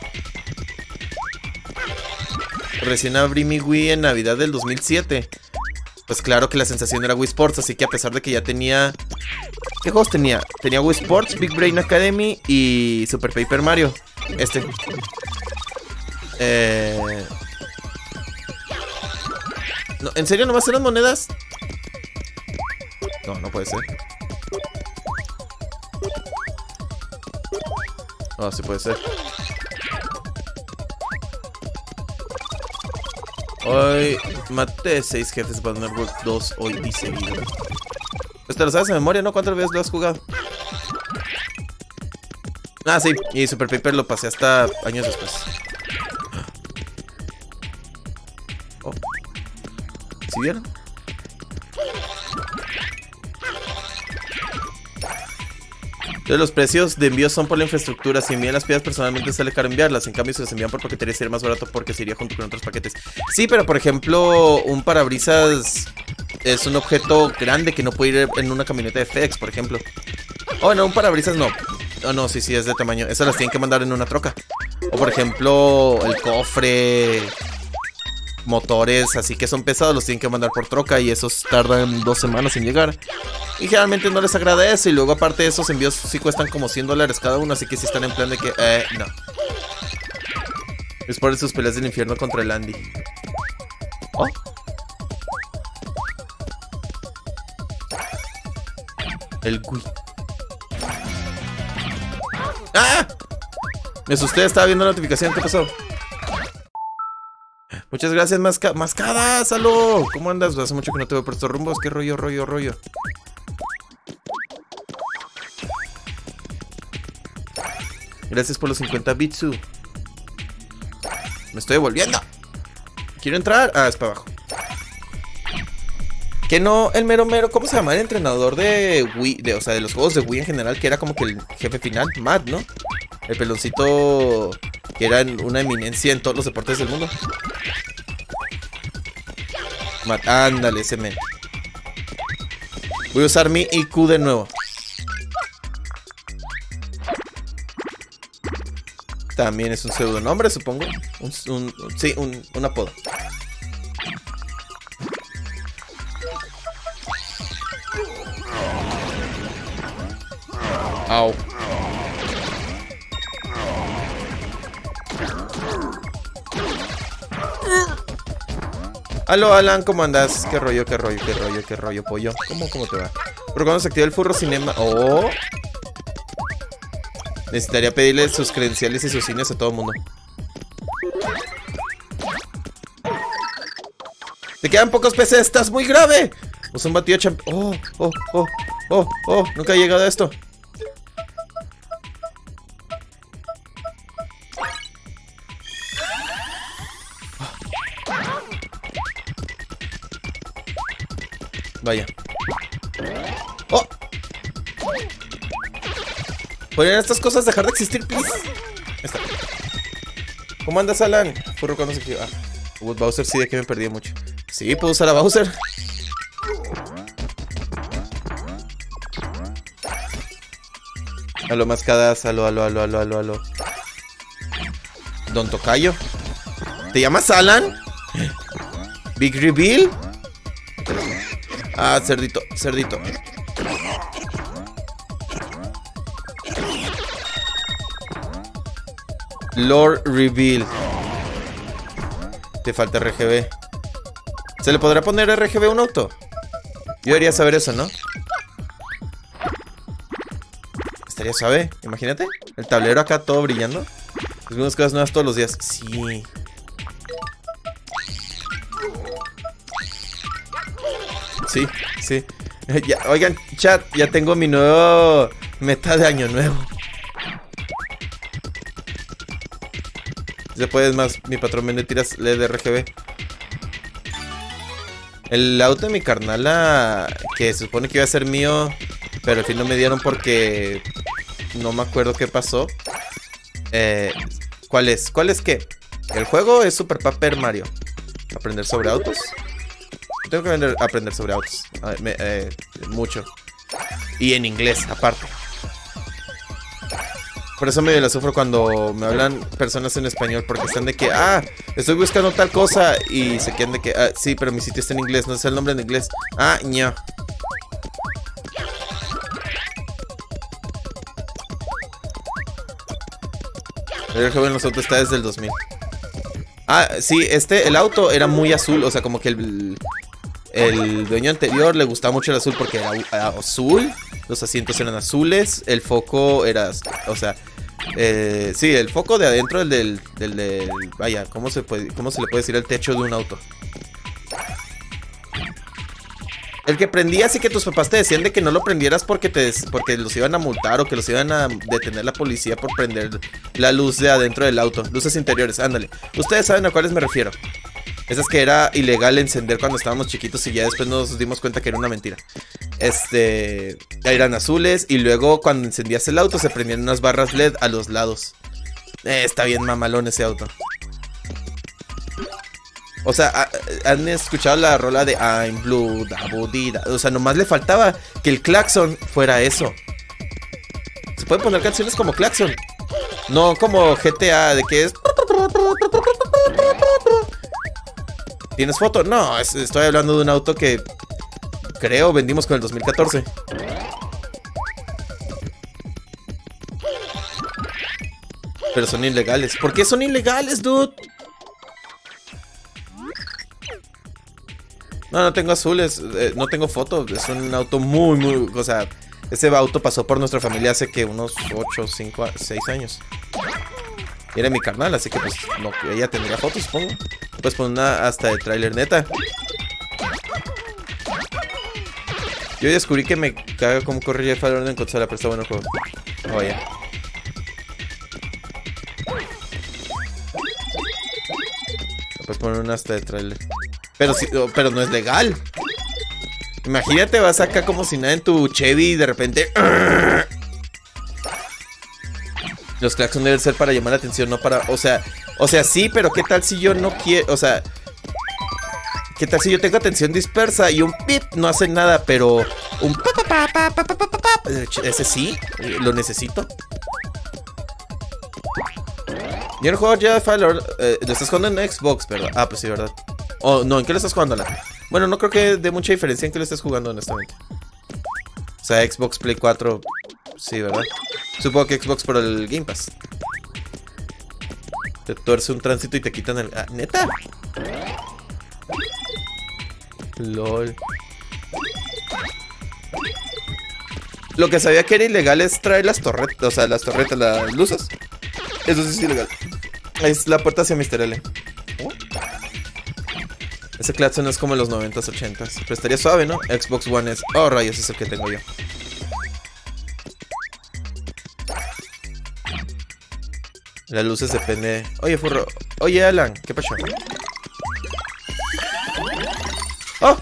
Recién abrí mi Wii en Navidad del 2007. Pues claro que la sensación era Wii Sports, así que a pesar de que ya tenía... ¿Qué juegos tenía? Tenía Wii Sports, Big Brain Academy y Super Paper Mario. Este. Eh... No, ¿En serio nomás eran monedas? No, no puede ser. No, sí puede ser. Hoy maté seis jefes para Network 2 hoy y seguido. Pues te lo sabes de memoria, ¿no? ¿Cuántas veces lo has jugado? Ah, sí. Y Super Paper lo pasé hasta años después. Oh. ¿Sí? Entonces, los precios de envío son por la infraestructura. Si envían las piezas personalmente sale caro enviarlas. En cambio, si las envían por paquetería sería más barato porque sería junto con otros paquetes. Sí, pero por ejemplo, un parabrisas es un objeto grande que no puede ir en una camioneta de FedEx, por ejemplo. Oh, no, un parabrisas no. Oh, no, sí, sí, es de tamaño. Esas las tienen que mandar en una troca. O por ejemplo, el cofre, motores, así que son pesados, los tienen que mandar por troca y esos tardan dos semanas en llegar. Y generalmente no les agrada eso. Y luego, aparte esos envíos, sí cuestan como 100 dólares cada uno. Así que sí están en plan de que, eh, no. Es por sus peleas del infierno contra el Andy. Oh. El Wii. ¡Ah! Me asusté, estaba viendo la notificación. ¿Qué pasó? Muchas gracias, Masca Mascada, ¡Salud! ¿Cómo andas? Hace mucho que no te veo por estos rumbos. ¿Qué rollo, rollo, rollo? Gracias por los 50 Bitsu. Me estoy devolviendo. Quiero entrar. Ah, es para abajo. Que no, el mero mero, ¿cómo se llama? El entrenador de Wii, de, o sea, de los juegos de Wii en general, que era como que el jefe final, Matt, ¿no? El peloncito que era una eminencia en todos los deportes del mundo. Matt, ándale, ese men. Voy a usar mi IQ de nuevo. También es un pseudonombre, supongo. Un, sí, un, un apodo. Au. Aló, Alan, ¿cómo andas? ¿Qué rollo, qué rollo, qué rollo, qué rollo, pollo? ¿Cómo, cómo te va? Pero cuando se activa el furro cinema... ¡Oh! Necesitaría pedirle sus credenciales y sus cines a todo el mundo. ¿De qué quedan pocos peces, estás muy grave. Usa un batido champ... Oh, oh, oh, oh, oh, nunca he llegado a esto. Vaya. ¡Oh! ¿Podrían estas cosas dejar de existir, please? ¿Cómo andas, Alan? Furro cuando se quedó. Ah, Wood Bowser sí de que me perdí mucho. Sí, puedo usar a Bowser. Aló, mascadas. Aló, aló, aló, aló, aló, aló. Don Tocayo. ¿Te llamas Alan? Big Reveal. Ah, cerdito, cerdito. Lord Reveal. Te falta RGB. ¿Se le podrá poner RGB a un auto? Yo debería saber eso, ¿no? Estaría suave, imagínate. El tablero acá todo brillando. Algunas cosas nuevas todos los días. Sí. Sí, sí. Oigan, chat, ya tengo mi nuevo meta de año nuevo. Se puede, más, mi patrón vende tiras LED RGB. El auto de mi carnala, que se supone que iba a ser mío, pero al fin no me dieron porque no me acuerdo qué pasó. Eh, ¿Cuál es? ¿Cuál es qué? El juego es Super Paper Mario. Aprender sobre autos. Tengo que aprender, aprender sobre autos. Eh, mucho. Y en inglés, aparte. Por eso medio la sufro cuando me hablan personas en español, porque están de que, ah, estoy buscando tal cosa, y se quedan de que, ah, sí, pero mi sitio está en inglés, no sé el nombre en inglés. Ah, ño. El joven en los autos está desde el 2000. Ah, sí, este, el auto era muy azul, o sea, como que el, el dueño anterior le gustaba mucho el azul porque era azul, los asientos eran azules, el foco era, o sea, eh, sí, el foco de adentro, el del, del, del- vaya, ¿cómo se, ¿cómo se le puede decir el techo de un auto? El que prendías y que tus papás te decían de que no lo prendieras porque te porque los iban a multar o que los iban a detener la policía por prender la luz de adentro del auto, luces interiores, ándale. Ustedes saben a cuáles me refiero. Esas que era ilegal encender cuando estábamos chiquitos y ya después nos dimos cuenta que era una mentira. Este, eran azules y luego cuando encendías el auto se prendían unas barras LED a los lados. Eh, está bien mamalón ese auto. O sea, ha- han escuchado la rola de I'm Blue, da budida. O sea, nomás le faltaba que el claxon fuera eso. Se pueden poner canciones como claxon. No como GTA, de que es. ¿Tienes foto? No, es- estoy hablando de un auto que creo vendimos con el 2014. Pero son ilegales. ¿Por qué son ilegales, dude? No, no tengo azules, eh, no tengo foto. Es un auto muy, muy. O sea, ese auto pasó por nuestra familia hace que unos 8, 5, 6 años. Era mi carnal, así que pues no, ella tendría fotos, supongo. Pues poner una hasta de tráiler neta. Yo descubrí que me caga cómo corre Jeff Allen en consola, pero está bueno el juego. Oye. Puedes poner una hasta de trailer. Pero, sí, oh, pero no es legal. Imagínate, vas acá como si nada en tu Chevy y de repente. Los claxon deben ser para llamar la atención, no para. O sea, o sea, sí, pero ¿qué tal si yo no quiero? O sea. ¿Qué tal si yo tengo atención dispersa y un pip no hace nada, pero un pa pa pa pa ese sí, eh, lo necesito. Yo no juego Jedi Fallen eh, lo estás jugando en Xbox, ¿verdad? Ah, pues sí, ¿verdad? Oh, no, ¿en qué lo estás jugando? Bueno, no creo que dé mucha diferencia en qué lo estés jugando, honestamente. O sea, Xbox Play 4, sí, ¿verdad? Supongo que Xbox por el Game Pass. Te tuerce un tránsito y te quitan el... Ah, ¿Neta? LOL. Lo que sabía que era ilegal es traer las torretas, o sea, las torretas, las luces. Eso sí es ilegal. Es la puerta hacia Mr. L. Ese claxon es como en los 90s, 80s. Pero estaría suave, ¿no? Xbox One es. Oh, rayos, es el que tengo yo. Las luces depende. Oye, furro. Oye, Alan, ¿qué pasó? ¡Oh!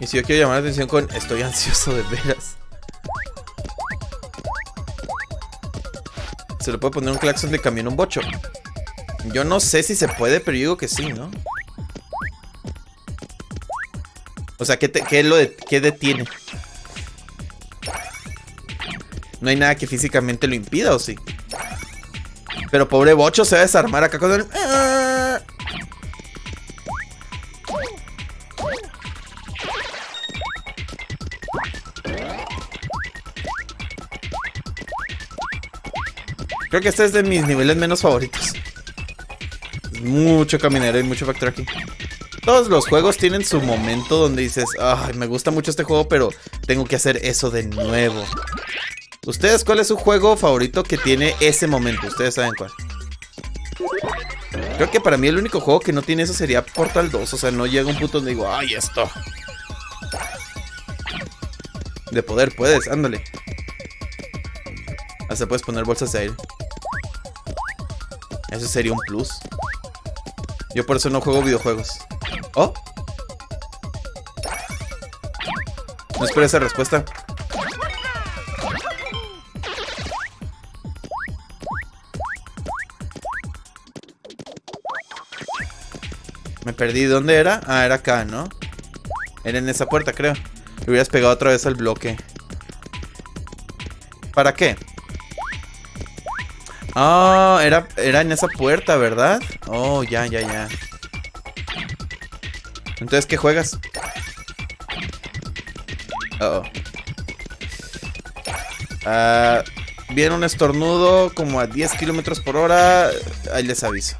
Y si yo quiero llamar la atención con estoy ansioso de veras. Se le puede poner un claxon de camión a un bocho. Yo no sé si se puede, pero yo digo que sí, ¿no? O sea, ¿qué, te- lo de- detiene? No hay nada que físicamente lo impida, ¿o sí? Pero pobre bocho se va a desarmar acá con el... ¡Ah! Creo que este es de mis niveles menos favoritos. Mucho caminero y mucho backtracking. Todos los juegos tienen su momento donde dices, ay, me gusta mucho este juego, pero tengo que hacer eso de nuevo. ¿Ustedes cuál es su juego favorito que tiene ese momento? Ustedes saben cuál. Creo que para mí el único juego que no tiene eso sería Portal 2. O sea, no llega un punto donde digo, ay, esto. De poder puedes, ándale. Hasta puedes poner bolsas de aire. Eso sería un plus. Yo por eso no juego videojuegos. ¿Oh? No espero esa respuesta. Me perdí. ¿Dónde era? Ah, era acá, ¿no? Era en esa puerta, creo. Le hubieras pegado otra vez al bloque. ¿Para qué? Ah, era, era en esa puerta, ¿verdad? Oh, ya, ya, ya. Entonces, ¿qué juegas? Uh oh. Ah, viene un estornudo como a 10 kilómetros por hora. Ahí les aviso.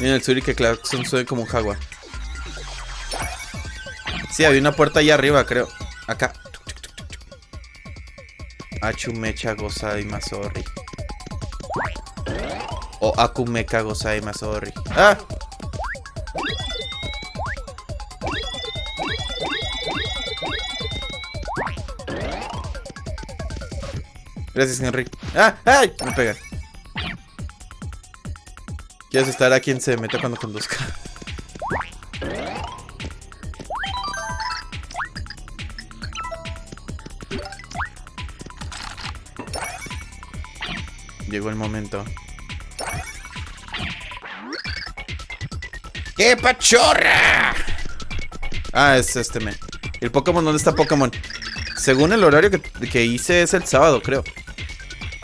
Miren el Suri que Clarkson suena como un jaguar. Sí, había una puerta allá arriba, creo. Acá. Achumecha gozai mazorri. O Akumeka gozai mazorri. ¡Ah! Gracias, Henry. ¡Ah! ¡Ay! Me pegan. Quieres estar a quien se meta cuando conduzca. Llegó el momento. ¡Qué pachorra! Ah, es este men. ¿El Pokémon dónde está Pokémon? Según el horario que, que hice es el sábado, creo.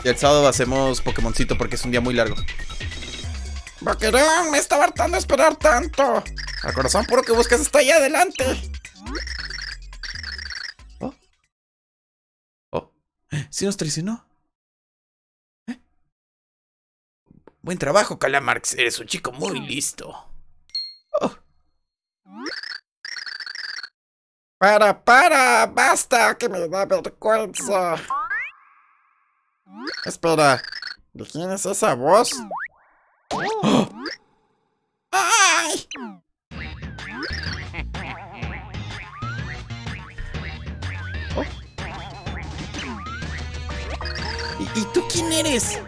Y el sábado hacemos Pokémoncito porque es un día muy largo. Vaquerón, me estaba hartando esperar tanto. Al corazón puro que buscas está allá adelante. Oh. ¿Sí nos traicionó? Buen trabajo, Calamarx, eres un chico muy listo. Oh. Para, para, basta, que me da vergüenza. Espera, ¿de quién es esa voz? ¡Ay! ¿Y, y tú quién eres?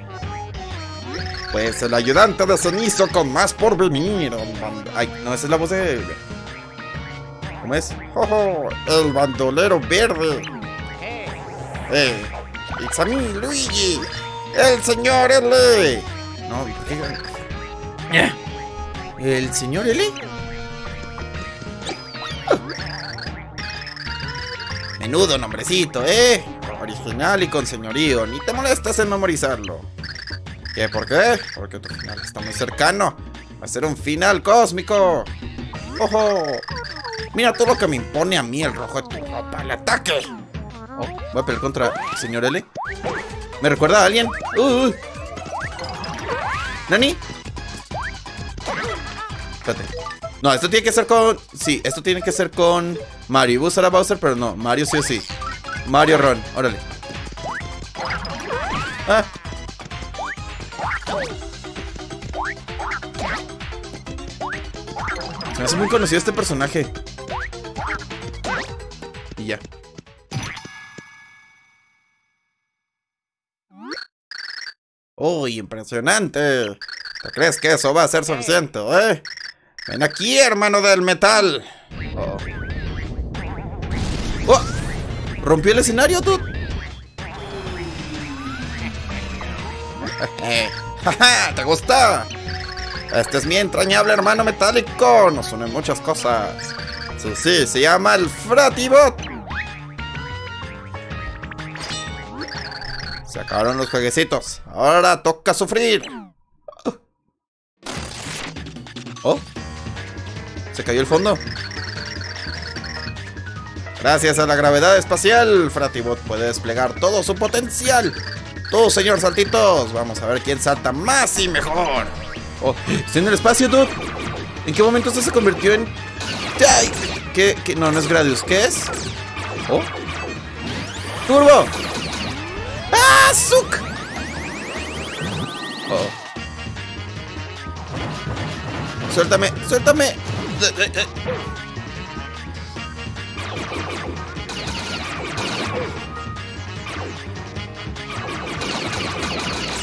Pues el ayudante de cenizo con más por venir. Ay, no, esa es la voz de. ¿Cómo es? ¡Oh, el bandolero verde! ¡Eh! ¡It's a me, Luigi! ¡El señor L! No, ¿y por qué? ¿El señor L? Menudo nombrecito, ¿eh? Original y con señorío. Ni te molestas en memorizarlo. ¿Qué? ¿Por qué? Porque tu final está muy cercano. Va a ser un final cósmico. ¡Ojo! Mira todo lo que me impone a mí el rojo de tu ropa. ¡El ataque! Oh, voy a pelear contra el señor L. ¿Me recuerda a alguien? Uh, uh. ¿Nani? Espérate. No, esto tiene que ser con... Sí, esto tiene que ser con Mario. Iba a a Bowser, pero no. Mario sí o sí. Mario Ron. Órale. Ah. Me hace muy conocido este personaje. Y ya. Uy, impresionante. ¿Te crees que eso va a ser suficiente, eh? Ven aquí, hermano del metal. Oh. ¡Oh! ¿Rompió el escenario, tú? ¡Jaja! ¿Te gusta? Este es mi entrañable hermano metálico. Nos unen muchas cosas. Sí, sí, se llama el Fratibot. Se acabaron los jueguecitos. Ahora toca sufrir. Oh. Se cayó el fondo. Gracias a la gravedad espacial, Fratibot puede desplegar todo su potencial. Tú, señor Saltitos, vamos a ver quién salta más y mejor. Oh, está en el espacio, dude. ¿En qué momento esto se convirtió en... ¡Ay! ¿Qué, qué? No, no es Gradius. ¿Qué es? Oh. ¡Turbo! ¡Ah, Zuc! Oh. Suéltame, suéltame.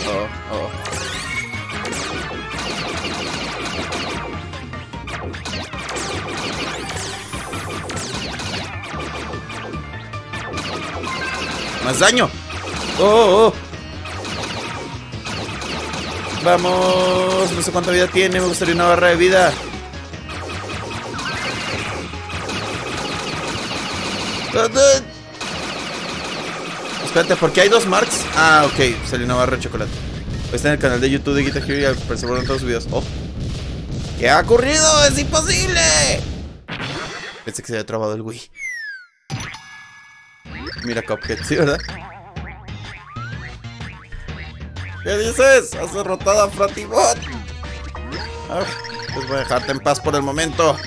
Oh, oh. Más daño. Oh, oh, oh. Vamos, no sé cuánta vida tiene, me gustaría una barra de vida. Espérate, porque hay dos marks. Ah, ok, salió una barra de chocolate. Está en el canal de YouTube de Guitar Hero y por todos sus videos. ¡Oh! ¿Qué ha ocurrido? ¡Es imposible! Pensé que se había trabado el Wii. Mira Cuphead, ¿sí, verdad? ¿Qué dices? Has derrotado a Fratibot. Ah, pues voy a dejarte en paz por el momento.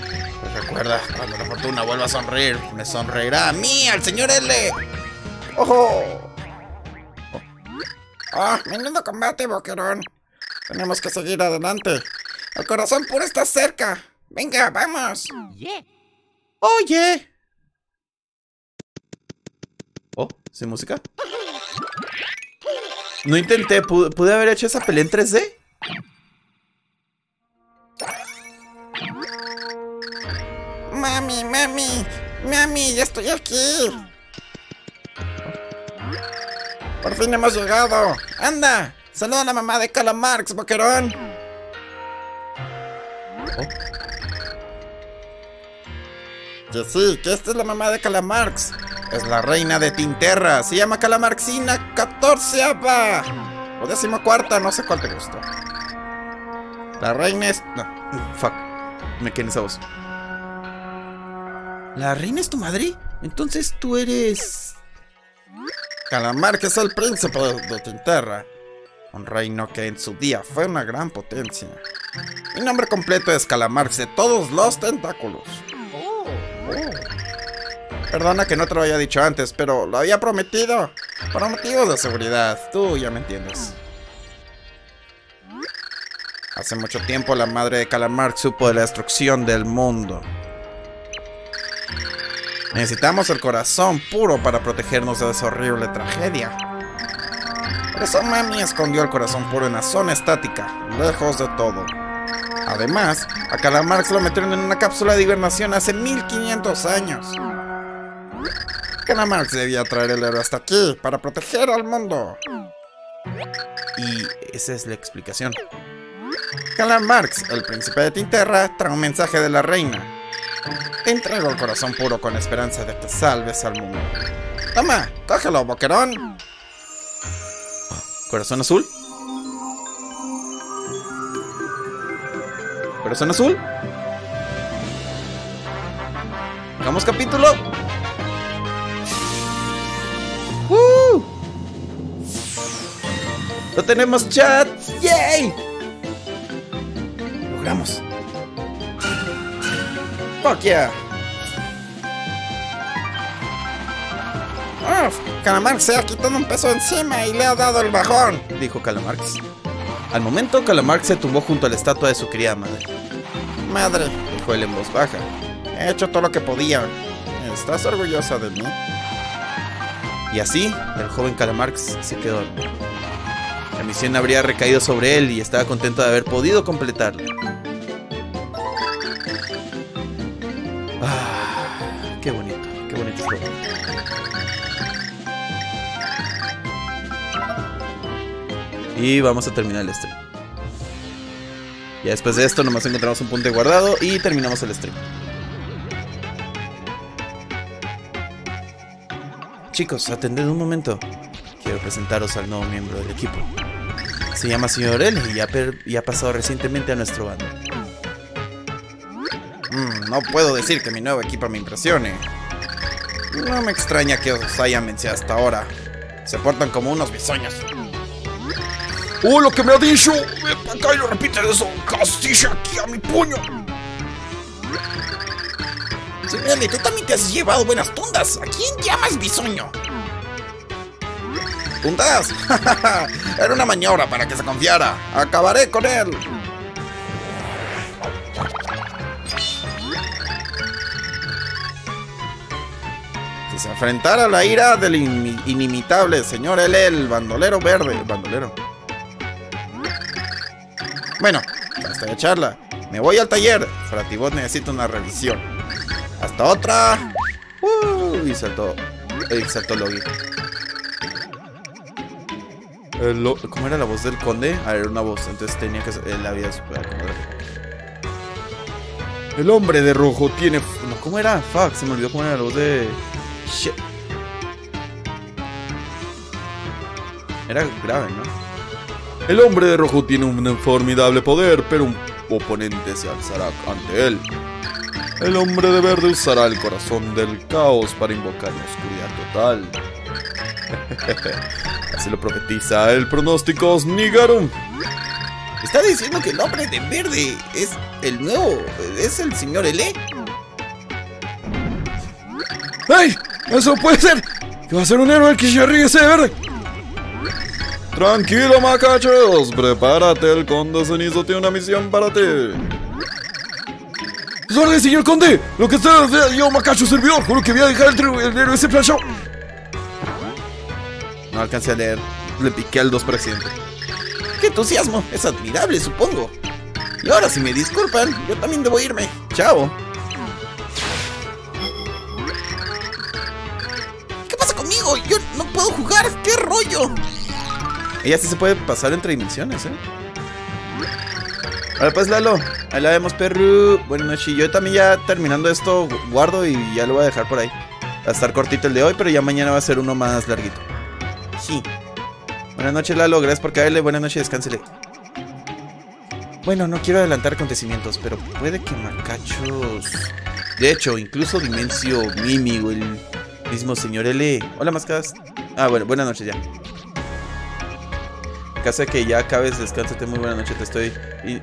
Pues recuerda, cuando la fortuna vuelva a sonreír, me sonreirá a mí, al señor L. ¡Ojo! Ah, menudo combate, Boquerón. Tenemos que seguir adelante. El corazón puro está cerca. Venga, vamos. Oye. Oh, ¿sin música? No intenté, ¿pude, pude haber hecho esa pelea en 3D? Mami, mami, mami, ya estoy aquí. Por fin hemos llegado. Anda, saluda a la mamá de Calamarx, Boquerón. Que sí, que esta es la mamá de Calamarx. Es la reina de Tinterra. Se llama Calamarxina catorceava. O decimocuarta, no sé cuál te gustó. La reina es... No, Fuck. Me quedé esa voz. ¿La reina es tu madre? Entonces tú eres... Calamarx es el príncipe de, Tinterra. Un reino que en su día fue una gran potencia. Mi nombre completo es Calamarx de todos los tentáculos. Perdona que no te lo haya dicho antes, pero lo había prometido. Por motivos de seguridad, tú ya me entiendes. Hace mucho tiempo la madre de Calamar supo de la destrucción del mundo. Necesitamos el corazón puro para protegernos de esa horrible tragedia. Por eso Mami escondió el corazón puro en la zona estática, lejos de todo. Además, a Calamarx lo metieron en una cápsula de hibernación hace 1500 años. Calamarx debía traer el héroe hasta aquí para proteger al mundo. Y esa es la explicación. Calamarx, el príncipe de Tinterra, trae un mensaje de la reina. Te entrego el corazón puro con esperanza de que salves al mundo. Toma, cógelo, boquerón. ¿Corazón azul? ¿Corazón azul? Hagamos capítulo. ¡Uh! ¡No tenemos chat! ¡Yay! Logramos. ¡Fuck yeah! Uf, Calamarx se ha quitado un peso encima y le ha dado el bajón. Dijo Calamarx. Al momento, Calamarx se tumbó junto a la estatua de su querida madre. Madre, Dijo él en voz baja. he hecho todo lo que podía. ¿Estás orgullosa de mí? Y así, el joven Calamarx se quedó. La misión habría recaído sobre él y estaba contento de haber podido completarla. Ah, qué bonito, qué bonito juego. Y vamos a terminar el stream. Ya después de esto nomás encontramos un punto guardado y terminamos el stream. Chicos, atended un momento. Quiero presentaros al nuevo miembro del equipo. Se llama Señor L y ha, pasado recientemente a nuestro bando. Mm, no puedo decir que mi nuevo equipo me impresione. No me extraña que os hayan vencido hasta ahora. Se portan como unos bisoños. ¡Oh, lo que me ha dicho! Ven para y eso. ¡Castilla aquí a mi puño! Sí, Eli, tú también te has llevado buenas tundas. ¿A quién llamas bisoño? ¿Tundas? Era una maniobra para que se confiara. Acabaré con él. Si se enfrentara a la ira del inimi- inimitable señor L, el bandolero verde. Bandolero. Bueno, basta de charla. Me voy al taller. Fratibot necesita una revisión. Hasta otra. ¡Uh! Y saltó. Y saltó Logi. ¿Cómo era la voz del conde? Ah, era una voz, entonces tenía que había super acomodado. El hombre de rojo tiene. No, ¿cómo era? Fuck, se me olvidó cómo era la voz de. Shit. Era grave, ¿no? El hombre de rojo tiene un formidable poder, pero un oponente se alzará ante él. El hombre de verde usará el corazón del caos para invocar la oscuridad total. Así lo profetiza el pronóstico Snigarum. ¿Está diciendo que el hombre de verde es el nuevo? ¿Es el señor L? ¡Ey! ¡Eso puede ser! ¡Que va a ser un héroe el que se ríe ese de verde! Tranquilo, macachos. Prepárate, el conde cenizo tiene una misión para ti. ¡Suerte, señor conde! Lo que está yo, macacho servidor, juro que voy a dejar el, el héroe ese planchado. No alcancé a leer. Le piqué al 2 por accidente. ¡Qué entusiasmo! Es admirable, supongo. Y ahora, si me disculpan, yo también debo irme. Chao. ¿Qué pasa conmigo? Yo no puedo jugar. ¿Qué rollo? Ella sí se puede pasar entre dimensiones, ¿eh? Ahora pues Lalo, ahí la vemos perro. Buenas noches. Yo también ya terminando esto guardo y ya lo voy a dejar por ahí. Va a estar cortito el de hoy, pero ya mañana va a ser uno más larguito. Sí. Buenas noches Lalo, gracias por caerle. Buenas noches, descánsele. Bueno, no quiero adelantar acontecimientos, pero puede que Macachos... De hecho, incluso Dimensio Mimi o el mismo señor L... Hola, Mascas. Ah, bueno, buenas noches ya. En caso de que ya acabes, descánsate. Muy buena noche. Te estoy gui-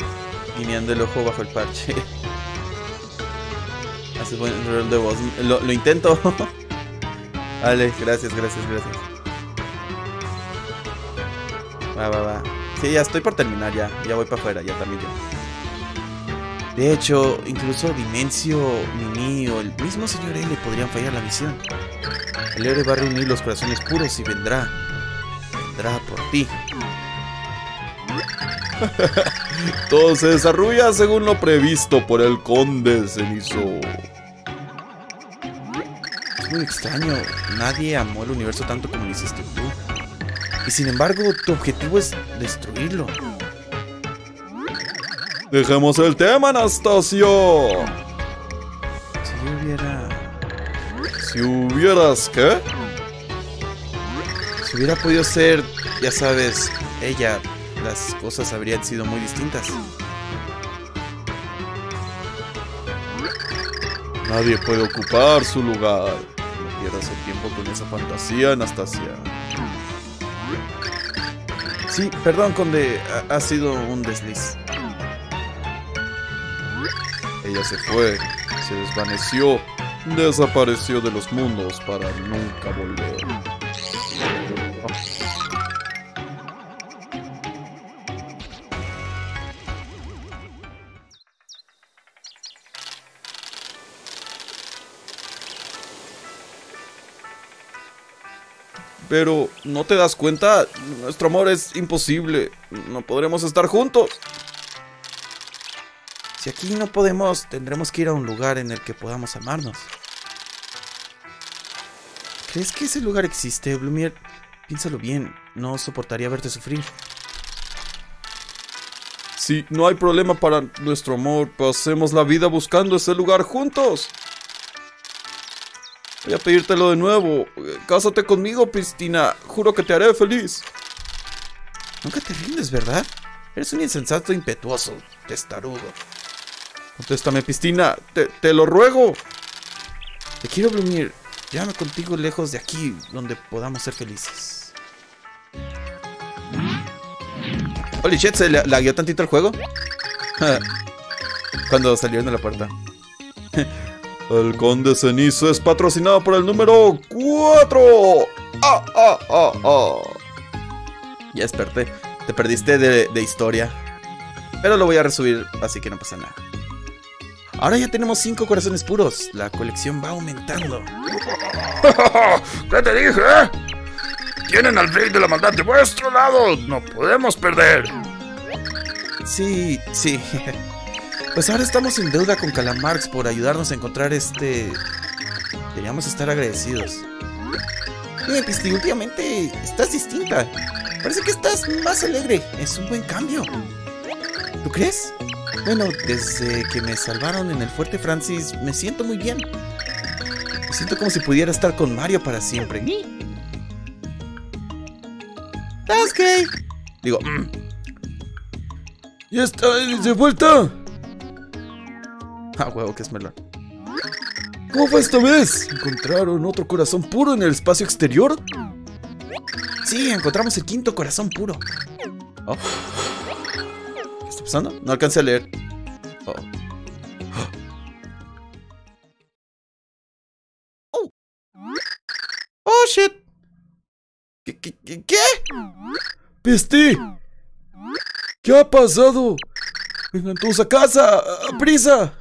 guiñando el ojo bajo el parche. Haces buen rol de voz. Lo, intento. vale, gracias, gracias, gracias. Va, va, va. Sí, ya estoy por terminar ya. Ya voy para afuera, ya también yo. De hecho, incluso Dimensio, Mimi o el mismo señor L podrían fallar la misión. El héroe va a reunir los corazones puros y vendrá. Vendrá por ti. Todo se desarrolla según lo previsto por el conde cenizo. Es muy extraño. Nadie amó el universo tanto como lo hiciste tú. Y sin embargo, tu objetivo es destruirlo. Dejemos el tema, Anastasio. Si yo hubiera... Si hubieras... ¿Qué? Si hubiera podido ser, ya sabes, ella, las cosas habrían sido muy distintas. Nadie puede ocupar su lugar. No pierdas el tiempo con esa fantasía, Anastasia. Sí, perdón, Conde. Ha, ha sido un desliz. Ella se fue, se desvaneció, desapareció de los mundos para nunca volver. Pero, ¿no te das cuenta? Nuestro amor es imposible. No podremos estar juntos. Si aquí no podemos, tendremos que ir a un lugar en el que podamos amarnos. ¿Crees que ese lugar existe, Blumier? Piénsalo bien, no soportaría verte sufrir. Si no hay problema para nuestro amor, pasemos la vida buscando ese lugar juntos. Voy a pedírtelo de nuevo. Cásate conmigo, Pistina. Juro que te haré feliz. Nunca te rindes, ¿verdad? Eres un insensato impetuoso, testarudo. Contéstame, Pistina. Te, te lo ruego. Te quiero, Blumir. Llévame contigo lejos de aquí, donde podamos ser felices. Holy shit, ¿se la- lagueó tantito el juego? Cuando salieron de la puerta. El Conde Cenizo es patrocinado por el número 4. ¡Ah, ah, ah, ah! Ya desperté. Te perdiste de, de historia. Pero lo voy a resubir, así que no pasa nada. Ahora ya tenemos 5 corazones puros. La colección va aumentando. ¿Qué te dije? Tienen al rey de la maldad de vuestro lado. No podemos perder. Sí, sí. Pues ahora estamos en deuda con Calamarx por ayudarnos a encontrar este... Deberíamos estar agradecidos. Oye, Pisti, últimamente estás distinta. Parece que estás más alegre. Es un buen cambio. ¿Tú crees? Bueno, desde que me salvaron en el Fuerte Francis, me siento muy bien. Me siento como si pudiera estar con Mario para siempre. ¿Estás gay? Digo, mm, ¡Ya estáis de vuelta! Ah, huevo, que es melón. ¿Cómo fue esta vez? ¿Encontraron otro corazón puro en el espacio exterior? Sí, encontramos el quinto corazón puro. Oh. ¿Qué está pasando? No alcancé a leer. Oh. Oh. Oh, shit. ¿Qué? ¿Qué? qué- qué? ¡Pisti! ¿Qué ha pasado? ¡Vengan todos a casa! ¡A prisa!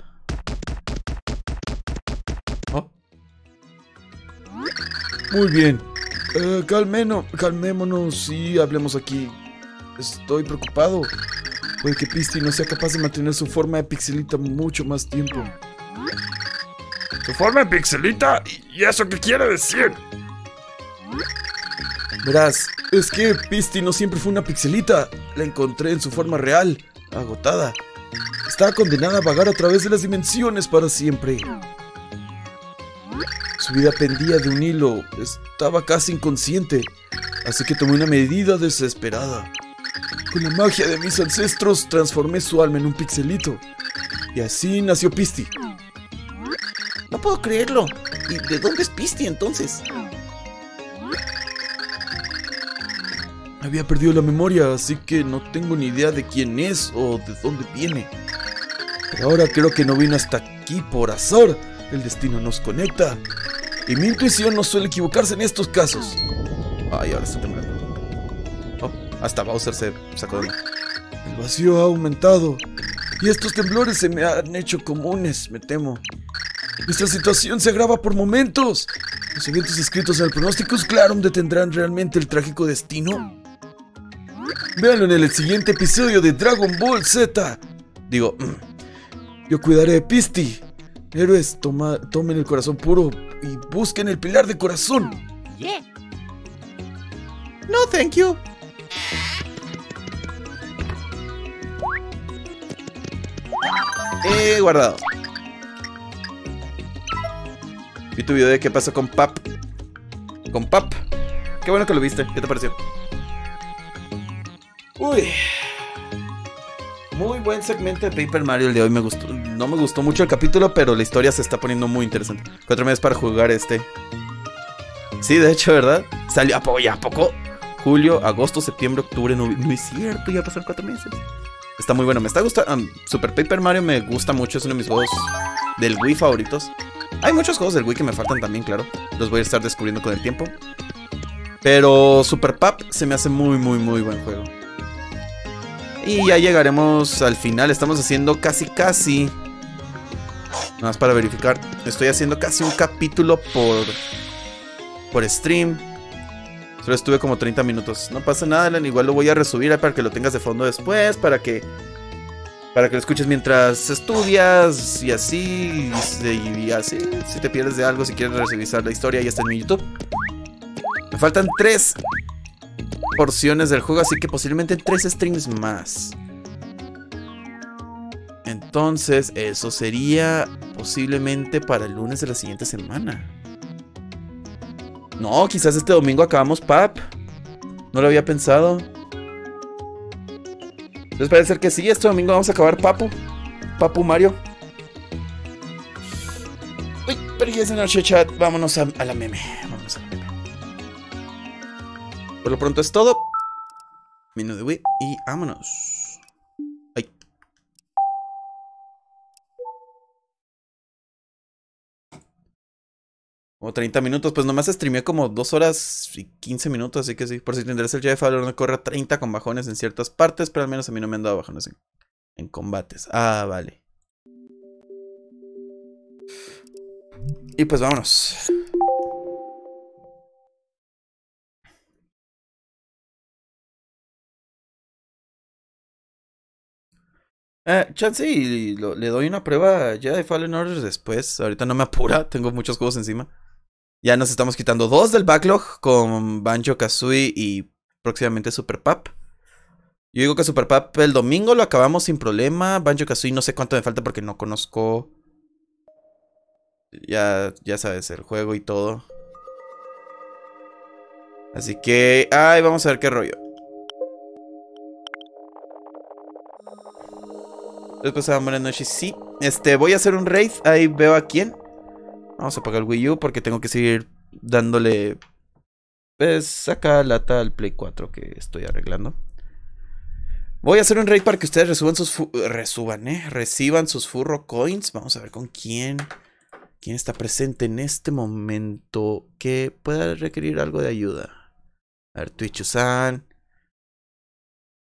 Muy bien. Calmeno- calmémonos y hablemos aquí. Estoy preocupado. Puede que Pisti no sea capaz de mantener su forma de pixelita mucho más tiempo. ¿Tu forma en pixelita? ¿Y eso qué quiere decir? Verás, es que Pisti no siempre fue una pixelita. La encontré en su forma real, agotada. Estaba condenada a vagar a través de las dimensiones para siempre. Su vida pendía de un hilo, estaba casi inconsciente, así que tomé una medida desesperada. Con la magia de mis ancestros transformé su alma en un pixelito. Y así nació Pisti. No puedo creerlo. ¿Y de dónde es Pisti entonces? Había perdido la memoria, así que no tengo ni idea de quién es o de dónde viene. Pero ahora creo que no vino hasta aquí por azar. El destino nos conecta. Y mi intuición no suele equivocarse en estos casos. Ay, ahora está temblando. Oh, hasta Bowser se sacó de mí. El vacío ha aumentado. Y estos temblores se me han hecho comunes, me temo. Nuestra situación se agrava por momentos. Los eventos escritos en el Pronósticos Clarum detendrán realmente el trágico destino. Véanlo en el siguiente episodio de Dragon Ball Z. Digo, mm, yo cuidaré de Pisti. Héroes, toma- tomen el corazón puro y busquen el pilar de corazón. No, thank you. Eh, guardado. Vi tu video de qué pasó con Pap. Con Pap. Qué bueno que lo viste. ¿Qué te pareció? Uy. Muy buen segmento de Paper Mario el de hoy. Me gustó. No me gustó mucho el capítulo, pero la historia se está poniendo muy interesante. Cuatro meses para jugar este. Sí, de hecho, ¿verdad? Salió a ya a poco. julio, agosto, septiembre, octubre, noviembre. No es cierto, ya pasaron cuatro meses. Está muy bueno, me está gustando. um, Super Paper Mario me gusta mucho, es uno de mis juegos del Wii favoritos. Hay muchos juegos del Wii que me faltan también, claro. Los voy a estar descubriendo con el tiempo. Pero Super Pap se me hace muy, muy, muy buen juego. Y ya llegaremos al final. Estamos haciendo casi, casi. Nada más para verificar. Estoy haciendo casi un capítulo por. Por stream. Solo estuve como 30 minutos. No pasa nada, Alan. Igual lo voy a resubir para que lo tengas de fondo después. Para que. Para que lo escuches mientras estudias y así. Y así. Si te pierdes de algo, si quieres revisar la historia, ya está en mi YouTube. Me faltan tres porciones del juego, así que posiblemente tres streams más. Entonces, eso sería posiblemente para el lunes de la siguiente semana. No, quizás este domingo acabamos PAP. No lo había pensado. Entonces parece ser que sí, este domingo vamos a acabar Papu. Papu Mario. Uy, pero ya es chat. Vámonos a la meme. Por lo pronto es todo. Menú de Wii y vámonos. Como 30 minutos, pues nomás streameé como 2 horas y 15 minutos, así que sí. Por si te interesa el Jedi Fallen, no corre a 30 con bajones en ciertas partes, pero al menos a mí no me han dado bajones en, en combates. Ah, vale. Y pues vámonos. Eh, chance y le doy una prueba ya de Fallen Order después. Ahorita no me apura, tengo muchos juegos encima. Ya nos estamos quitando dos del backlog con Banjo Kazooie y próximamente Super Pap. Yo digo que Super Pap el domingo lo acabamos sin problema. Banjo Kazooie no sé cuánto me falta porque no conozco. Ya, ya sabes, el juego y todo. Así que, ay, vamos a ver qué rollo. Después a Buenas noches, sí. Este, voy a hacer un raid. Ahí veo a quién. Vamos a apagar el Wii U porque tengo que seguir dándole. Pues acá lata al Play 4 que estoy arreglando. Voy a hacer un raid para que ustedes resuban sus. Resuban, eh. Reciban sus Furro Coins. Vamos a ver con quién. ¿Quién está presente en este momento que pueda requerir algo de ayuda? A ver, Twitch-san.